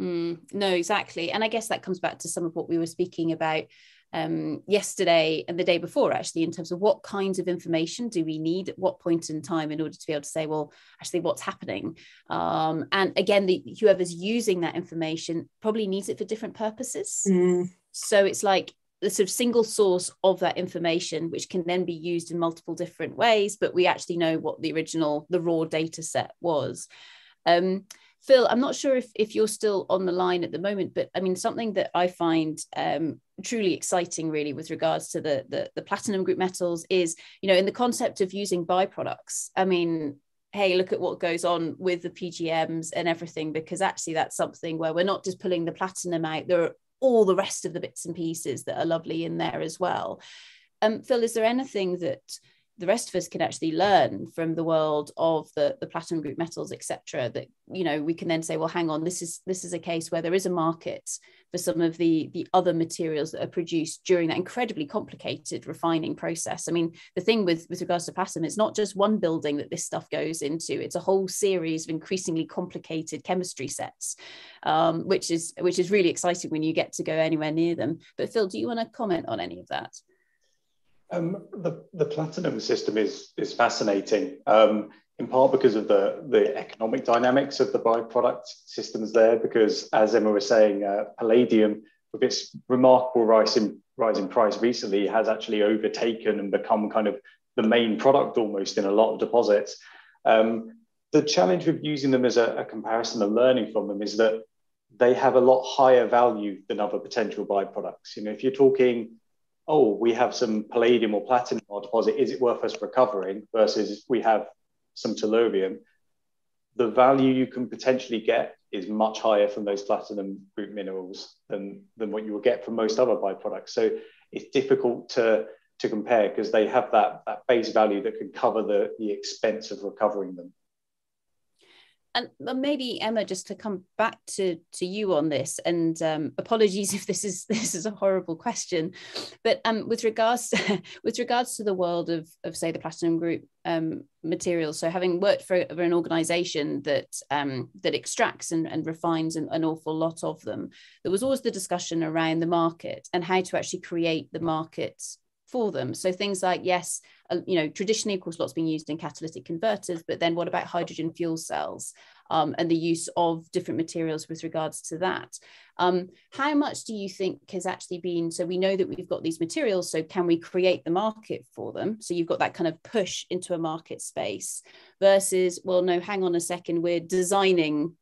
mm, no exactly and i guess that comes back to some of what we were speaking about um, yesterday and the day before, actually, in terms of what kinds of information do we need at what point in time in order to be able to say, well, actually, what's happening? Um, and again, the, whoever's using that information probably needs it for different purposes. Mm. So it's like the sort of single source of that information, which can then be used in multiple different ways, but we actually know what the original, the raw data set was. Um, Phil, I'm not sure if, if you're still on the line at the moment, but I mean, something that I find um, truly exciting, really, with regards to the, the, the platinum group metals is, you know, in the concept of using byproducts. I mean, hey, look at what goes on with the PGMs and everything, because actually that's something where we're not just pulling the platinum out. There are all the rest of the bits and pieces that are lovely in there as well. Um, Phil, is there anything that the rest of us can actually learn from the world of the, the platinum group metals, etc. That you know we can then say, well, hang on, this is this is a case where there is a market for some of the the other materials that are produced during that incredibly complicated refining process. I mean, the thing with with regards to platinum, it's not just one building that this stuff goes into; it's a whole series of increasingly complicated chemistry sets, um, which is which is really exciting when you get to go anywhere near them. But Phil, do you want to comment on any of that? Um, the, the platinum system is, is fascinating, um, in part because of the, the economic dynamics of the byproduct systems there, because as Emma was saying, uh, palladium, with its remarkable rise in, rise in price recently, has actually overtaken and become kind of the main product almost in a lot of deposits. Um, the challenge with using them as a, a comparison and learning from them is that they have a lot higher value than other potential byproducts. You know, if you're talking oh, we have some palladium or platinum in our deposit. Is it worth us recovering? Versus we have some tellurium. The value you can potentially get is much higher from those platinum group minerals than, than what you will get from most other byproducts. So it's difficult to, to compare because they have that, that base value that can cover the, the expense of recovering them and maybe Emma, just to come back to to you on this, and um, apologies if this is this is a horrible question, but um, with regards to, with regards to the world of of say the platinum group um, materials, so having worked for, for an organisation that um, that extracts and, and refines an, an awful lot of them, there was always the discussion around the market and how to actually create the markets for them. So things like, yes, uh, you know, traditionally, of course, lots being used in catalytic converters, but then what about hydrogen fuel cells um, and the use of different materials with regards to that? Um, how much do you think has actually been, so we know that we've got these materials, so can we create the market for them? So you've got that kind of push into a market space versus, well, no, hang on a second, we're designing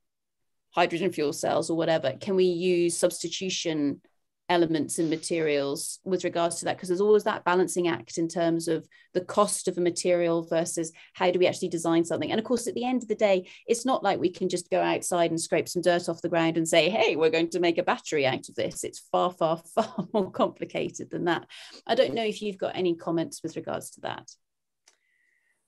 hydrogen fuel cells or whatever. Can we use substitution elements and materials with regards to that because there's always that balancing act in terms of the cost of a material versus how do we actually design something? And of course at the end of the day it's not like we can just go outside and scrape some dirt off the ground and say hey we're going to make a battery out of this. It's far far far more complicated than that. I don't know if you've got any comments with regards to that.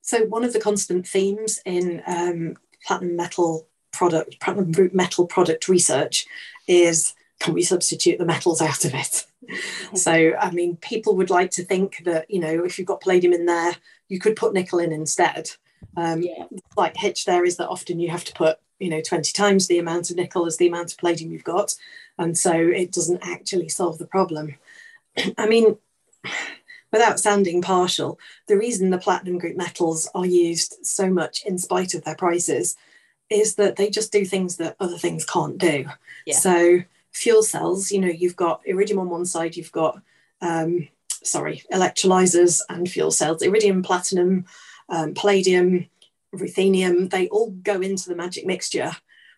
So one of the constant themes in um, platinum metal product platinum metal product research is can we substitute the metals out of it? so, I mean, people would like to think that, you know, if you've got palladium in there, you could put nickel in instead. Um, yeah. Like hitch there is that often you have to put, you know, 20 times the amount of nickel as the amount of palladium you've got. And so it doesn't actually solve the problem. I mean, without sounding partial, the reason the platinum group metals are used so much in spite of their prices is that they just do things that other things can't do. Yeah. So fuel cells, you know, you've got iridium on one side, you've got, um, sorry, electrolyzers and fuel cells, iridium, platinum, um, palladium, ruthenium, they all go into the magic mixture,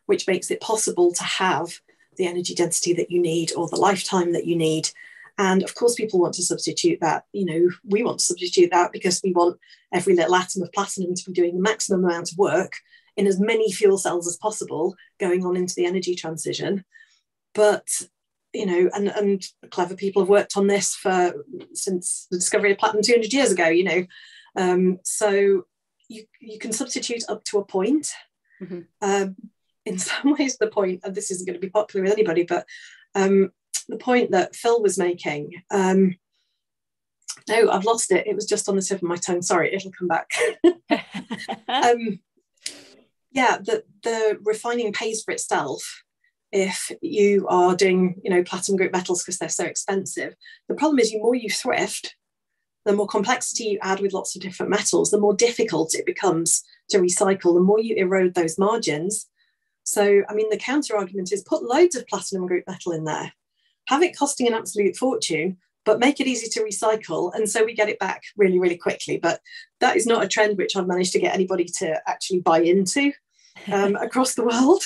which makes it possible to have the energy density that you need or the lifetime that you need. And of course, people want to substitute that. You know, we want to substitute that because we want every little atom of platinum to be doing the maximum amount of work in as many fuel cells as possible going on into the energy transition but you know, and and clever people have worked on this for since the discovery of platinum 200 years ago. You know, um, so you you can substitute up to a point. Mm-hmm. Um, in some ways, the point, and this isn't going to be popular with anybody, but um, the point that Phil was making. Um, no, I've lost it. It was just on the tip of my tongue. Sorry, it'll come back. um, yeah, the the refining pays for itself if you are doing, you know, platinum group metals because they're so expensive. The problem is, the more you thrift, the more complexity you add with lots of different metals, the more difficult it becomes to recycle, the more you erode those margins. So, I mean, the counter argument is put loads of platinum group metal in there, have it costing an absolute fortune, but make it easy to recycle. And so we get it back really, really quickly. But that is not a trend which I've managed to get anybody to actually buy into um, across the world.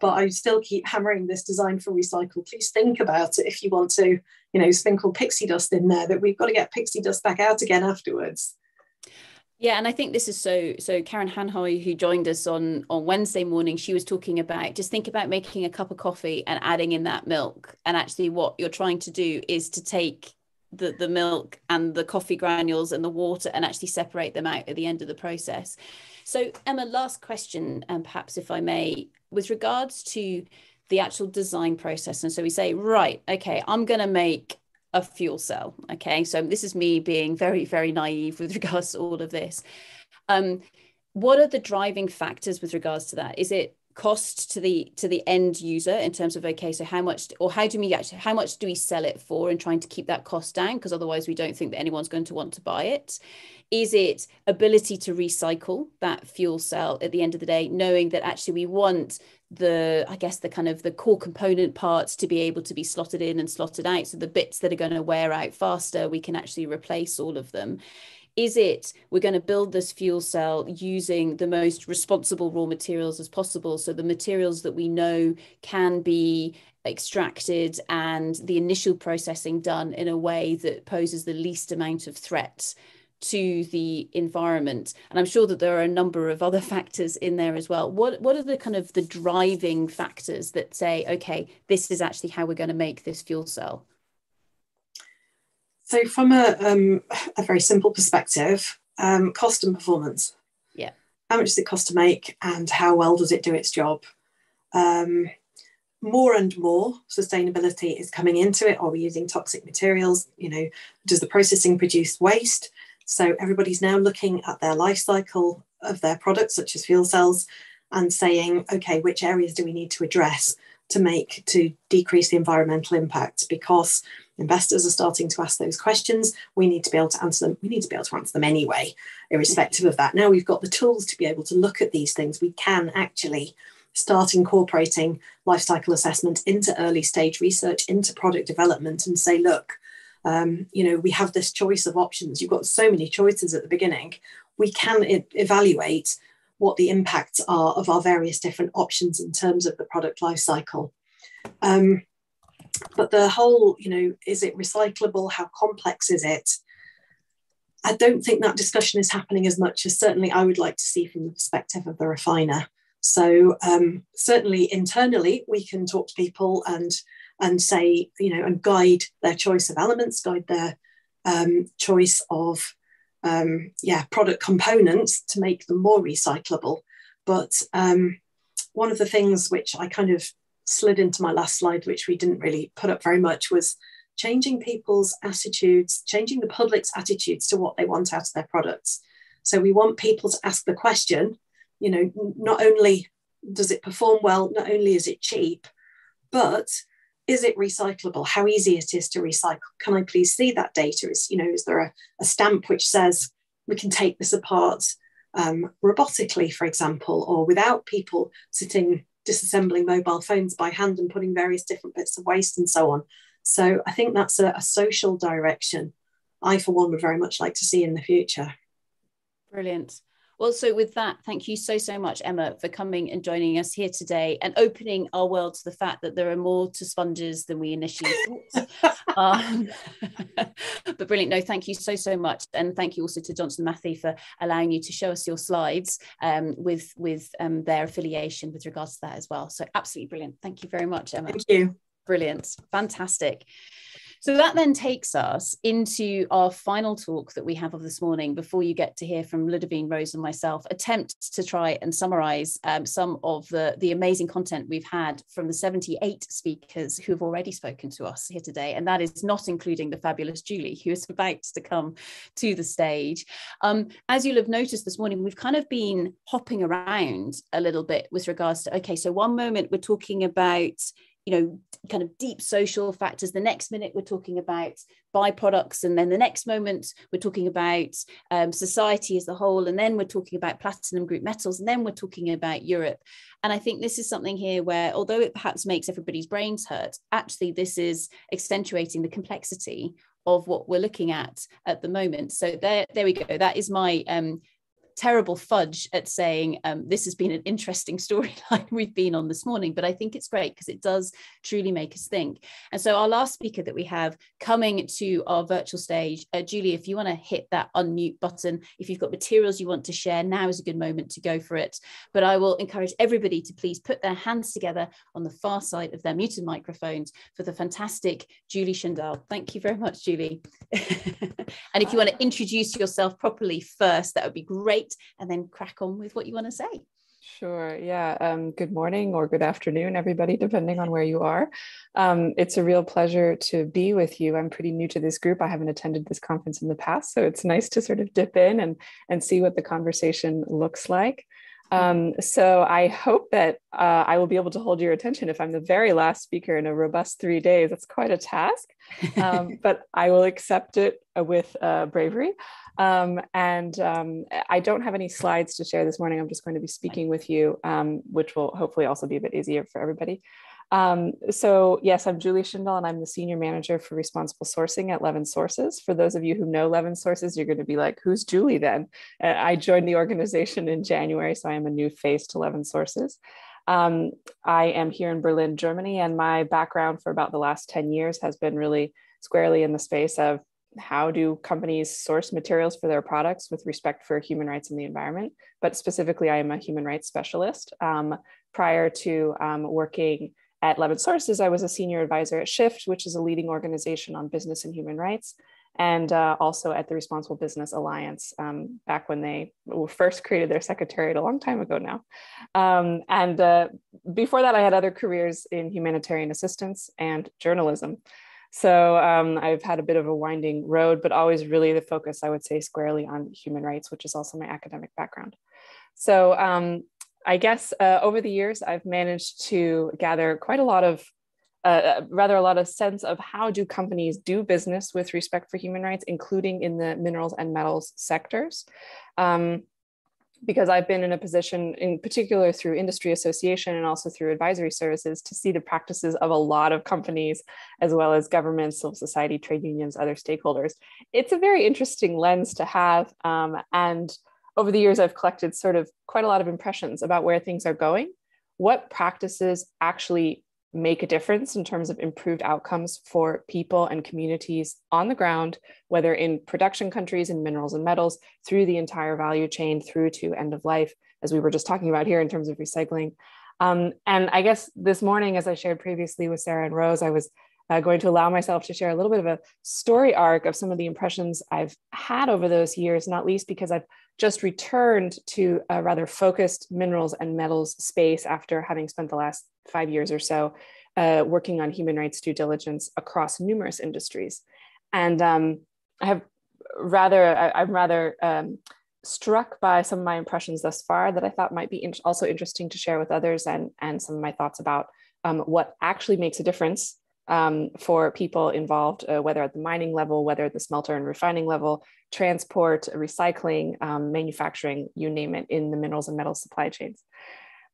But I still keep hammering this design for recycle. Please think about it if you want to, you know, sprinkle pixie dust in there, that we've got to get pixie dust back out again afterwards. Yeah, and I think this is so. So Karen Hanghøj, who joined us on on Wednesday morning, she was talking about just think about making a cup of coffee and adding in that milk. And actually, what you're trying to do is to take the the milk and the coffee granules and the water and actually separate them out at the end of the process. So, Emma, last question, and um, perhaps if I may, with regards to the actual design process. And so we say, right, okay, I'm going to make a fuel cell. Okay, so this is me being very, very naive with regards to all of this. Um, what are the driving factors with regards to that? Is it cost to the to the end user in terms of okay so how much or how do we actually how much do we sell it for and trying to keep that cost down because otherwise we don't think that anyone's going to want to buy it is it ability to recycle that fuel cell at the end of the day knowing that actually we want the i guess the kind of the core component parts to be able to be slotted in and slotted out so the bits that are going to wear out faster we can actually replace all of them Is it we're going to build this fuel cell using the most responsible raw materials as possible? So the materials that we know can be extracted and the initial processing done in a way that poses the least amount of threat to the environment and i'm sure that there are a number of other factors in there as well what what are the kind of the driving factors that say okay this is actually how we're going to make this fuel cell so from a, um, a very simple perspective um, cost and performance yeah how much does it cost to make and how well does it do its job um, more and more sustainability is coming into it. Are we using toxic materials? You know, does the processing produce waste? So everybody's now looking at their life cycle of their products, such as fuel cells, and saying, okay, which areas do we need to address to make to decrease the environmental impact? Because investors are starting to ask those questions. We need to be able to answer them. We need to be able to answer them anyway, irrespective of that. Now we've got the tools to be able to look at these things. We can actually start incorporating life cycle assessment into early stage research, into product development, and say, look, um, you know, we have this choice of options. You've got so many choices at the beginning. We can evaluate what the impacts are of our various different options in terms of the product life cycle. Um, but the whole, you know, is it recyclable? How complex is it? I don't think that discussion is happening as much as certainly I would like to see from the perspective of the refiner. So um, certainly internally, we can talk to people and and say, you know, and guide their choice of elements, guide their um, choice of um, yeah product components to make them more recyclable. But um, one of the things which I kind of slid into my last slide, which we didn't really put up very much, was changing people's attitudes, changing the public's attitudes to what they want out of their products. So we want people to ask the question you know, not only does it perform well, not only is it cheap, but is it recyclable? How easy it is to recycle? Can I please see that data? Is, you know, is there a, a stamp which says we can take this apart um, robotically, for example, or without people sitting disassembling mobile phones by hand and putting various different bits of waste and so on. So I think that's a, a social direction I, for one, would very much like to see in the future. Brilliant. Well, so with that, thank you so, so much, Emma, for coming and joining us here today and opening our world to the fact that there are more to sponges than we initially thought. um, but brilliant. No, thank you so, so much. And thank you also to Johnson Matthey for allowing you to show us your slides um, with, with um, their affiliation with regards to that as well. So absolutely brilliant. Thank you very much, Emma. Thank you. Brilliant. Fantastic. So that then takes us into our final talk that we have of this morning before you get to hear from Ludovine, Rose, and myself, attempt to try and summarize um, some of the, the amazing content we've had from the 78 speakers who have already spoken to us here today. And that is not including the fabulous Julie, who is about to come to the stage. Um, as you'll have noticed this morning, we've kind of been hopping around a little bit with regards to, okay, so one moment we're talking about you know kind of deep social factors. The next minute we're talking about byproducts and then the next moment we're talking about um, society as a whole and then we're talking about platinum group metals and then we're talking about europe. And i think this is something here where although it perhaps makes everybody's brains hurt actually this is accentuating the complexity of what we're looking at at the moment. So there there we go. That is my um, terrible fudge at saying um, this has been an interesting storyline we've been on this morning, but I think it's great because it does truly make us think. And so, our last speaker that we have coming to our virtual stage, uh, Julie, if you want to hit that unmute button, if you've got materials you want to share, now is a good moment to go for it. But I will encourage everybody to please put their hands together on the far side of their muted microphones for the fantastic Julie Schindel. Thank you very much, Julie. and if you want to introduce yourself properly first, that would be great and then crack on with what you want to say. Sure. Yeah. Um, good morning or good afternoon, everybody, depending on where you are. Um, it's a real pleasure to be with you. I'm pretty new to this group. I haven't attended this conference in the past, so it's nice to sort of dip in and and see what the conversation looks like. Um, so I hope that uh, I will be able to hold your attention if I'm the very last speaker in a robust three days. That's quite a task, um, but I will accept it with uh, bravery. Um, and um, I don't have any slides to share this morning. I'm just going to be speaking with you, um, which will hopefully also be a bit easier for everybody. Um, so yes, I'm Julie Schindel and I'm the Senior Manager for Responsible Sourcing at Levin Sources. For those of you who know Levin Sources, you're going to be like, who's Julie then? Uh, I joined the organization in January, so I am a new face to Levin Sources. Um, I am here in Berlin, Germany, and my background for about the last 10 years has been really squarely in the space of how do companies source materials for their products with respect for human rights and the environment. But specifically, I am a human rights specialist. Um, prior to um, working at Levin Sources, I was a senior advisor at Shift, which is a leading organization on business and human rights, and uh, also at the Responsible Business Alliance um, back when they first created their secretariat a long time ago now. Um, and uh, before that, I had other careers in humanitarian assistance and journalism. So um, I've had a bit of a winding road, but always really the focus, I would say, squarely on human rights, which is also my academic background. So um, I guess uh, over the years, I've managed to gather quite a lot of, uh, uh, rather a lot of sense of how do companies do business with respect for human rights, including in the minerals and metals sectors. Um, because I've been in a position, in particular through industry association and also through advisory services, to see the practices of a lot of companies, as well as governments, civil society, trade unions, other stakeholders. It's a very interesting lens to have. Um, and over the years, I've collected sort of quite a lot of impressions about where things are going, what practices actually make a difference in terms of improved outcomes for people and communities on the ground, whether in production countries in minerals and metals, through the entire value chain, through to end of life, as we were just talking about here in terms of recycling. Um, and I guess this morning, as I shared previously with Sarah and Rose, I was uh, going to allow myself to share a little bit of a story arc of some of the impressions I've had over those years, not least because I've just returned to a rather focused minerals and metals space after having spent the last five years or so uh, working on human rights due diligence across numerous industries. And um, I have rather, I, am rather um, struck by some of my impressions thus far that I thought might be in also interesting to share with others and, and some of my thoughts about um, what actually makes a difference um, for people involved, uh, whether at the mining level, whether at the smelter and refining level, transport, recycling, um, manufacturing, you name it, in the minerals and metals supply chains.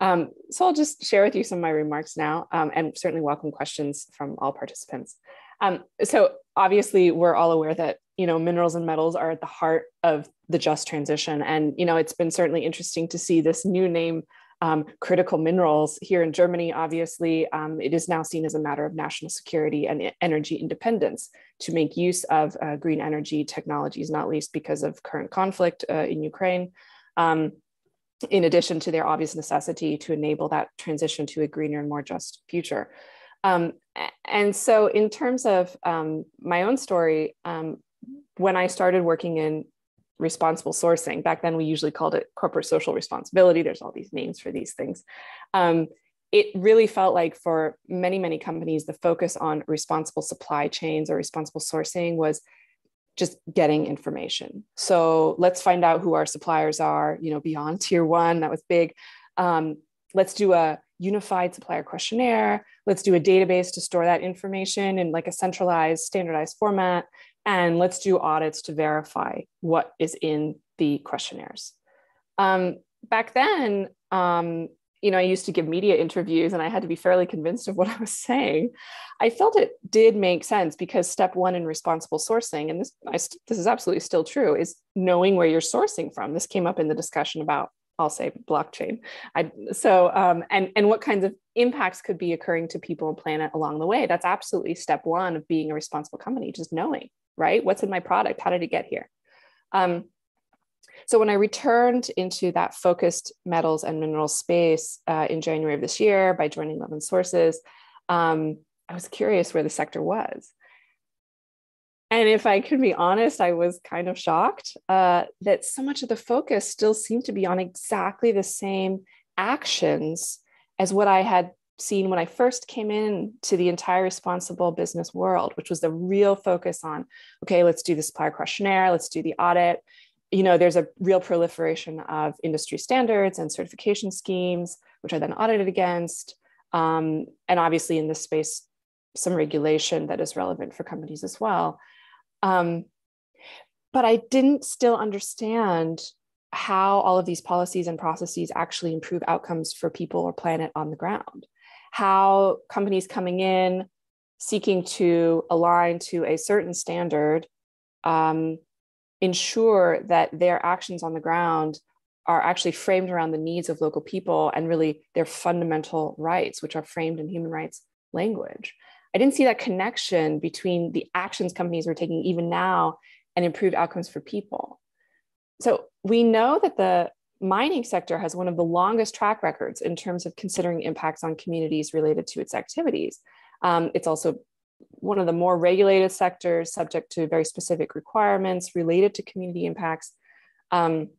Um, so I'll just share with you some of my remarks now um, and certainly welcome questions from all participants. Um, so obviously we're all aware that, you know, minerals and metals are at the heart of the just transition. And, you know, it's been certainly interesting to see this new name um, critical minerals here in Germany, obviously, um, it is now seen as a matter of national security and energy independence to make use of uh, green energy technologies, not least because of current conflict uh, in Ukraine. Um, in addition to their obvious necessity to enable that transition to a greener and more just future. Um, and so, in terms of um, my own story, um, when I started working in responsible sourcing. Back then, we usually called it corporate social responsibility. There's all these names for these things. Um, it really felt like for many, many companies, the focus on responsible supply chains or responsible sourcing was just getting information. So let's find out who our suppliers are, you know, beyond tier one. That was big. Um, let's do a unified supplier questionnaire. Let's do a database to store that information in like a centralized, standardized format and let's do audits to verify what is in the questionnaires. Um, back then, um, you know, I used to give media interviews and I had to be fairly convinced of what I was saying. I felt it did make sense because step one in responsible sourcing, and this, I, this is absolutely still true, is knowing where you're sourcing from. This came up in the discussion about I'll say blockchain. I, so, um, and, and what kinds of impacts could be occurring to people and planet along the way? That's absolutely step one of being a responsible company, just knowing right? What's in my product? How did it get here? Um, so when I returned into that focused metals and minerals space uh, in January of this year by joining Levin Sources, um, I was curious where the sector was. And if I could be honest, I was kind of shocked uh, that so much of the focus still seemed to be on exactly the same actions as what I had seen when I first came in to the entire responsible business world, which was the real focus on, okay, let's do the supplier questionnaire, let's do the audit. You know, there's a real proliferation of industry standards and certification schemes, which are then audited against. Um, and obviously in this space, some regulation that is relevant for companies as well. Um, but I didn't still understand how all of these policies and processes actually improve outcomes for people or planet on the ground. How companies coming in seeking to align to a certain standard um, ensure that their actions on the ground are actually framed around the needs of local people and really their fundamental rights, which are framed in human rights language. I didn't see that connection between the actions companies were taking even now and improved outcomes for people. So we know that the mining sector has one of the longest track records in terms of considering impacts on communities related to its activities. Um, it's also one of the more regulated sectors subject to very specific requirements related to community impacts. Um,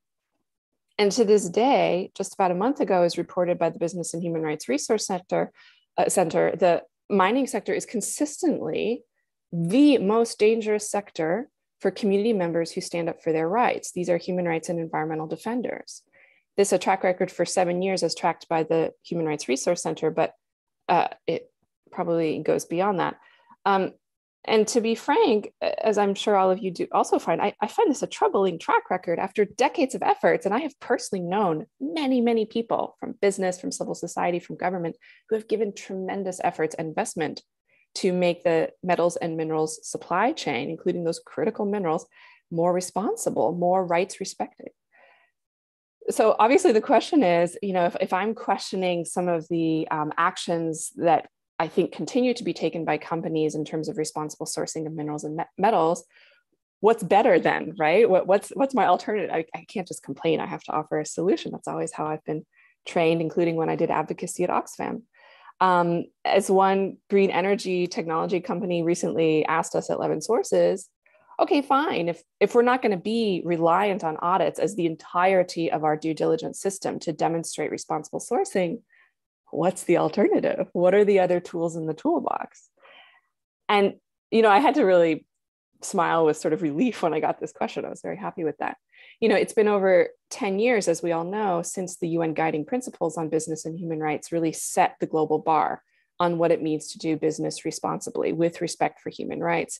and to this day, just about a month ago, as reported by the Business and Human Rights Resource Center, uh, Center the mining sector is consistently the most dangerous sector for community members who stand up for their rights. These are human rights and environmental defenders. This a track record for seven years as tracked by the Human Rights Resource Center, but uh, it probably goes beyond that. Um, and to be frank, as I'm sure all of you do also find, I, I, find this a troubling track record after decades of efforts. And I have personally known many, many people from business, from civil society, from government who have given tremendous efforts and investment to make the metals and minerals supply chain, including those critical minerals, more responsible, more rights respected. So obviously the question is, you know, if, if I'm questioning some of the um, actions that I think continue to be taken by companies in terms of responsible sourcing of minerals and metals, what's better then, right? What, what's what's my alternative? I, I can't just complain. I have to offer a solution. That's always how I've been trained, including when I did advocacy at Oxfam. Um, as one green energy technology company recently asked us at Levin Sources, okay, fine. If, if we're not going to be reliant on audits as the entirety of our due diligence system to demonstrate responsible sourcing, what's the alternative? What are the other tools in the toolbox? And, you know, I had to really smile with sort of relief when I got this question. I was very happy with that. You know, it's been over 10 years, as we all know, since the UN guiding principles on business and human rights really set the global bar on what it means to do business responsibly with respect for human rights.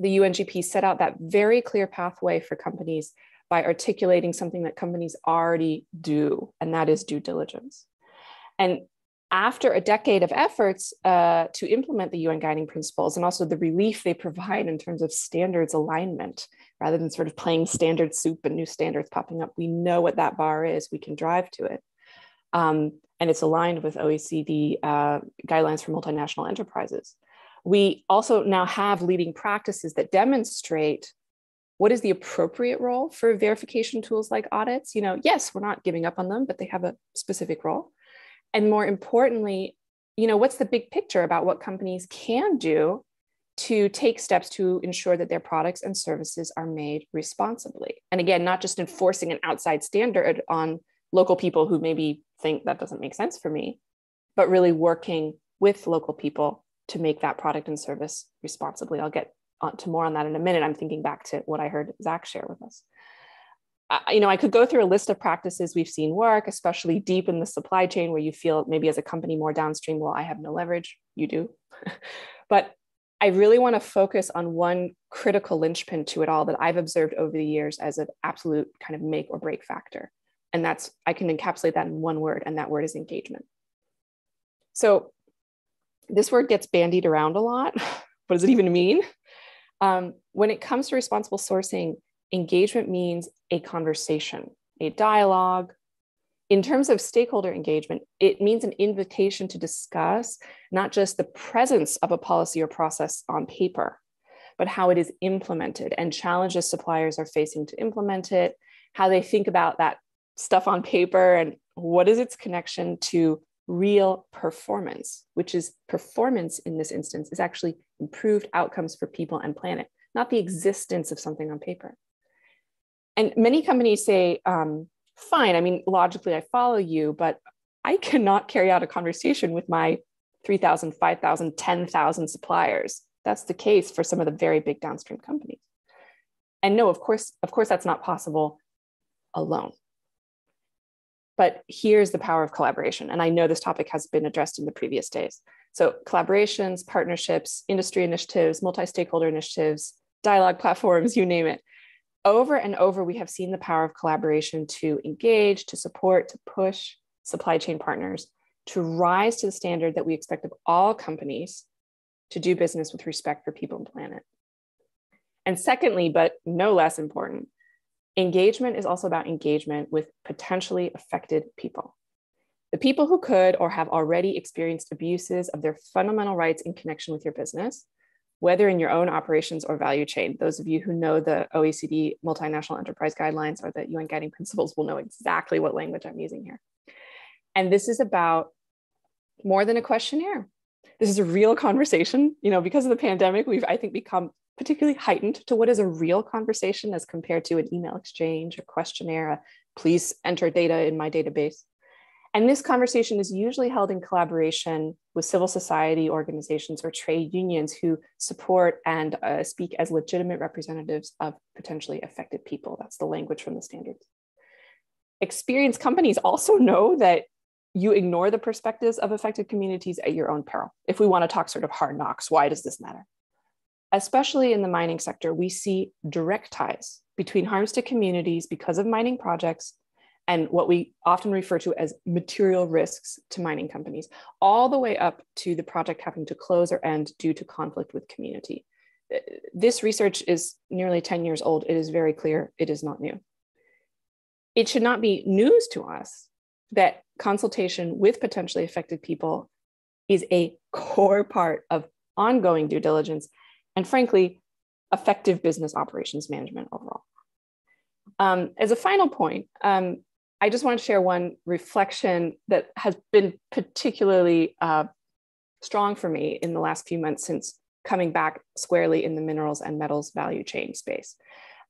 The UNGP set out that very clear pathway for companies by articulating something that companies already do, and that is due diligence. And after a decade of efforts uh, to implement the UN guiding principles and also the relief they provide in terms of standards alignment, rather than sort of playing standard soup and new standards popping up, we know what that bar is. We can drive to it. Um, and it's aligned with OECD uh, guidelines for multinational enterprises. We also now have leading practices that demonstrate what is the appropriate role for verification tools like audits. You know, yes, we're not giving up on them, but they have a specific role and more importantly you know what's the big picture about what companies can do to take steps to ensure that their products and services are made responsibly and again not just enforcing an outside standard on local people who maybe think that doesn't make sense for me but really working with local people to make that product and service responsibly i'll get on to more on that in a minute i'm thinking back to what i heard zach share with us you know, I could go through a list of practices we've seen work, especially deep in the supply chain where you feel maybe as a company more downstream, well, I have no leverage, you do. but I really want to focus on one critical linchpin to it all that I've observed over the years as an absolute kind of make or break factor. And that's, I can encapsulate that in one word, and that word is engagement. So this word gets bandied around a lot. what does it even mean? Um, when it comes to responsible sourcing, engagement means a conversation, a dialogue. In terms of stakeholder engagement, it means an invitation to discuss not just the presence of a policy or process on paper, but how it is implemented and challenges suppliers are facing to implement it, how they think about that stuff on paper, and what is its connection to real performance, which is performance in this instance is actually improved outcomes for people and planet, not the existence of something on paper and many companies say, um, fine, I mean, logically, I follow you, but I cannot carry out a conversation with my 3,000, 5,000, 10,000 suppliers. That's the case for some of the very big downstream companies. And no, of course, of course, that's not possible alone. But here's the power of collaboration. And I know this topic has been addressed in the previous days. So collaborations, partnerships, industry initiatives, multi-stakeholder initiatives, dialogue platforms, you name it over and over, we have seen the power of collaboration to engage, to support, to push supply chain partners to rise to the standard that we expect of all companies to do business with respect for people and planet. And secondly, but no less important, engagement is also about engagement with potentially affected people. The people who could or have already experienced abuses of their fundamental rights in connection with your business, whether in your own operations or value chain. Those of you who know the OECD multinational enterprise guidelines or the UN guiding principles will know exactly what language I'm using here. And this is about more than a questionnaire. This is a real conversation. You know, because of the pandemic, we've, I think, become particularly heightened to what is a real conversation as compared to an email exchange, a questionnaire, a please enter data in my database. And this conversation is usually held in collaboration with civil society organizations or trade unions who support and uh, speak as legitimate representatives of potentially affected people. That's the language from the standards. Experienced companies also know that you ignore the perspectives of affected communities at your own peril. If we want to talk sort of hard knocks, why does this matter? Especially in the mining sector, we see direct ties between harms to communities because of mining projects and what we often refer to as material risks to mining companies, all the way up to the project having to close or end due to conflict with community. Uh, this research is nearly 10 years old. It is very clear it is not new. It should not be news to us that consultation with potentially affected people is a core part of ongoing due diligence and, frankly, effective business operations management overall. Um, as a final point, um, I just want to share one reflection that has been particularly uh, strong for me in the last few months since coming back squarely in the minerals and metals value chain space.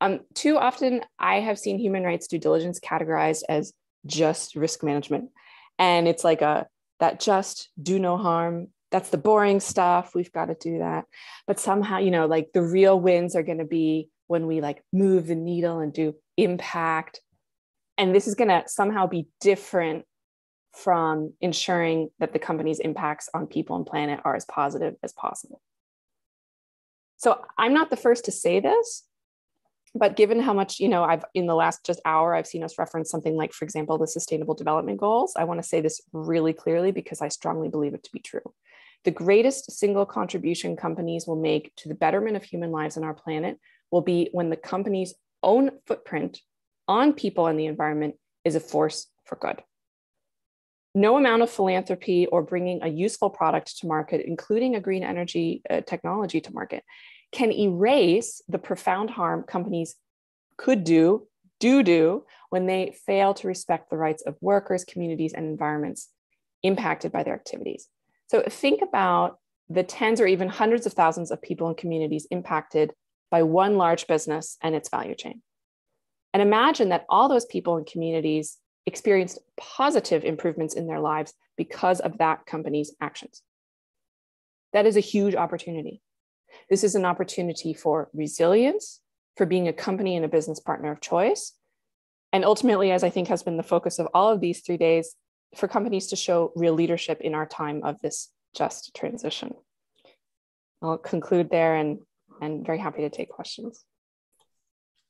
Um, too often, I have seen human rights due diligence categorized as just risk management. And it's like a that just do no harm. That's the boring stuff. We've got to do that. But somehow, you know, like the real wins are going to be when we like move the needle and do impact. And this is going to somehow be different from ensuring that the company's impacts on people and planet are as positive as possible. So I'm not the first to say this, but given how much you know i've in the last just hour i've seen us reference something like for example the sustainable development goals i want to say this really clearly because i strongly believe it to be true the greatest single contribution companies will make to the betterment of human lives on our planet will be when the company's own footprint on people and the environment is a force for good no amount of philanthropy or bringing a useful product to market including a green energy uh, technology to market can erase the profound harm companies could do, do do, when they fail to respect the rights of workers, communities, and environments impacted by their activities. So think about the tens or even hundreds of thousands of people and communities impacted by one large business and its value chain. And imagine that all those people and communities experienced positive improvements in their lives because of that company's actions. That is a huge opportunity. This is an opportunity for resilience, for being a company and a business partner of choice. And ultimately, as I think has been the focus of all of these three days, for companies to show real leadership in our time of this just transition. I'll conclude there and, and very happy to take questions.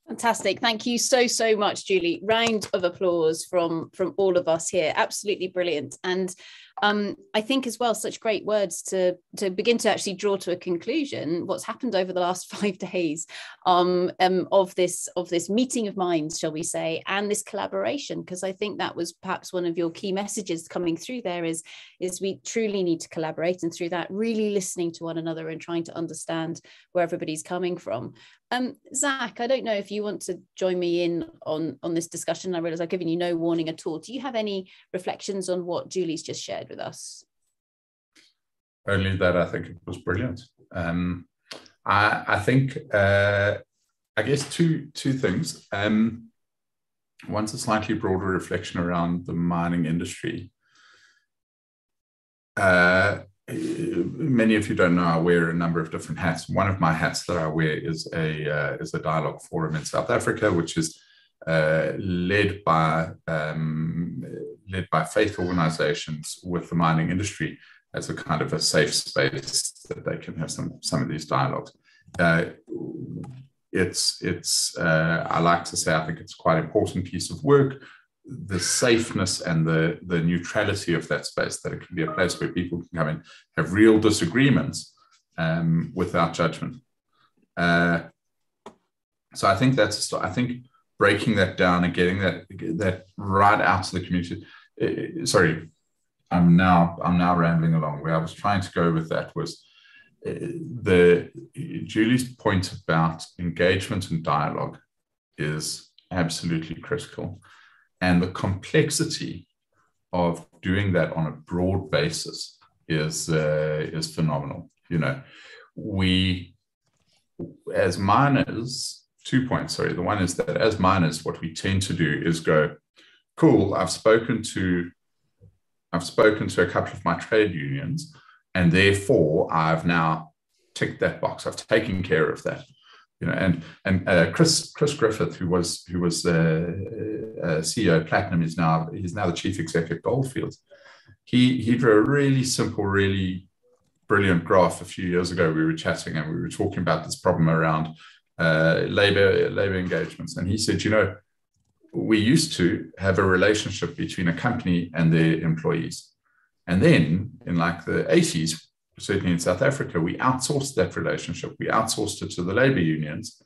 Fantastic. Thank you so, so much, Julie. Round of applause from, from all of us here. Absolutely brilliant. And um, I think as well, such great words to, to begin to actually draw to a conclusion what's happened over the last five days um, um, of this of this meeting of minds, shall we say, and this collaboration, because I think that was perhaps one of your key messages coming through there is, is we truly need to collaborate and through that really listening to one another and trying to understand where everybody's coming from. Um, Zach, I don't know if you want to join me in on, on this discussion. I realize I've given you no warning at all. Do you have any reflections on what Julie's just shared with us? Only that I think it was brilliant. Um, I, I think, uh, I guess two, two things. Um, one's a slightly broader reflection around the mining industry. Uh, many of you don't know I wear a number of different hats. One of my hats that I wear is a uh, is a dialogue forum in South Africa, which is uh, led by um, led by faith organizations with the mining industry as a kind of a safe space that they can have some some of these dialogues. Uh, it's it's uh, I like to say I think it's quite an important piece of work the safeness and the, the neutrality of that space, that it can be a place where people can come in, have real disagreements um, without judgment. Uh, so I think that's, I think breaking that down and getting that, that right out to the community. Uh, sorry, I'm now, I'm now rambling along. Where I was trying to go with that was uh, the Julie's point about engagement and dialogue is absolutely critical and the complexity of doing that on a broad basis is uh, is phenomenal. You know, we as miners, two points. Sorry, the one is that as miners, what we tend to do is go, cool. I've spoken to I've spoken to a couple of my trade unions, and therefore I've now ticked that box. I've taken care of that you know, and and uh, Chris Chris Griffith, who was who was uh, uh, CEO Platinum, is now he's now the chief executive at Goldfields. He he drew a really simple, really brilliant graph a few years ago. We were chatting and we were talking about this problem around uh, labor labor engagements, and he said, you know, we used to have a relationship between a company and their employees, and then in like the 80s, certainly in South Africa, we outsourced that relationship. We outsourced it to the labor unions.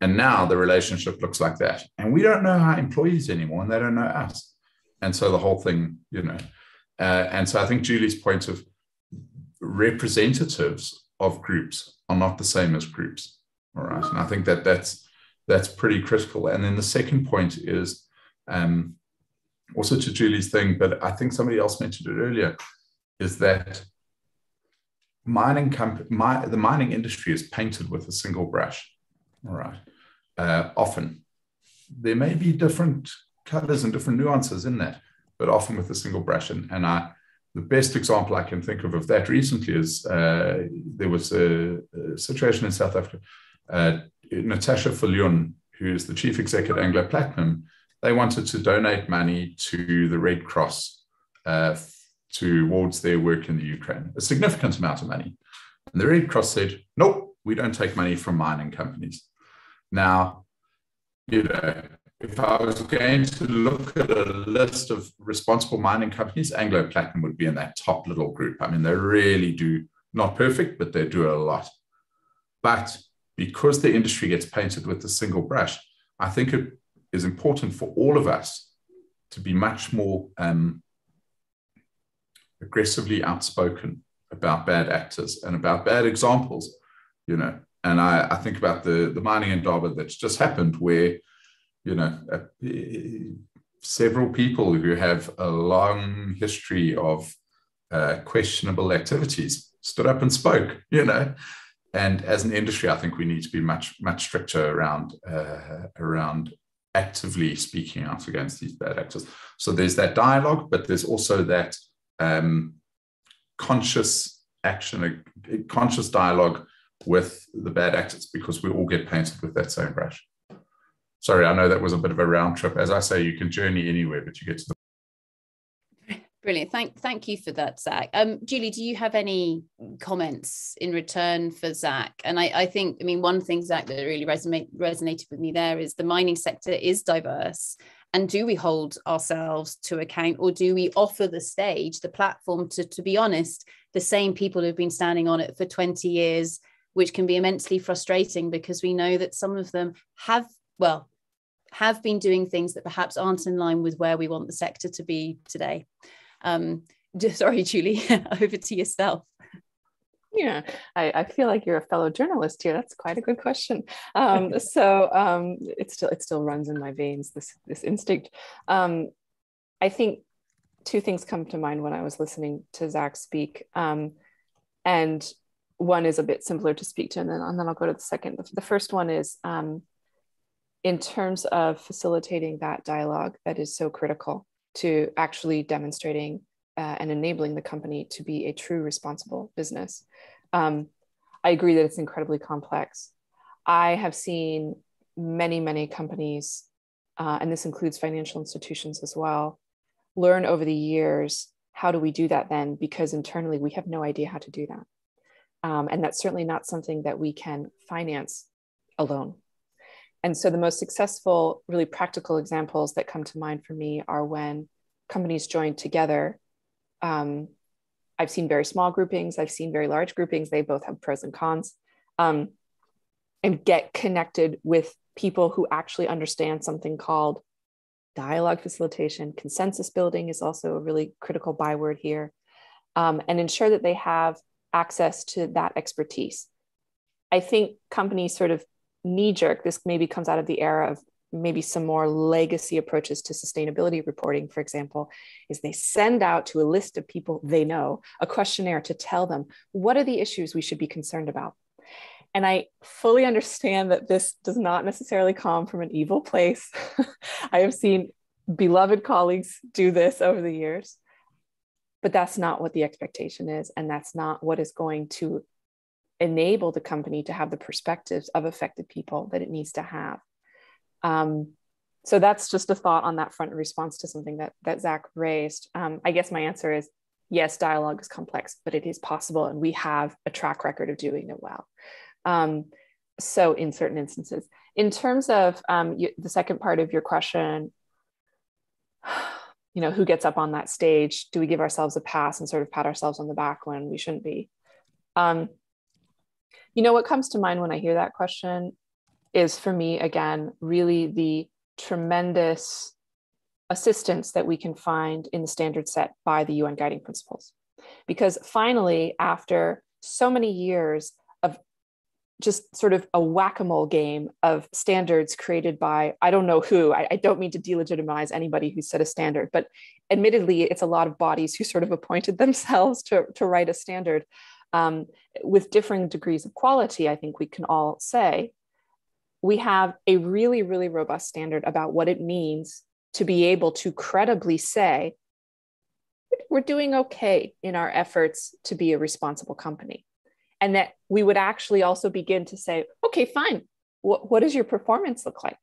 And now the relationship looks like that. And we don't know our employees anymore, and they don't know us. And so the whole thing, you know. Uh, and so I think Julie's point of representatives of groups are not the same as groups. All right. And I think that that's that's pretty critical. And then the second point is um, also to Julie's thing, but I think somebody else mentioned it earlier, is that mining comp- my, the mining industry is painted with a single brush. All right. Uh, often there may be different colors and different nuances in that, but often with a single brush. And, and I, the best example I can think of of that recently is uh, there was a, a, situation in South Africa. Uh, Natasha Viljoen, who is the chief executive at Anglo Platinum, they wanted to donate money to the Red Cross uh, towards their work in the Ukraine, a significant amount of money. And the Red Cross said, nope, we don't take money from mining companies. Now, you know, if I was going to look at a list of responsible mining companies, Anglo Platinum would be in that top little group. I mean, they really do, not perfect, but they do a lot. But because the industry gets painted with a single brush, I think it is important for all of us to be much more um, aggressively outspoken about bad actors and about bad examples, you know. And I, I think about the, the mining Indaba that's just happened where, you know, uh, several people who have a long history of uh, questionable activities stood up and spoke, you know. And as an industry, I think we need to be much, much stricter around, uh, around actively speaking out against these bad actors. So there's that dialogue, but there's also that um, conscious action, a, conscious dialogue with the bad actors because we all get painted with that same brush. Sorry, I know that was a bit of a round trip. As I say, you can journey anywhere, but you get to the Brilliant. Thank thank you for that, Zach. Um, Julie, do you have any comments in return for Zach? And I, I think, I mean, one thing, Zach, that really resonate, resonated with me there is the mining sector is diverse and do we hold ourselves to account or do we offer the stage the platform to to be honest the same people who've been standing on it for 20 years which can be immensely frustrating because we know that some of them have well have been doing things that perhaps aren't in line with where we want the sector to be today um, sorry julie over to yourself yeah, I, I, feel like you're a fellow journalist here. That's quite a good question. Um, so um, it still it still runs in my veins. This this instinct. Um, I think two things come to mind when I was listening to Zach speak, um, and one is a bit simpler to speak to, and then and then I'll go to the second. The first one is um, in terms of facilitating that dialogue that is so critical to actually demonstrating uh, and enabling the company to be a true responsible business. Um, I agree that it's incredibly complex. I have seen many, many companies, uh, and this includes financial institutions as well, learn over the years how do we do that then? Because internally we have no idea how to do that. Um, and that's certainly not something that we can finance alone. And so the most successful, really practical examples that come to mind for me are when companies join together. Um, I've seen very small groupings, I've seen very large groupings. They both have pros and cons. Um, and get connected with people who actually understand something called dialogue facilitation. Consensus building is also a really critical byword here. Um, and ensure that they have access to that expertise. I think companies sort of knee jerk, this maybe comes out of the era of maybe some more legacy approaches to sustainability reporting, for example, is they send out to a list of people they know a questionnaire to tell them what are the issues we should be concerned about. And I fully understand that this does not necessarily come from an evil place. I have seen beloved colleagues do this over the years, but that's not what the expectation is. And that's not what is going to enable the company to have the perspectives of affected people that it needs to have. Um, so that's just a thought on that front in response to something that that Zach raised. Um, I guess my answer is yes, dialogue is complex, but it is possible, and we have a track record of doing it well. Um, so in certain instances, in terms of um, you, the second part of your question, you know, who gets up on that stage? Do we give ourselves a pass and sort of pat ourselves on the back when we shouldn't be? Um, you know, what comes to mind when I hear that question is for me, again, really the tremendous assistance that we can find in the standards set by the UN guiding principles. Because finally, after so many years of just sort of a whack-a-mole game of standards created by I don't know who. I, I, don't mean to delegitimize anybody who set a standard, but admittedly, it's a lot of bodies who sort of appointed themselves to, to write a standard um, with differing degrees of quality, I think we can all say, we have a really, really robust standard about what it means to be able to credibly say, we're doing okay in our efforts to be a responsible company. And that we would actually also begin to say, okay, fine, what, what does your performance look like?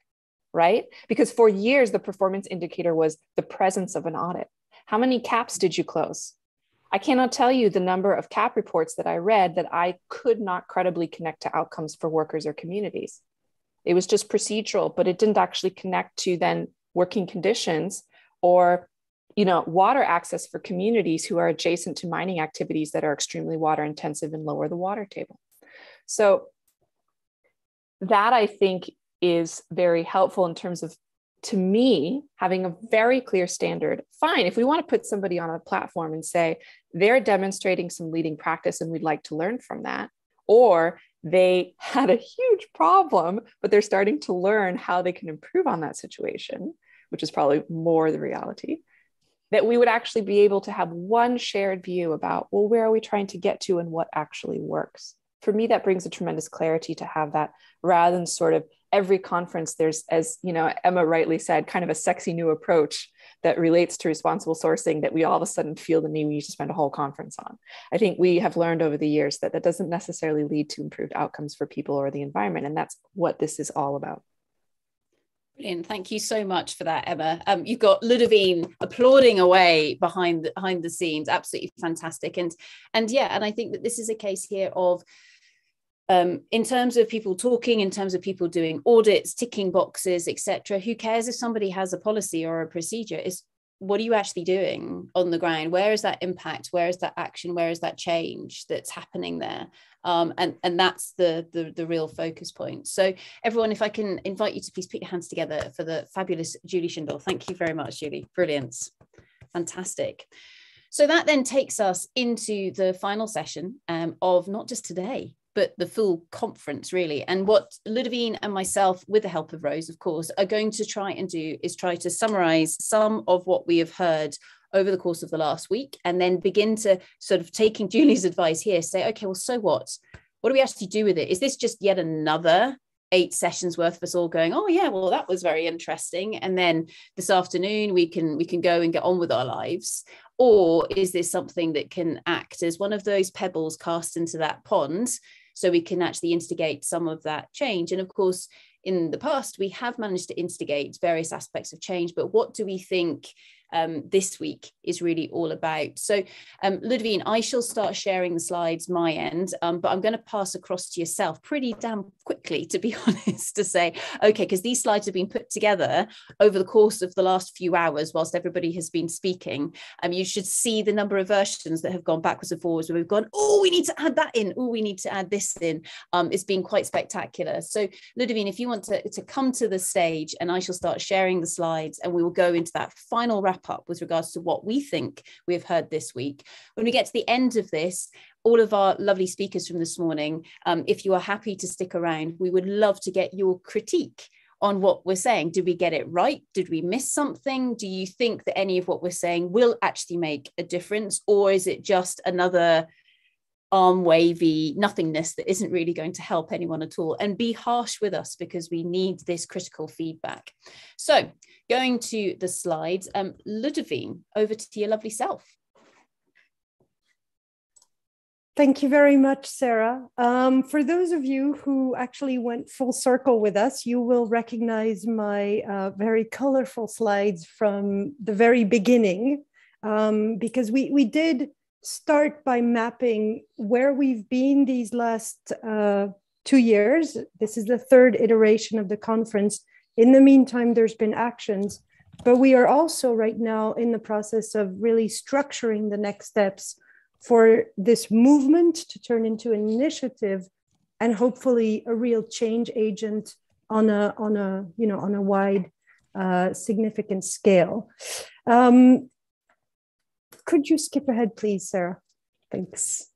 Right? Because for years, the performance indicator was the presence of an audit. How many CAPs did you close? I cannot tell you the number of CAP reports that I read that I could not credibly connect to outcomes for workers or communities. It was just procedural, but it didn't actually connect to then working conditions or you know water access for communities who are adjacent to mining activities that are extremely water intensive and lower the water table. So that I think is very helpful in terms of to me, having a very clear standard, fine, if we want to put somebody on a platform and say they're demonstrating some leading practice and we'd like to learn from that, or they had a huge problem, but they're starting to learn how they can improve on that situation, which is probably more the reality, that we would actually be able to have one shared view about, well, where are we trying to get to and what actually works? For me, that brings a tremendous clarity to have that rather than sort of every conference there's as you know emma rightly said kind of a sexy new approach that relates to responsible sourcing that we all of a sudden feel the need we need to spend a whole conference on i think we have learned over the years that that doesn't necessarily lead to improved outcomes for people or the environment and that's what this is all about Brilliant. Thank you so much for that, Emma. Um, you've got Ludovine applauding away behind the, behind the scenes. Absolutely fantastic. And and yeah, and I think that this is a case here of um, in terms of people talking, in terms of people doing audits, ticking boxes, etc. Who cares if somebody has a policy or a procedure? Is what are you actually doing on the ground? Where is that impact? Where is that action? Where is that change that's happening there? Um, and and that's the, the the real focus point. So everyone, if I can invite you to please put your hands together for the fabulous Julie Schindel. Thank you very much, Julie. Brilliant, fantastic. So that then takes us into the final session um, of not just today, but the full conference really. And what Ludovine and myself, with the help of Rose, of course, are going to try and do is try to summarize some of what we have heard over the course of the last week and then begin to sort of taking Julie's advice here, say, okay, well, so what? What do we actually do with it? Is this just yet another eight sessions worth of us all going oh yeah well that was very interesting and then this afternoon we can we can go and get on with our lives or is this something that can act as one of those pebbles cast into that pond so we can actually instigate some of that change. And of course, in the past, we have managed to instigate various aspects of change, but what do we think um, this week is really all about. So, um, Ludovine, I shall start sharing the slides my end, um, but I'm going to pass across to yourself pretty damn quickly to be honest, to say, okay, because these slides have been put together over the course of the last few hours whilst everybody has been speaking. Um, you should see the number of versions that have gone backwards and forwards where we've gone, oh, we need to add that in. Oh, we need to add this in. Um, it's been quite spectacular. So Ludovine, if you want to, to come to the stage and I shall start sharing the slides and we will go into that final wrap up with regards to what we think we have heard this week. When we get to the end of this, all of our lovely speakers from this morning, um, if you are happy to stick around, we would love to get your critique on what we're saying. Did we get it right? Did we miss something? Do you think that any of what we're saying will actually make a difference? Or is it just another arm wavy nothingness that isn't really going to help anyone at all? And be harsh with us because we need this critical feedback. So, going to the slides, um, Ludovine, over to your lovely self. Thank you very much, Sarah. Um, for those of you who actually went full circle with us, you will recognize my uh, very colorful slides from the very beginning, um, because we, we did start by mapping where we've been these last uh, two years. This is the third iteration of the conference. In the meantime, there's been actions, but we are also right now in the process of really structuring the next steps for this movement to turn into an initiative and hopefully a real change agent on a on a you know on a wide uh, significant scale um, could you skip ahead please sarah? Thanks.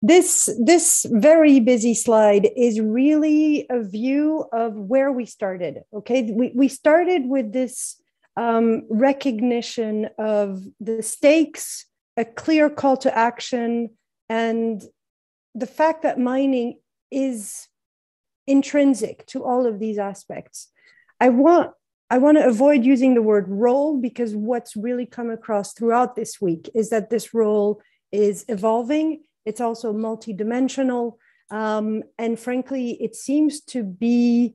This this very busy slide is really a view of where we started okay? We, we started with this um, recognition of the stakes a clear call to action and the fact that mining is intrinsic to all of these aspects. I want i want to avoid using the word role because what's really come across throughout this week is that this role is evolving it's also multidimensional um, and frankly it seems to be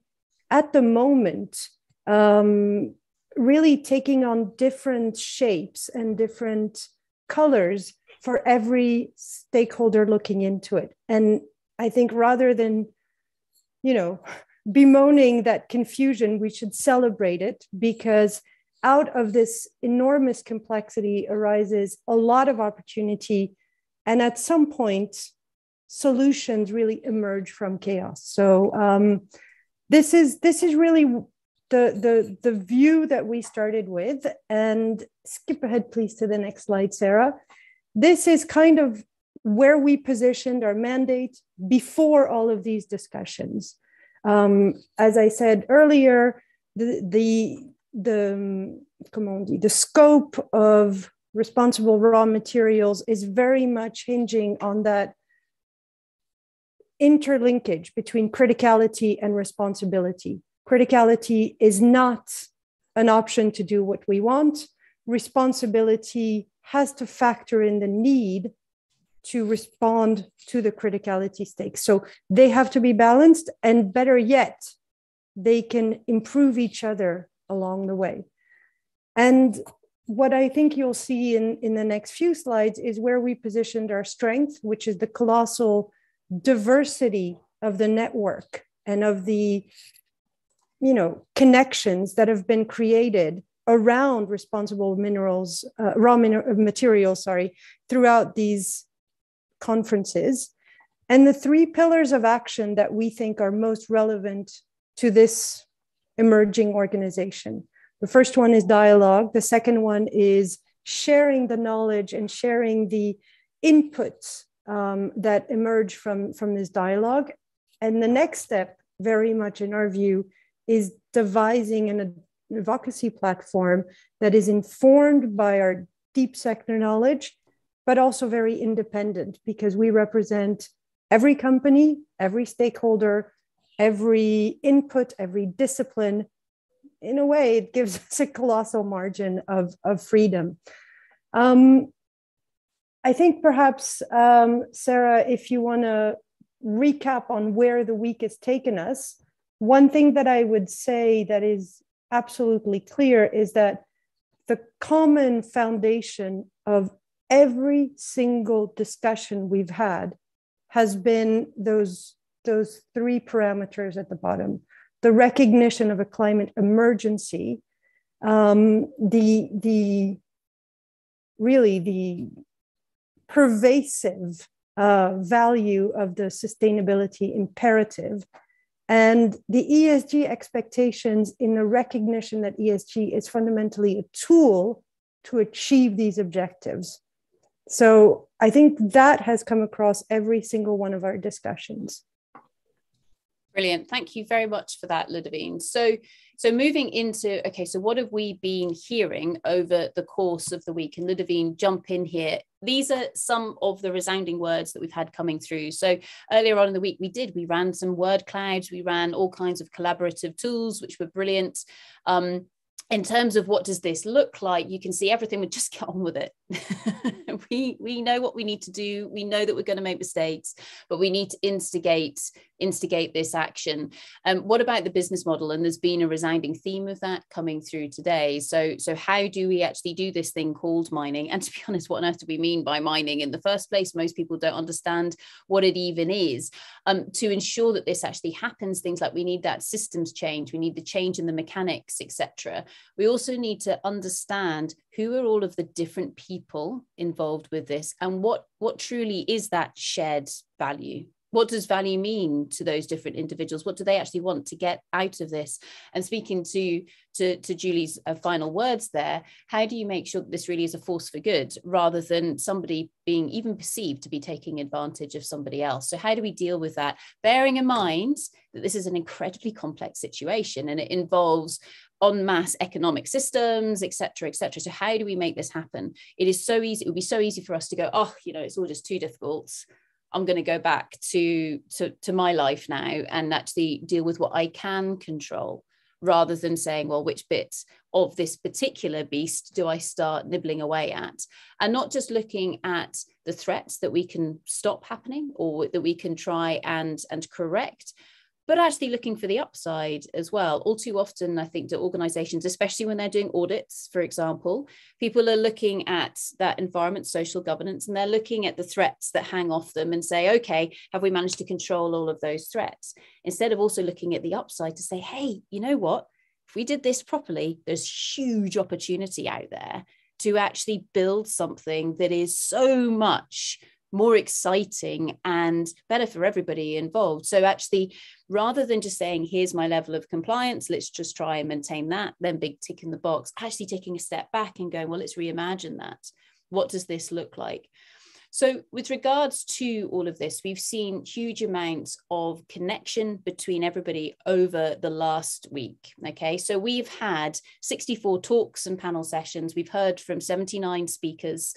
at the moment um, really taking on different shapes and different colors for every stakeholder looking into it. And I think rather than, you know, bemoaning that confusion, we should celebrate it because out of this enormous complexity arises a lot of opportunity. And at some point, solutions really emerge from chaos. So um, this is this is really the, the, the view that we started with, and skip ahead, please, to the next slide, Sarah. This is kind of where we positioned our mandate before all of these discussions. Um, as I said earlier, the, the, the, dit, the scope of responsible raw materials is very much hinging on that interlinkage between criticality and responsibility criticality is not an option to do what we want. Responsibility has to factor in the need to respond to the criticality stakes. So they have to be balanced, and better yet, they can improve each other along the way. And what I think you'll see in, in the next few slides is where we positioned our strength, which is the colossal diversity of the network and of the you know connections that have been created around responsible minerals uh, raw min- uh, materials sorry throughout these conferences. And the three pillars of action that we think are most relevant to this emerging organization. The first one is dialogue. The second one is sharing the knowledge and sharing the inputs um, that emerge from from this dialogue. And the next step very much in our view is devising an advocacy platform that is informed by our deep sector knowledge, but also very independent because we represent every company, every stakeholder, every input, every discipline. In a way, it gives us a colossal margin of, of freedom. Um, I think perhaps, um, Sarah, if you want to recap on where the week has taken us, one thing that I would say that is absolutely clear is that the common foundation of every single discussion we've had has been those those three parameters at the bottom the recognition of a climate emergency, um, the, the really the pervasive uh, value of the sustainability imperative and the ESG expectations in the recognition that ESG is fundamentally a tool to achieve these objectives. So I think that has come across every single one of our discussions. Brilliant. Thank you very much for that, Ludovine. So, so moving into okay, so what have we been hearing over the course of the week? And Ludovine, jump in here. These are some of the resounding words that we've had coming through. So earlier on in the week, we did we ran some word clouds, we ran all kinds of collaborative tools, which were brilliant. Um, in terms of what does this look like you can see everything would just get on with it. We we know what we need to do. We know that we're going to make mistakes but we need to instigate instigate this action. Um, what about the business model? And there's been a resounding theme of that coming through today. So so how do we actually do this thing called mining? And to be honest what on earth do we mean by mining in the first place? Most people don't understand what it even is. Um, to ensure that this actually happens things like we need that systems change we need the change in the mechanics etc we also need to understand who are all of the different people involved with this and what what truly is that shared value what does value mean to those different individuals what do they actually want to get out of this and speaking to to, to julie's uh, final words there how do you make sure that this really is a force for good rather than somebody being even perceived to be taking advantage of somebody else so how do we deal with that bearing in mind that this is an incredibly complex situation and it involves en masse economic systems, etc., etc. So how do we make this happen? It is so easy. It would be so easy for us to go, oh, you know, it's all just too difficult. I'm going to go back to, to, to my life now and actually deal with what I can control rather than saying, well, which bits of this particular beast do I start nibbling away at? And not just looking at the threats that we can stop happening or that we can try and, and correct, but actually looking for the upside as well. All too often, I think, to organizations, especially when they're doing audits, for example, people are looking at that environment, social governance, and they're looking at the threats that hang off them and say, okay, have we managed to control all of those threats? Instead of also looking at the upside to say, hey, you know what? If we did this properly, there's huge opportunity out there to actually build something that is so much more exciting and better for everybody involved. So, actually, rather than just saying, here's my level of compliance, let's just try and maintain that, then big tick in the box, actually taking a step back and going, well, let's reimagine that. What does this look like? So, with regards to all of this, we've seen huge amounts of connection between everybody over the last week. Okay, so we've had 64 talks and panel sessions. We've heard from 79 speakers.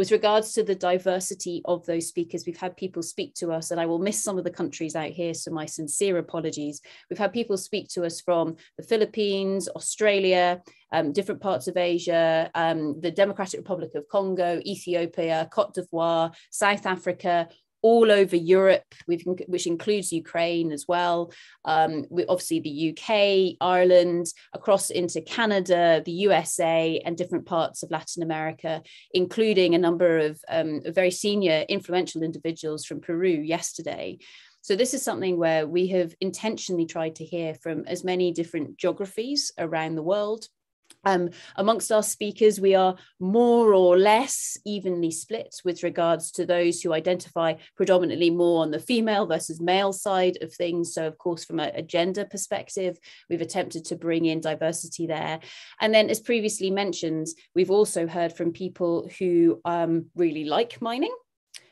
With regards to the diversity of those speakers, we've had people speak to us, and I will miss some of the countries out here, so my sincere apologies. We've had people speak to us from the Philippines, Australia, um, different parts of Asia, um, the Democratic Republic of Congo, Ethiopia, Cote d'Ivoire, South Africa, all over Europe, which includes Ukraine as well. Um, obviously, the UK, Ireland, across into Canada, the USA, and different parts of Latin America, including a number of um, very senior, influential individuals from Peru yesterday. So, this is something where we have intentionally tried to hear from as many different geographies around the world um, amongst our speakers, we are more or less evenly split with regards to those who identify predominantly more on the female versus male side of things. So, of course, from a, a gender perspective, we've attempted to bring in diversity there. And then, as previously mentioned, we've also heard from people who um, really like mining.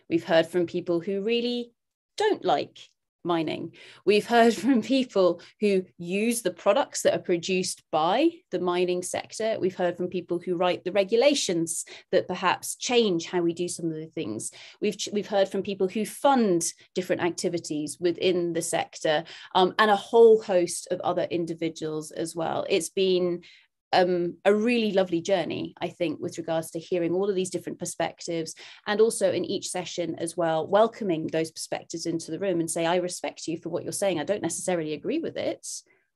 We've heard from people who really don't like mining. We've heard from people who use the products that are produced by the mining sector. We've heard from people who write the regulations that perhaps change how we do some of the things. We've, we've heard from people who fund different activities within the sector um, and a whole host of other individuals as well. It's been um, a really lovely journey, I think, with regards to hearing all of these different perspectives and also in each session as well, welcoming those perspectives into the room and say, I respect you for what you're saying. I don't necessarily agree with it,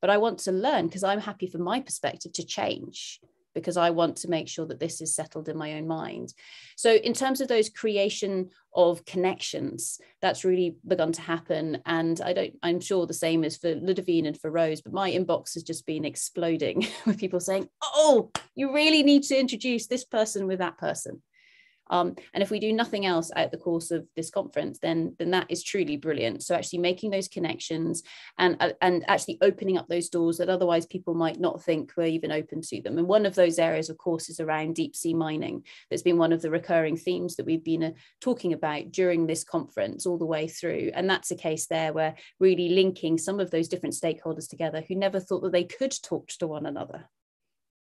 but I want to learn because I'm happy for my perspective to change because I want to make sure that this is settled in my own mind. So, in terms of those creation of connections, that's really begun to happen. And I don't, I'm sure the same is for Ludovine and for Rose, but my inbox has just been exploding with people saying, Oh, you really need to introduce this person with that person. Um, and if we do nothing else at the course of this conference, then then that is truly brilliant. So actually making those connections and uh, and actually opening up those doors that otherwise people might not think were even open to them. And one of those areas, of course, is around deep sea mining. That's been one of the recurring themes that we've been uh, talking about during this conference all the way through. And that's a case there where really linking some of those different stakeholders together who never thought that they could talk to one another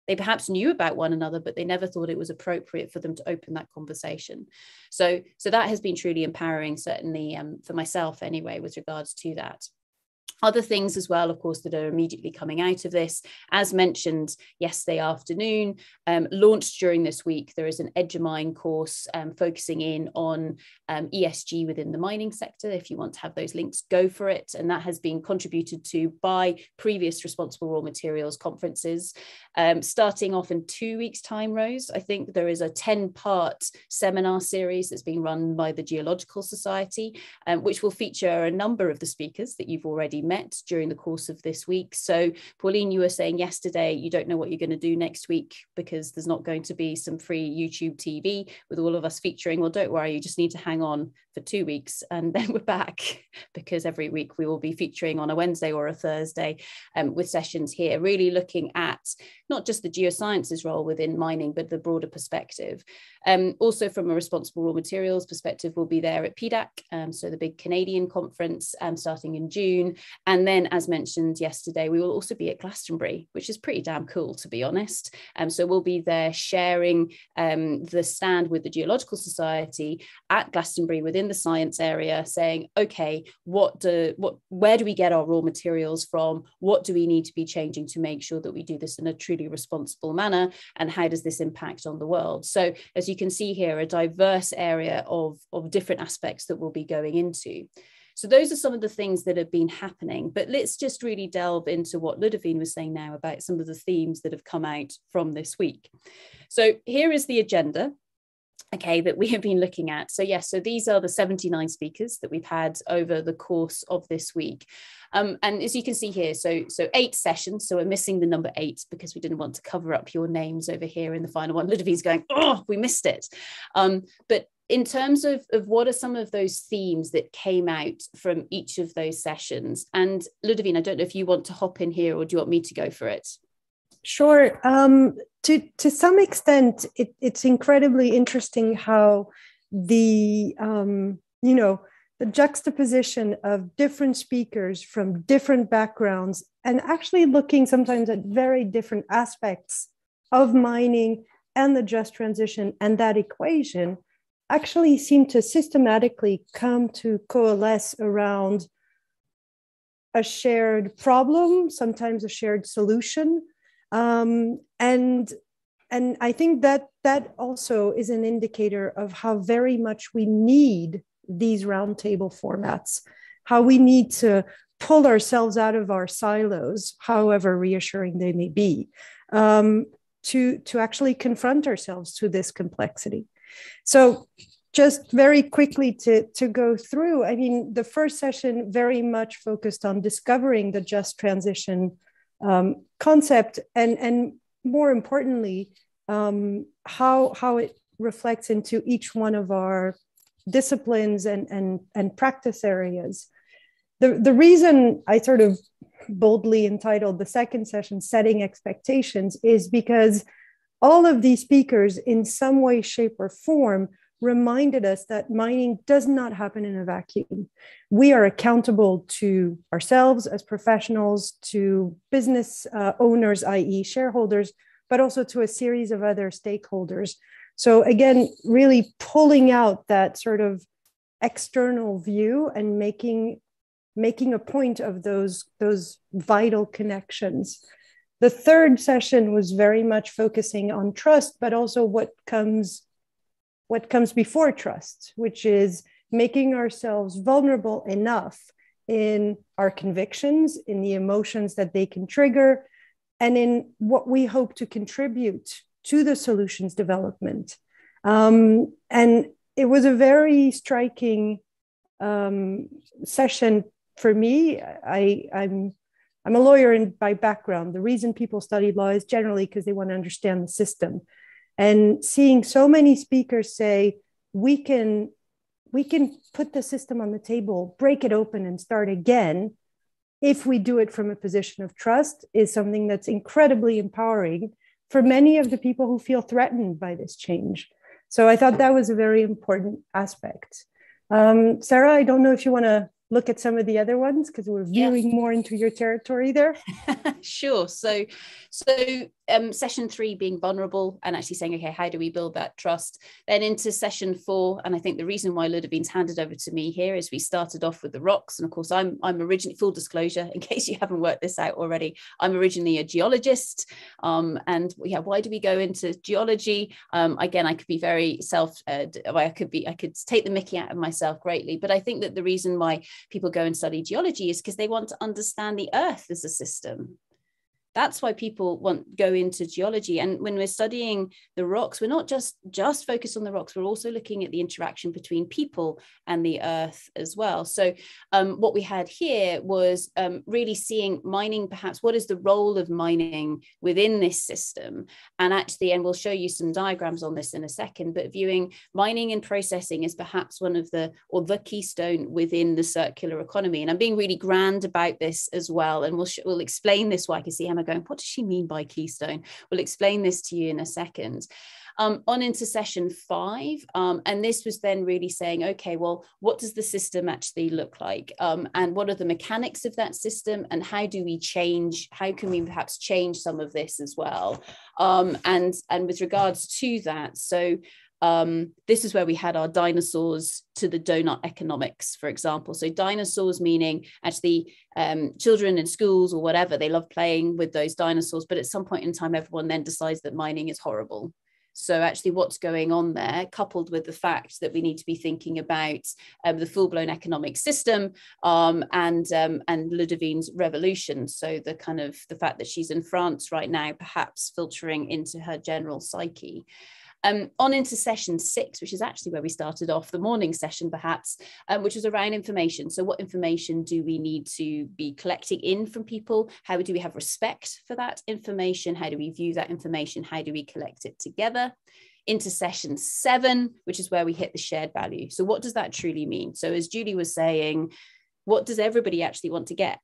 they perhaps knew about one another but they never thought it was appropriate for them to open that conversation. So so that has been truly empowering certainly um, for myself anyway with regards to that other things as well, of course, that are immediately coming out of this. As mentioned yesterday afternoon, um, launched during this week, there is an Edumine course um, focusing in on um, ESG within the mining sector. If you want to have those links, go for it. And that has been contributed to by previous Responsible Raw Materials conferences. Um, starting off in two weeks' time, Rose, I think there is a 10 part seminar series that's being run by the Geological Society, um, which will feature a number of the speakers that you've already met during the course of this week. So, Pauline, you were saying yesterday you don't know what you're going to do next week because there's not going to be some free YouTube TV with all of us featuring. Well, don't worry, you just need to hang on for two weeks and then we're back because every week we will be featuring on a Wednesday or a Thursday um, with sessions here, really looking at not just the geosciences role within mining, but the broader perspective. Um, also, from a responsible raw materials perspective, we'll be there at PDAC, um, so the big Canadian conference um, starting in June. And then, as mentioned yesterday, we will also be at Glastonbury, which is pretty damn cool, to be honest. Um, so we'll be there sharing um, the stand with the Geological Society at Glastonbury within the science area, saying, okay, what do what where do we get our raw materials from? What do we need to be changing to make sure that we do this in a truly responsible manner? And how does this impact on the world? So as you can see here, a diverse area of, of different aspects that we'll be going into. So those are some of the things that have been happening. But let's just really delve into what Ludovine was saying now about some of the themes that have come out from this week. So here is the agenda okay that we have been looking at. So yes so these are the 79 speakers that we've had over the course of this week. Um, and as you can see here so so eight sessions. So we're missing the number eight because we didn't want to cover up your names over here in the final one. Ludovine's going oh we missed it. Um, but in terms of, of what are some of those themes that came out from each of those sessions and ludovine i don't know if you want to hop in here or do you want me to go for it Sure. Um, to to some extent, it, it's incredibly interesting how the um, you know the juxtaposition of different speakers from different backgrounds and actually looking sometimes at very different aspects of mining and the just transition and that equation actually seem to systematically come to coalesce around a shared problem, sometimes a shared solution, um, and and I think that that also is an indicator of how very much we need these roundtable formats, how we need to pull ourselves out of our silos, however reassuring they may be, um, to, to actually confront ourselves to this complexity. So just very quickly to, to go through, I mean, the first session very much focused on discovering the just transition um, concept and and more importantly um, how how it reflects into each one of our disciplines and and and practice areas. The the reason i sort of boldly entitled the second session setting expectations is because all of these speakers in some way shape or form reminded us that mining does not happen in a vacuum. We are accountable to ourselves as professionals, to business uh, owners, i.e., shareholders, but also to a series of other stakeholders. So, again, really pulling out that sort of external view and making making a point of those those vital connections the third session was very much focusing on trust but also what comes what comes before trust, which is making ourselves vulnerable enough in our convictions, in the emotions that they can trigger, and in what we hope to contribute to the solutions development. Um, and it was a very striking um, session for me. I, I'm I'm a lawyer in, by background. The reason people study law is generally because they want to understand the system. And seeing so many speakers say, we can, we can put the system on the table, break it open, and start again if we do it from a position of trust is something that's incredibly empowering for many of the people who feel threatened by this change. So I thought that was a very important aspect. Um, Sarah, I don't know if you want to look at some of the other ones because we're viewing yes. more into your territory there. sure. So, so um, session three being vulnerable and actually saying, okay, how do we build that trust? Then into session four, and I think the reason why Ludovine's handed over to me here is we started off with the rocks, and of course, I'm I'm originally full disclosure in case you haven't worked this out already. I'm originally a geologist, um, and yeah, why do we go into geology? Um, again, I could be very self, uh, I could be, I could take the Mickey out of myself greatly, but I think that the reason why people go and study geology is because they want to understand the Earth as a system that's why people want to go into geology. And when we're studying the rocks we're not just just focused on the rocks we're also looking at the interaction between people and the earth as well. So um, what we had here was um, really seeing mining perhaps what is the role of mining within this system? And actually and we'll show you some diagrams on this in a second but viewing mining and processing as perhaps one of the or the keystone within the circular economy. And i'm being really grand about this as well and we'll we'll explain this why i can see Emma going, what does she mean by keystone? We'll explain this to you in a second. Um, on into session five. Um, and this was then really saying, okay, well, what does the system actually look like? Um, and what are the mechanics of that system? And how do we change? How can we perhaps change some of this as well? Um, and, and with regards to that, so um, this is where we had our dinosaurs to the donut economics, for example. So dinosaurs meaning actually um, children in schools or whatever, they love playing with those dinosaurs, but at some point in time, everyone then decides that mining is horrible. So actually, what's going on there, coupled with the fact that we need to be thinking about um, the full-blown economic system um, and um, and Ludovine's revolution. So the kind of the fact that she's in France right now, perhaps filtering into her general psyche. Um, on into session six, which is actually where we started off the morning session, perhaps, um, which was around information. So, what information do we need to be collecting in from people? How do we have respect for that information? How do we view that information? How do we collect it together? Into session seven, which is where we hit the shared value. So, what does that truly mean? So, as Julie was saying, what does everybody actually want to get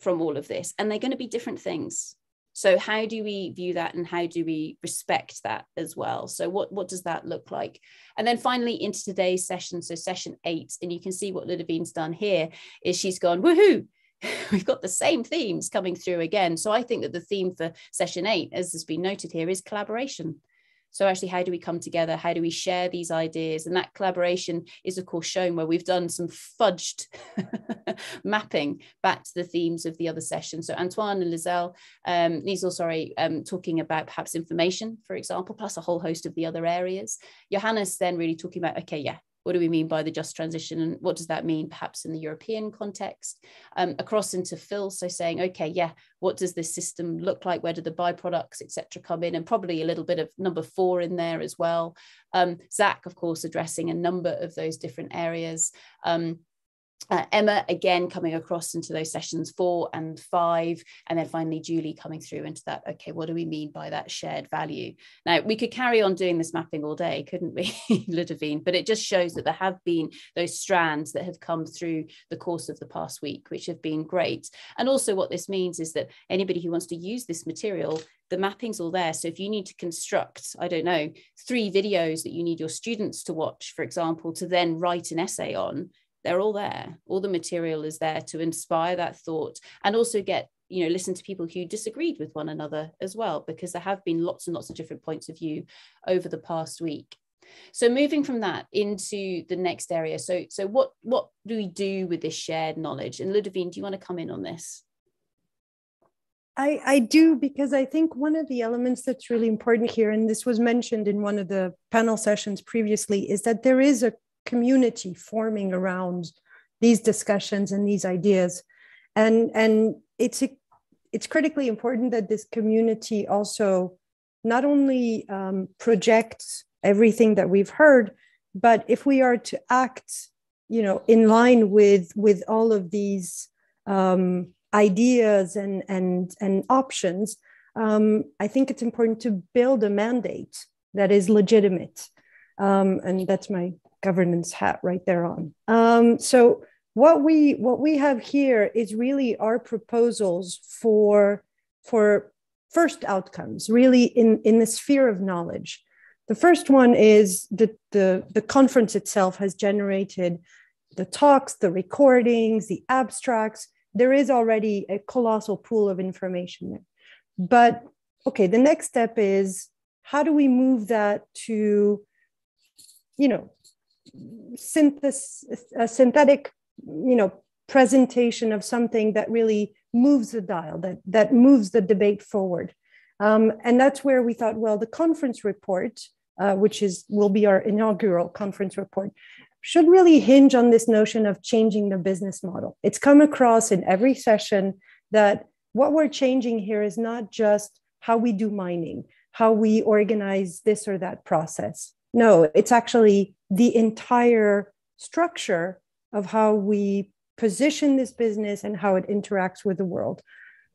from all of this? And they're going to be different things so how do we view that and how do we respect that as well? So what what does that look like? And then finally into today's session so session eight and you can see what ludovine's done here is she's gone woohoo! We've got the same themes coming through again. So i think that the theme for session eight as has been noted here is collaboration so actually, how do we come together? How do we share these ideas? And that collaboration is, of course, shown where we've done some fudged mapping back to the themes of the other session. So Antoine and Lizelle, um, Liesl, sorry, um, talking about perhaps information, for example, plus a whole host of the other areas. Johannes then really talking about, okay, yeah, what do we mean by the just transition and what does that mean perhaps in the European context? Um, across into Phil, so saying, okay, yeah, what does this system look like? Where do the byproducts, etc., come in? And probably a little bit of number four in there as well. Um, Zach, of course, addressing a number of those different areas. Um, uh, Emma again coming across into those sessions four and five, and then finally Julie coming through into that. Okay, what do we mean by that shared value? Now we could carry on doing this mapping all day, couldn't we, Ludovine? But it just shows that there have been those strands that have come through the course of the past week, which have been great. And also, what this means is that anybody who wants to use this material the mapping's all there. So if you need to construct, I don't know, three videos that you need your students to watch, for example, to then write an essay on, they're all there. All the material is there to inspire that thought and also get you know listen to people who disagreed with one another as well because there have been lots and lots of different points of view over the past week. So moving from that into the next area. So so what what do we do with this shared knowledge? And ludovine do you want to come in on this? I, I do because I think one of the elements that's really important here, and this was mentioned in one of the panel sessions previously, is that there is a community forming around these discussions and these ideas. And and it's a, it's critically important that this community also not only um, projects everything that we've heard, but if we are to act, you know, in line with with all of these um, ideas and and and options, um, I think it's important to build a mandate that is legitimate, um, and that's my governance hat right there on. Um, so what we what we have here is really our proposals for for first outcomes, really in in the sphere of knowledge. The first one is that the, the conference itself has generated the talks, the recordings, the abstracts. There is already a colossal pool of information there. But okay, the next step is how do we move that to, you know, synthesis, a synthetic, you know, presentation of something that really moves the dial, that, that moves the debate forward. Um, and that's where we thought, well, the conference report uh, which is will be our inaugural conference report, should really hinge on this notion of changing the business model. It's come across in every session that what we're changing here is not just how we do mining, how we organize this or that process. No, it's actually the entire structure of how we position this business and how it interacts with the world.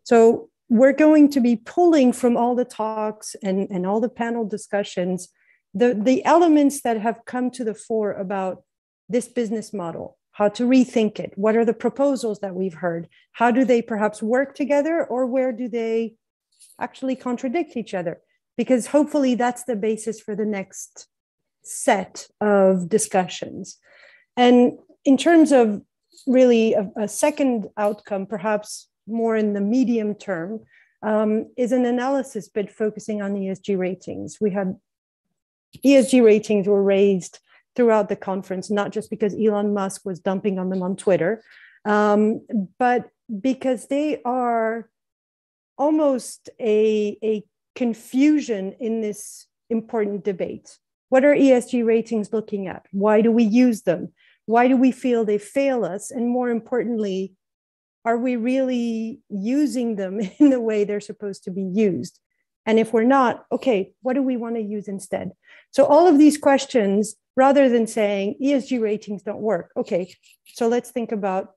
So we're going to be pulling from all the talks and, and all the panel discussions the, the elements that have come to the fore about this business model, how to rethink it, what are the proposals that we've heard, how do they perhaps work together, or where do they actually contradict each other? Because hopefully that's the basis for the next set of discussions. And in terms of really a, a second outcome, perhaps more in the medium term, um, is an analysis bit focusing on ESG ratings. We had ESG ratings were raised throughout the conference, not just because Elon Musk was dumping on them on Twitter, um, but because they are almost a, a confusion in this important debate. What are ESG ratings looking at? Why do we use them? Why do we feel they fail us? And more importantly, are we really using them in the way they're supposed to be used? And if we're not, okay, what do we want to use instead? So all of these questions, rather than saying ESG ratings don't work, okay, so let's think about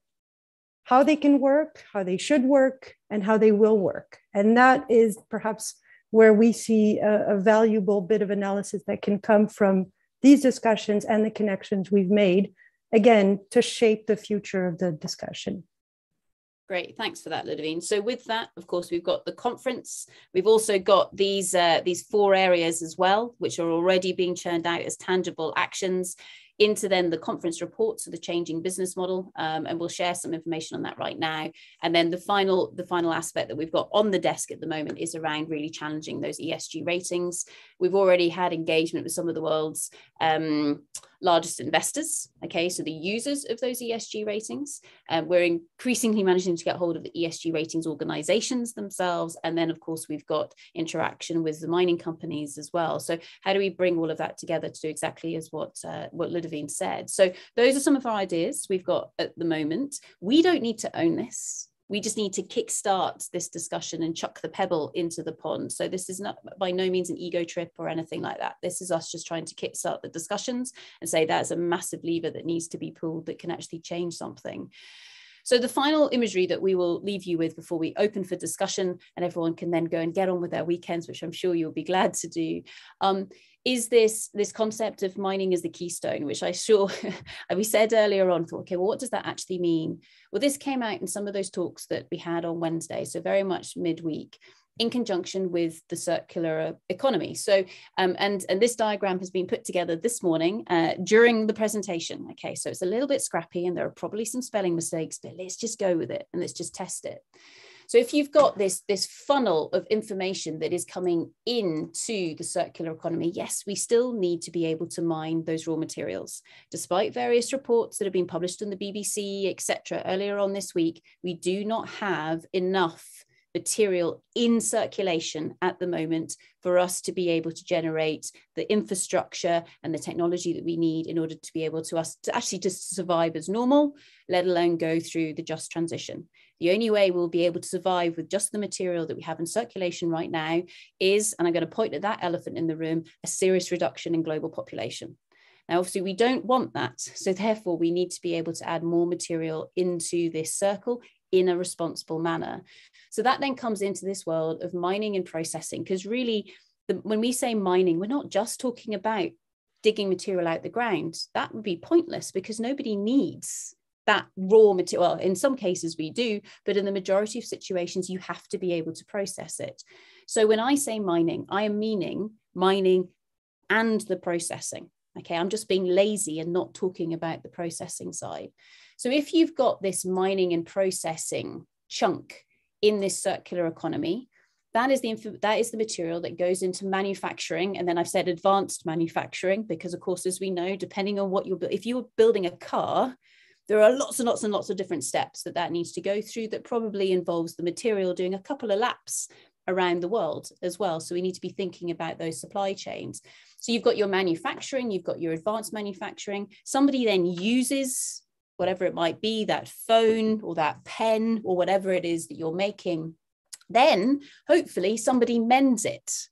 how they can work, how they should work, and how they will work. And that is perhaps where we see a, a valuable bit of analysis that can come from these discussions and the connections we've made, again, to shape the future of the discussion. Great, thanks for that, Ludovine. So with that, of course, we've got the conference. We've also got these uh, these four areas as well, which are already being churned out as tangible actions into then the conference report, so the changing business model, um, and we'll share some information on that right now. And then the final the final aspect that we've got on the desk at the moment is around really challenging those ESG ratings. We've already had engagement with some of the world's um, largest investors, okay, so the users of those ESG ratings. Um, we're increasingly managing to get hold of the ESG ratings organizations themselves. And then, of course, we've got interaction with the mining companies as well. So, how do we bring all of that together to do exactly as what, uh, what Said? So, those are some of our ideas we've got at the moment. We don't need to own this we just need to kickstart this discussion and chuck the pebble into the pond. So this is not by no means an ego trip or anything like that. This is us just trying to kickstart the discussions and say that's a massive lever that needs to be pulled that can actually change something. So the final imagery that we will leave you with before we open for discussion and everyone can then go and get on with their weekends, which I'm sure you'll be glad to do, um, is this this concept of mining as the keystone, which I sure we said earlier on, thought, okay, well, what does that actually mean? Well, this came out in some of those talks that we had on Wednesday, so very much midweek in conjunction with the circular economy. So, um, and, and this diagram has been put together this morning uh, during the presentation. Okay, so it's a little bit scrappy and there are probably some spelling mistakes, but let's just go with it and let's just test it. So if you've got this, this funnel of information that is coming into the circular economy, yes, we still need to be able to mine those raw materials. Despite various reports that have been published on the BBC, etc., earlier on this week, we do not have enough material in circulation at the moment for us to be able to generate the infrastructure and the technology that we need in order to be able to us to actually just survive as normal let alone go through the just transition The only way we'll be able to survive with just the material that we have in circulation right now is, and I'm going to point at that elephant in the room, a serious reduction in global population. Now, obviously, we don't want that. So, therefore, we need to be able to add more material into this circle in a responsible manner. So, that then comes into this world of mining and processing, because really, the, when we say mining, we're not just talking about digging material out the ground. That would be pointless because nobody needs that raw material. Well, in some cases we do, but in the majority of situations, you have to be able to process it. So when I say mining, I am meaning mining and the processing. Okay, I'm just being lazy and not talking about the processing side. So if you've got this mining and processing chunk in this circular economy, that is the that is the material that goes into manufacturing and then i've said advanced manufacturing because of course as we know depending on what you're if you're building a car there are lots and lots and lots of different steps that that needs to go through that probably involves the material doing a couple of laps around the world as well. So we need to be thinking about those supply chains. So you've got your manufacturing, you've got your advanced manufacturing. Somebody then uses whatever it might be, that phone or that pen or whatever it is that you're making. Then hopefully somebody mends it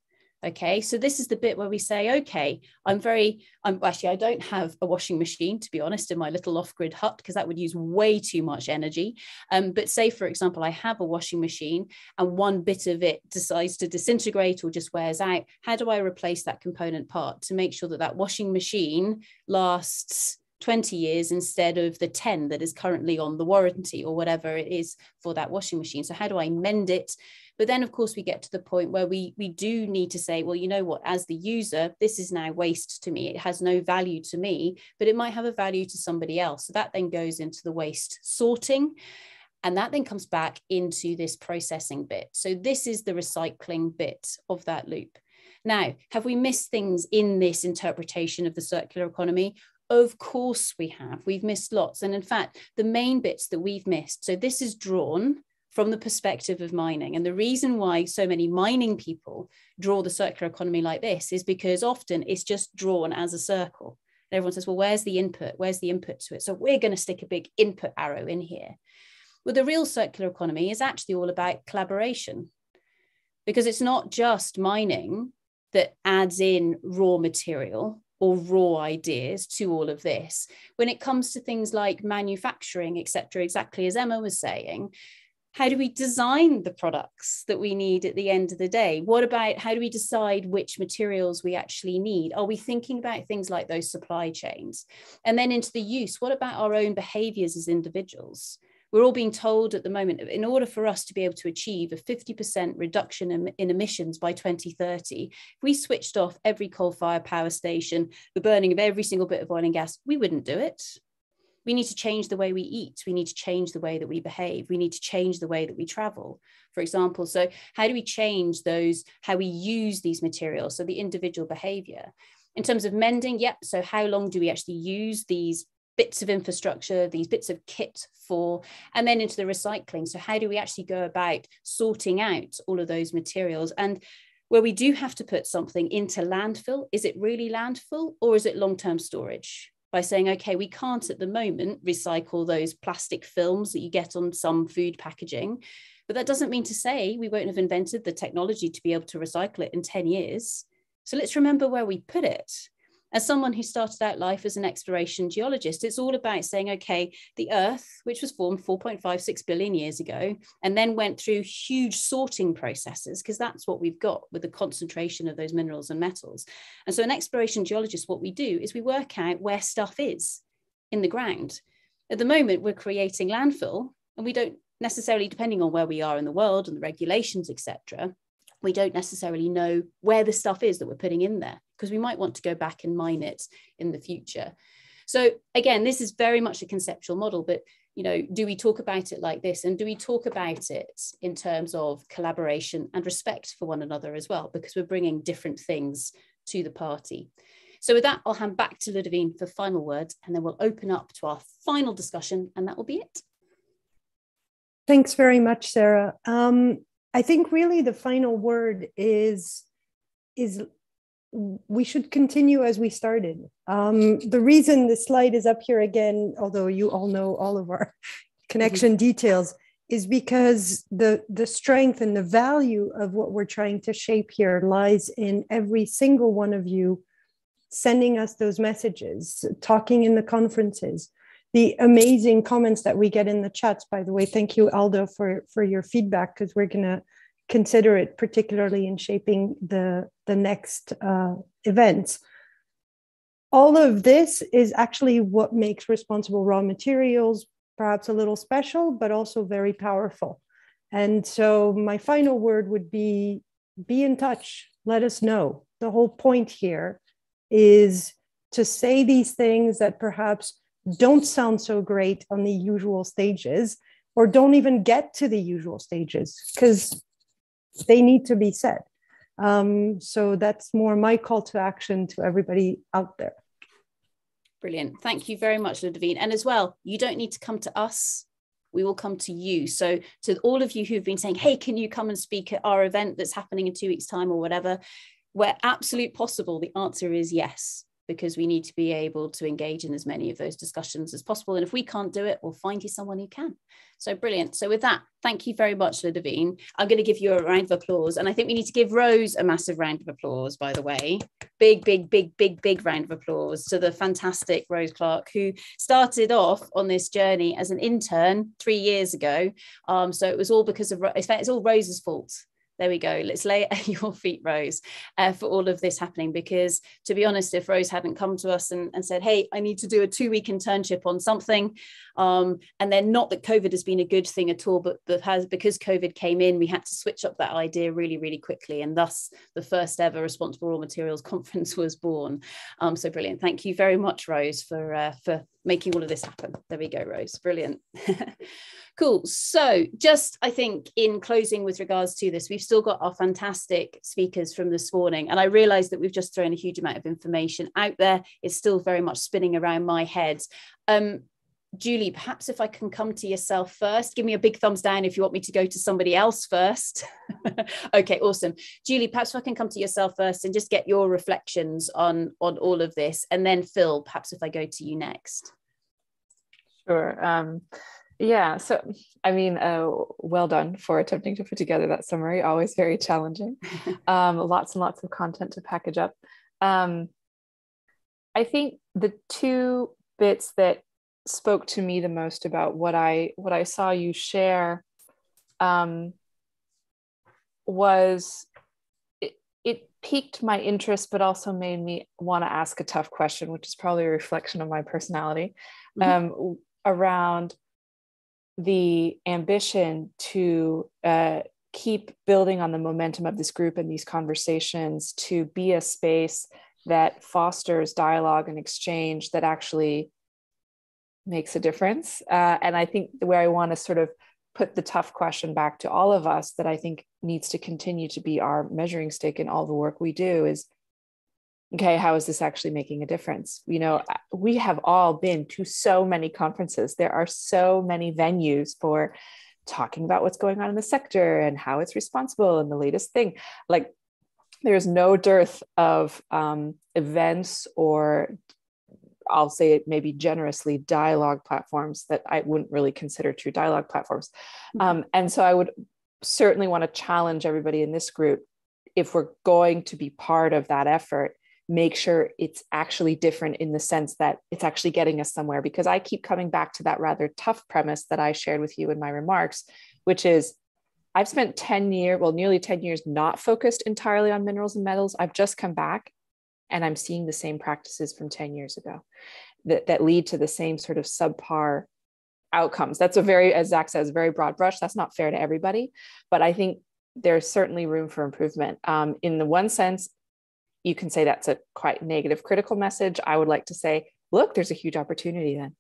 Okay, so this is the bit where we say, okay, I'm very, I'm actually, I don't have a washing machine, to be honest, in my little off grid hut, because that would use way too much energy. Um, but say, for example, I have a washing machine and one bit of it decides to disintegrate or just wears out. How do I replace that component part to make sure that that washing machine lasts? 20 years instead of the 10 that is currently on the warranty or whatever it is for that washing machine. So, how do I mend it? But then, of course, we get to the point where we, we do need to say, well, you know what, as the user, this is now waste to me. It has no value to me, but it might have a value to somebody else. So that then goes into the waste sorting. And that then comes back into this processing bit. So this is the recycling bit of that loop. Now, have we missed things in this interpretation of the circular economy? Of course we have. We've missed lots. And in fact, the main bits that we've missed, so this is drawn from the perspective of mining. And the reason why so many mining people draw the circular economy like this is because often it's just drawn as a circle. And everyone says, well, where's the input? Where's the input to it? So we're going to stick a big input arrow in here. Well, the real circular economy is actually all about collaboration because it's not just mining that adds in raw material or raw ideas to all of this. When it comes to things like manufacturing, etc., exactly as Emma was saying, how do we design the products that we need at the end of the day? What about how do we decide which materials we actually need? Are we thinking about things like those supply chains? And then into the use, what about our own behaviors as individuals? We're all being told at the moment, in order for us to be able to achieve a 50% reduction in, in emissions by 2030, if we switched off every coal fired power station, the burning of every single bit of oil and gas, we wouldn't do it. We need to change the way we eat. We need to change the way that we behave. We need to change the way that we travel for example. So how do we change those how we use these materials? So the individual behavior. In terms of mending yep so how long do we actually use these bits of infrastructure these bits of kit for and then into the recycling so how do we actually go about sorting out all of those materials and where we do have to put something into landfill is it really landfill or is it long-term storage by saying, okay, we can't at the moment recycle those plastic films that you get on some food packaging. But that doesn't mean to say we won't have invented the technology to be able to recycle it in 10 years. So let's remember where we put it as someone who started out life as an exploration geologist, it's all about saying, okay, the Earth, which was formed 4.56 billion years ago, and then went through huge sorting processes, because that's what we've got with the concentration of those minerals and metals. And so, an exploration geologist, what we do is we work out where stuff is in the ground. At the moment, we're creating landfill, and we don't necessarily, depending on where we are in the world and the regulations, etc., we don't necessarily know where the stuff is that we're putting in there because we might want to go back and mine it in the future. So again, this is very much a conceptual model, but you know, do we talk about it like this? And do we talk about it in terms of collaboration and respect for one another as well? Because we're bringing different things to the party. So with that, I'll hand back to Ludovine for final words, and then we'll open up to our final discussion, and that will be it. Thanks very much, Sarah. Um, I think really the final word is is we should continue as we started. Um, the reason the slide is up here again, although you all know all of our connection mm-hmm. details, is because the the strength and the value of what we're trying to shape here lies in every single one of you sending us those messages talking in the conferences the amazing comments that we get in the chats by the way thank you aldo for for your feedback because we're going to consider it particularly in shaping the the next uh, events all of this is actually what makes responsible raw materials perhaps a little special, but also very powerful. And so my final word would be be in touch, let us know. The whole point here is to say these things that perhaps don't sound so great on the usual stages or don't even get to the usual stages because they need to be said. Um, so that's more my call to action to everybody out there. Brilliant. Thank you very much, Ludovine. And as well, you don't need to come to us. We will come to you. So, to all of you who've been saying, hey, can you come and speak at our event that's happening in two weeks' time or whatever, where absolute possible, the answer is yes because we need to be able to engage in as many of those discussions as possible. And if we can't do it, we'll find you someone who can. So brilliant. So with that, thank you very much, Ludovine. I'm going to give you a round of applause. And I think we need to give Rose a massive round of applause, by the way. Big, big, big, big, big round of applause to the fantastic Rose Clark, who started off on this journey as an intern three years ago. Um, so it was all because of, it's all Rose's fault there we go. Let's lay at your feet, Rose, uh, for all of this happening. Because to be honest, if Rose hadn't come to us and, and said, hey, I need to do a two week internship on something, um, and then not that COVID has been a good thing at all, but that has because COVID came in, we had to switch up that idea really, really quickly. And thus the first ever Responsible Raw Materials Conference was born. Um, so brilliant. Thank you very much, Rose, for, uh, for making all of this happen. There we go, Rose. Brilliant. cool. So, just I think in closing with regards to this, we've still got our fantastic speakers from this morning. And I realize that we've just thrown a huge amount of information out there. It's still very much spinning around my head. Um, Julie, perhaps if I can come to yourself first, give me a big thumbs down if you want me to go to somebody else first. okay, awesome. Julie, perhaps if I can come to yourself first and just get your reflections on on all of this, and then Phil, perhaps if I go to you next. Sure. Um, yeah. So, I mean, uh, well done for attempting to put together that summary. Always very challenging. um, lots and lots of content to package up. Um, I think the two bits that spoke to me the most about what I what I saw you share um, was it, it piqued my interest, but also made me want to ask a tough question, which is probably a reflection of my personality mm-hmm. um, around the ambition to uh, keep building on the momentum of this group and these conversations to be a space that fosters dialogue and exchange that actually makes a difference. Uh, and I think where I want to sort of put the tough question back to all of us that I think needs to continue to be our measuring stick in all the work we do is okay, how is this actually making a difference? You know, we have all been to so many conferences, there are so many venues for talking about what's going on in the sector and how it's responsible and the latest thing. Like, there's no dearth of um, events or I'll say it maybe generously dialogue platforms that I wouldn't really consider true dialogue platforms. Mm-hmm. Um, and so I would certainly want to challenge everybody in this group if we're going to be part of that effort make sure it's actually different in the sense that it's actually getting us somewhere because i keep coming back to that rather tough premise that i shared with you in my remarks which is i've spent 10 years well nearly 10 years not focused entirely on minerals and metals i've just come back and I'm seeing the same practices from 10 years ago that, that lead to the same sort of subpar outcomes. That's a very, as Zach says, very broad brush. That's not fair to everybody, but I think there's certainly room for improvement. Um, in the one sense, you can say that's a quite negative critical message. I would like to say, look, there's a huge opportunity then.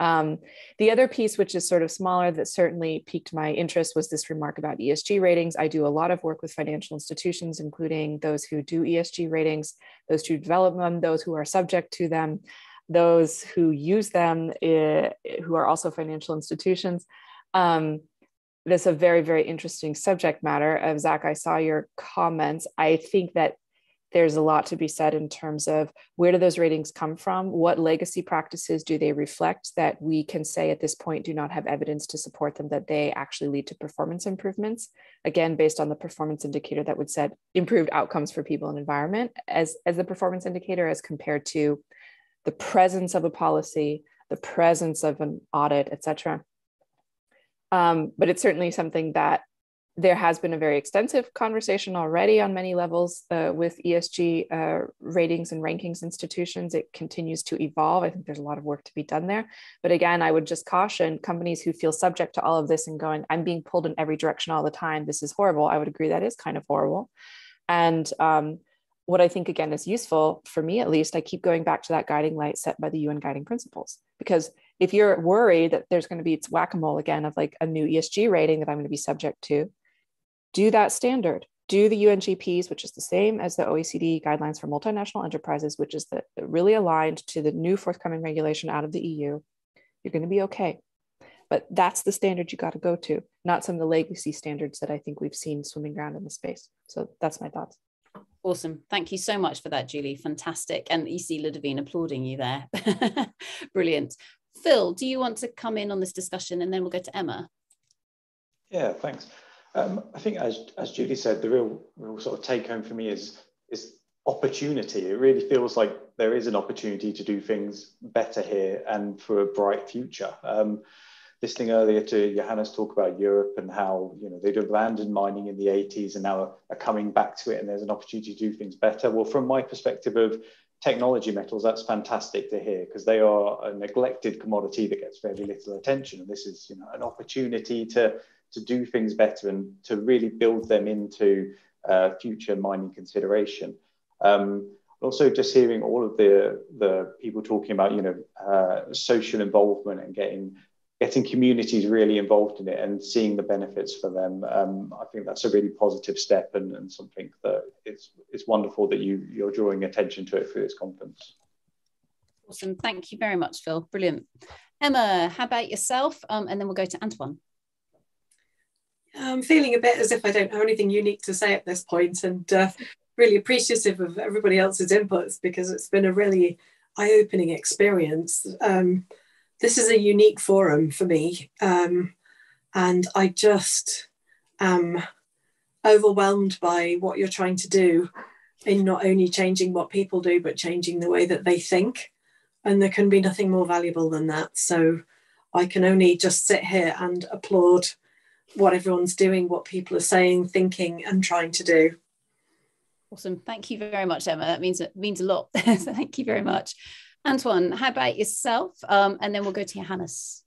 Um, the other piece, which is sort of smaller, that certainly piqued my interest was this remark about ESG ratings. I do a lot of work with financial institutions, including those who do ESG ratings, those who develop them, those who are subject to them, those who use them, uh, who are also financial institutions. Um, that's a very, very interesting subject matter. Of Zach, I saw your comments. I think that there's a lot to be said in terms of where do those ratings come from? What legacy practices do they reflect that we can say at this point do not have evidence to support them that they actually lead to performance improvements? Again, based on the performance indicator that would set improved outcomes for people and environment as, as the performance indicator as compared to the presence of a policy, the presence of an audit, et cetera. Um, but it's certainly something that there has been a very extensive conversation already on many levels uh, with ESG uh, ratings and rankings institutions. It continues to evolve. I think there's a lot of work to be done there. But again, I would just caution companies who feel subject to all of this and going, I'm being pulled in every direction all the time. This is horrible. I would agree that is kind of horrible. And um, what I think, again, is useful for me at least, I keep going back to that guiding light set by the UN guiding principles. Because if you're worried that there's going to be it's whack-a-mole again of like a new ESG rating that I'm going to be subject to, do that standard do the UNGPs, which is the same as the OECD guidelines for multinational enterprises, which is the, really aligned to the new forthcoming regulation out of the EU, you're going to be okay. But that's the standard you got to go to, not some of the legacy standards that I think we've seen swimming around in the space. So that's my thoughts. Awesome. Thank you so much for that, Julie. Fantastic. And you see Ludovine applauding you there. Brilliant. Phil, do you want to come in on this discussion and then we'll go to Emma? Yeah, thanks. Um, I think, as, as Julie said, the real, real sort of take home for me is, is opportunity. It really feels like there is an opportunity to do things better here and for a bright future. Um, listening earlier to Johannes talk about Europe and how you know they'd abandoned mining in the 80s and now are, coming back to it and there's an opportunity to do things better. Well, from my perspective of technology metals, that's fantastic to hear because they are a neglected commodity that gets very little attention. And this is you know an opportunity to to do things better and to really build them into uh, future mining consideration. Um, also, just hearing all of the the people talking about you know uh, social involvement and getting getting communities really involved in it and seeing the benefits for them. Um, I think that's a really positive step and, and something that it's it's wonderful that you you're drawing attention to it through this conference. Awesome, thank you very much, Phil. Brilliant. Emma, how about yourself? Um, and then we'll go to Antoine. I'm feeling a bit as if I don't have anything unique to say at this point and uh, really appreciative of everybody else's inputs because it's been a really eye-opening experience. Um, this is a unique forum for me um, and I just am overwhelmed by what you're trying to do in not only changing what people do but changing the way that they think and there can be nothing more valuable than that so I can only just sit here and applaud what everyone's doing, what people are saying, thinking, and trying to do. Awesome. Thank you very much, Emma. That means it means a lot. so thank you very much. Antoine, how about yourself? Um, and then we'll go to Johannes.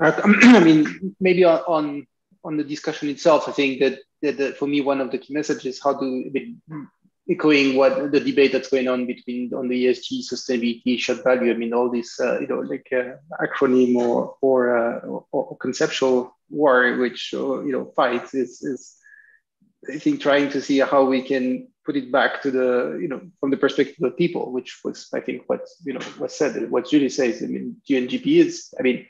Uh, I mean, maybe on on the discussion itself, I think that, that, that for me one of the key messages how to echoing what the debate that's going on between on the ESG sustainability short value. I mean, all this uh, you know like uh, acronym or or, uh, or, conceptual war which uh, you know fights is is I think trying to see how we can put it back to the you know from the perspective of people, which was I think what you know was said. What Julie says. I mean, UNGP is. I mean,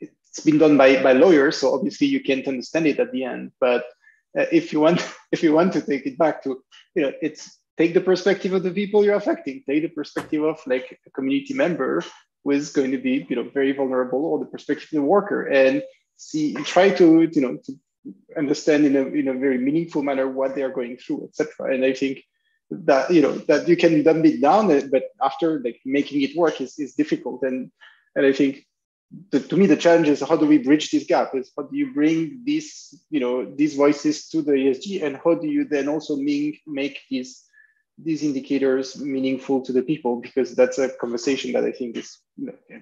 it's been done by by lawyers, so obviously you can't understand it at the end. But uh, if you want if you want to take it back to you know it's take the perspective of the people you're affecting. Take the perspective of like a community member who is going to be you know very vulnerable or the perspective of the worker. And see try to you know to understand in a in a very meaningful manner what they are going through etc and i think that you know that you can dumb it down but after like making it work is, is difficult. And and i think the, to me the challenge is how do we bridge this gap? Is how do you bring these you know these voices to the esg and how do you then also make make these these indicators meaningful to the people? Because that's a conversation that i think is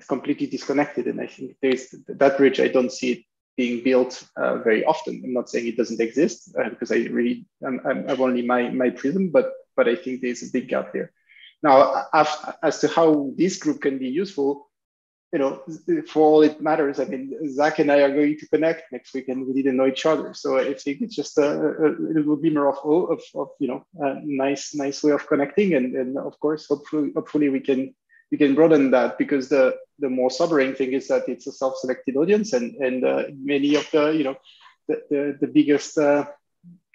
completely disconnected and i think there's that bridge i don't see it being built uh, very often. I'm not saying it doesn't exist uh, because i really I'm, I'm, only my my prism but but i think there's a big gap there. Now as, as to how this group can be useful you know, for all it matters, I mean, Zach and I are going to connect next week, and we didn't know each other. So I think it's just a, a little glimmer of, of, of, you know, a nice, nice way of connecting, and, and of course, hopefully, hopefully we can we can broaden that because the the more sobering thing is that it's a self-selected audience, and and uh, many of the you know the the, the biggest uh,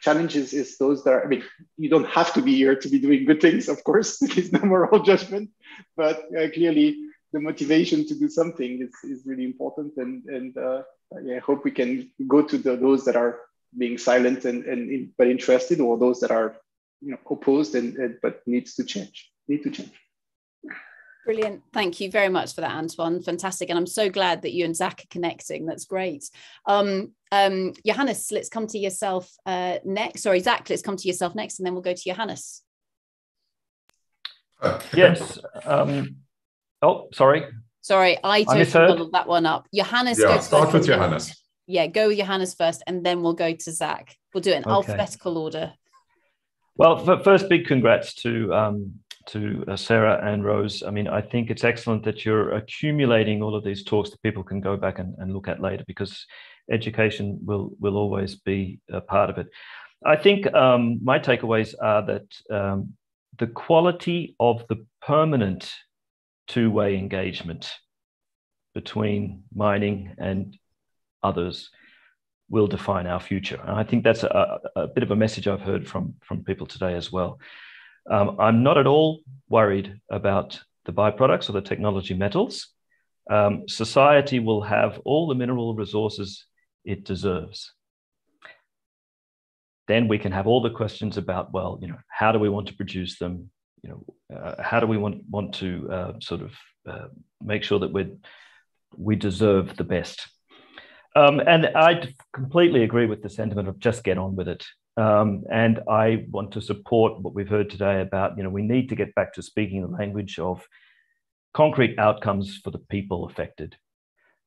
challenges is those that are, I mean, you don't have to be here to be doing good things, of course, there's no moral judgment, but uh, clearly the motivation to do something is, is really important. And, and uh, yeah, I hope we can go to the, those that are being silent and, and but interested or those that are you know, opposed and, and but needs to change, need to change. Brilliant. Thank you very much for that, Antoine. Fantastic. And I'm so glad that you and Zach are connecting. That's great. Um, um, Johannes, let's come to yourself uh, next. Sorry, Zach, let's come to yourself next, and then we'll go to Johannes. yes. Um, oh, sorry. Sorry, I totally muddled that one up. Johannes, yeah, start with Johannes. Yeah, go with Johannes first, and then we'll go to Zach. We'll do it in okay. alphabetical order. Well, first, big congrats to um, to uh, Sarah and Rose. I mean, I think it's excellent that you're accumulating all of these talks that people can go back and, and look at later because education will will always be a part of it. I think um, my takeaways are that um, the quality of the permanent two-way engagement between mining and others will define our future. And I think that's a, a bit of a message I've heard from, from people today as well. Um, I'm not at all worried about the byproducts or the technology metals. Um, society will have all the mineral resources it deserves. Then we can have all the questions about, well, you know, how do we want to produce them? You know, uh, how do we want want to uh, sort of uh, make sure that we we deserve the best? Um, and I completely agree with the sentiment of just get on with it. Um, and I want to support what we've heard today about, you know, we need to get back to speaking the language of concrete outcomes for the people affected.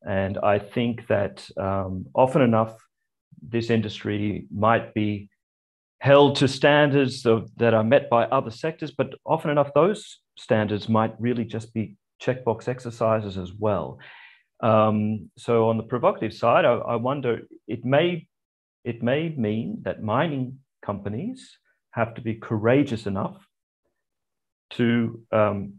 And I think that um, often enough, this industry might be held to standards of, that are met by other sectors, but often enough, those standards might really just be checkbox exercises as well. Um, so on the provocative side, I, I wonder it may it may mean that mining companies have to be courageous enough to um,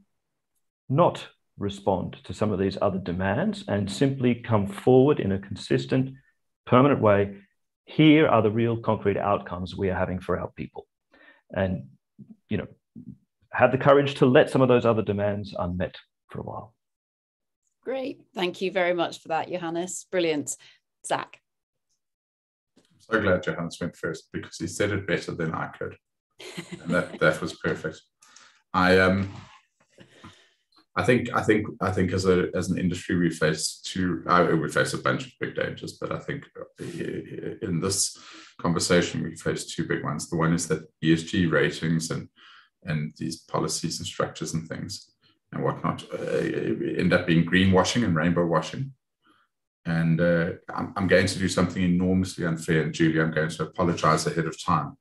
not respond to some of these other demands and simply come forward in a consistent, permanent way. Here are the real concrete outcomes we are having for our people. And, you know, have the courage to let some of those other demands unmet for a while. Great. Thank you very much for that, Johannes. Brilliant. Zach so glad Johannes went first because he said it better than I could. And that, that was perfect. I um I think I think I think as a as an industry we face two uh, we face a bunch of big dangers, but I think in this conversation we face two big ones. The one is that ESG ratings and and these policies and structures and things and whatnot uh, end up being greenwashing and rainbow washing. And uh, I'm, I'm, going to do something enormously unfair. And Julie, I'm going to apologize ahead of time,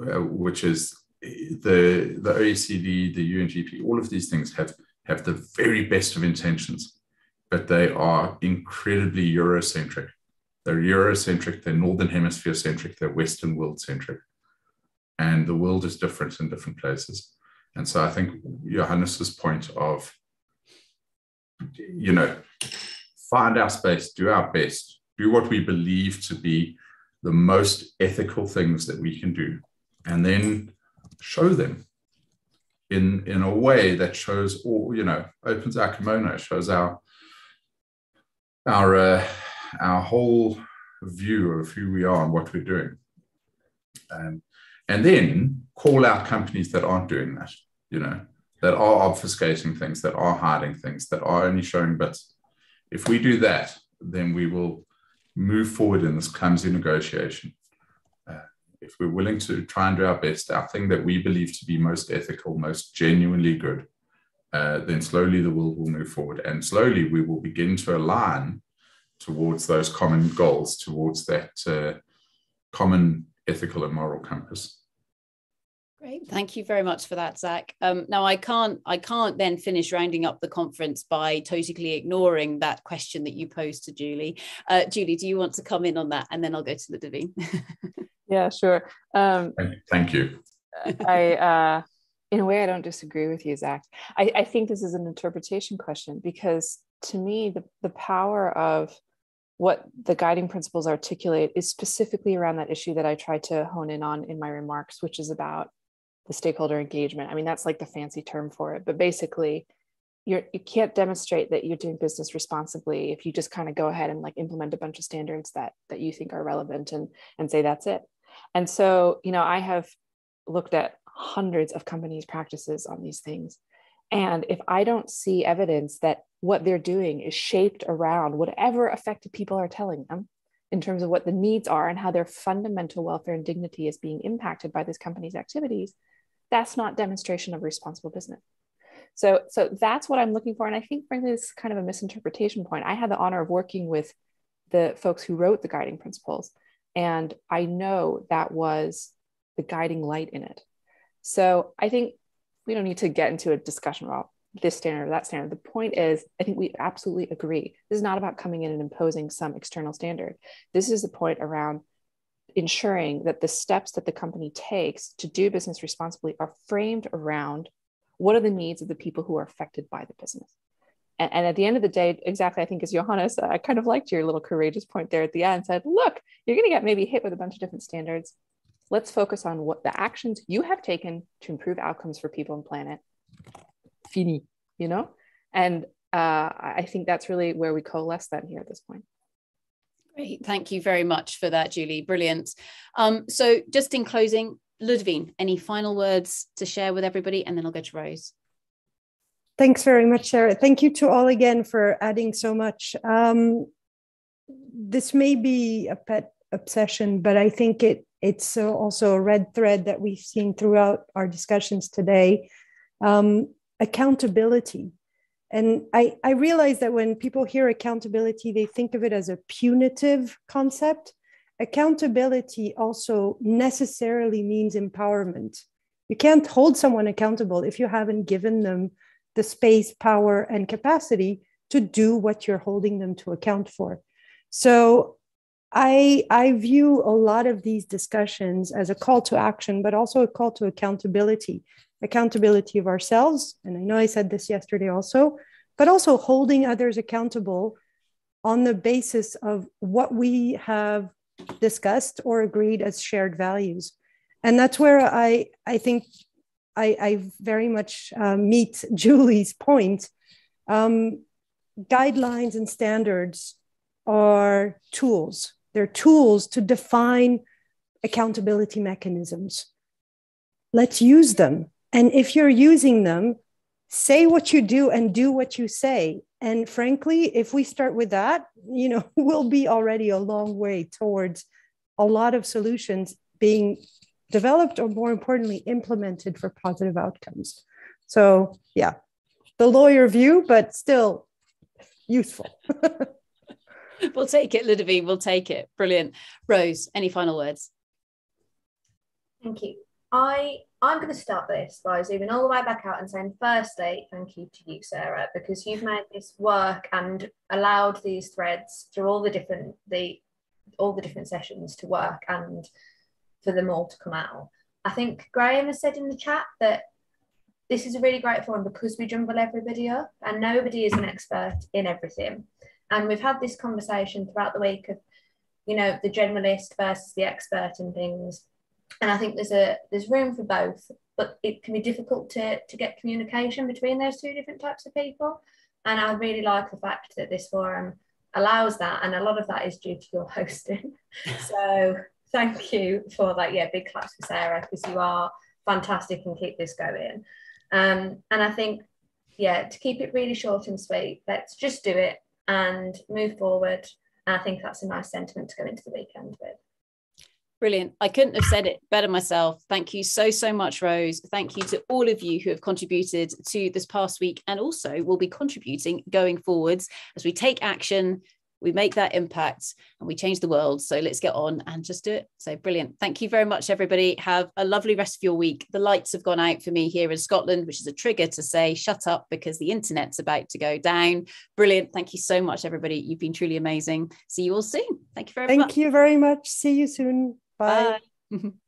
uh, which is the, the OECD, the UNGP, all of these things have, have the very best of intentions, but they are incredibly Eurocentric. They're Eurocentric, they're Northern Hemisphere centric, they're Western world centric. And the world is different in different places. And so I think Johannes's point of, you know, find our space, do our best, do what we believe to be the most ethical things that we can do, and then show them in in a way that shows all you know opens our kimono, shows our our uh, our whole view of who we are and what we're doing, and and then call out companies that aren't doing that, you know, that are obfuscating things, that are hiding things, that are only showing bits if we do that, then we will move forward in this clumsy negotiation. If we're willing to try and do our best, our thing that we believe to be most ethical, most genuinely good, uh, then slowly the world will move forward. And slowly we will begin to align towards those common goals, towards that uh, common ethical and moral compass. Great, thank you very much for that, Zach. Um, now I can't, I can't then finish rounding up the conference by totally ignoring that question that you posed to Julie. Uh, Julie, do you want to come in on that, and then I'll go to Ludovine. yeah, sure. Um, thank you. I, uh, in a way, I don't disagree with you, Zach. I, I think this is an interpretation question because to me, the the power of what the guiding principles articulate is specifically around that issue that I tried to hone in on in my remarks, which is about the stakeholder engagement. I mean, that's like the fancy term for it, but basically, you're you can't demonstrate that you're doing business responsibly if you just kind of go ahead and like implement a bunch of standards that that you think are relevant and and say that's it. And so, you know, I have looked at hundreds of companies' practices on these things. And if I don't see evidence that what they're doing is shaped around whatever affected people are telling them in terms of what the needs are and how their fundamental welfare and dignity is being impacted by this company's activities, that's not demonstration of responsible business. So, so that's what I'm looking for. And I think, frankly, this is kind of a misinterpretation point. I had the honor of working with the folks who wrote the guiding principles, and I know that was the guiding light in it. So I think we don't need to get into a discussion about this standard or that standard. The point is, I think we absolutely agree. This is not about coming in and imposing some external standard. This is the point around ensuring that the steps that the company takes to do business responsibly are framed around what are the needs of the people who are affected by the business. And, and at the end of the day, exactly, I think as Johannes, I kind of liked your little courageous point there at the end, said, look, you're going to get maybe hit with a bunch of different standards. Let's focus on what the actions you have taken to improve outcomes for people and planet fini, you know? And uh, I think that's really where we coalesce then here at this point. Great. Thank you very much for that, Julie. Brilliant. Um, so, just in closing, Ludovine, any final words to share with everybody? And then I'll go to Rose. Thanks very much, Sarah. Thank you to all again for adding so much. Um, this may be a pet obsession, but I think it it's also a red thread that we've seen throughout our discussions today. Um, accountability. And I, I realize that when people hear accountability, they think of it as a punitive concept. Accountability also necessarily means empowerment. You can't hold someone accountable if you haven't given them the space, power, and capacity to do what you're holding them to account for. So I, I view a lot of these discussions as a call to action, but also a call to accountability accountability of ourselves. And I know I said this yesterday also, but also holding others accountable on the basis of what we have discussed or agreed as shared values. And that's where I, I think I, I very much uh, meet Julie's point. Um, guidelines and standards are tools. They're tools to define accountability mechanisms. Let's use them. And if you're using them, say what you do and do what you say. And frankly, if we start with that, you know, we'll be already a long way towards a lot of solutions being developed or more importantly, implemented for positive outcomes. So, yeah, the lawyer view, but still useful. we'll take it, Ludovine. We'll take it. Brilliant. Rose, any final words? Thank you. I I'm going to start this by zooming all the way back out and saying, firstly, thank you to you, Sarah, because you've made this work and allowed these threads through all the different the all the different sessions to work and for them all to come out. I think Graham has said in the chat that this is a really great forum because we jumble everybody up and nobody is an expert in everything. And we've had this conversation throughout the week of, you know, the generalist versus the expert in things and I think there's a there's room for both, but it can be difficult to to get communication between those two different types of people. And I really like the fact that this forum allows that, and a lot of that is due to your hosting. so thank you for that. Yeah, big claps for Sarah because you are fantastic and keep this going. Um, and I think, yeah, to keep it really short and sweet, let's just do it and move forward. And I think that's a nice sentiment to go into the weekend with. Brilliant. I couldn't have said it better myself. Thank you so, so much, Rose. Thank you to all of you who have contributed to this past week and also will be contributing going forwards as we take action, we make that impact and we change the world. So let's get on and just do it. So brilliant. Thank you very much, everybody. Have a lovely rest of your week. The lights have gone out for me here in Scotland, which is a trigger to say shut up because the internet's about to go down. Brilliant. Thank you so much, everybody. You've been truly amazing. See you all soon. Thank you very Thank much. Thank you very much. See you soon. Bye. Bye.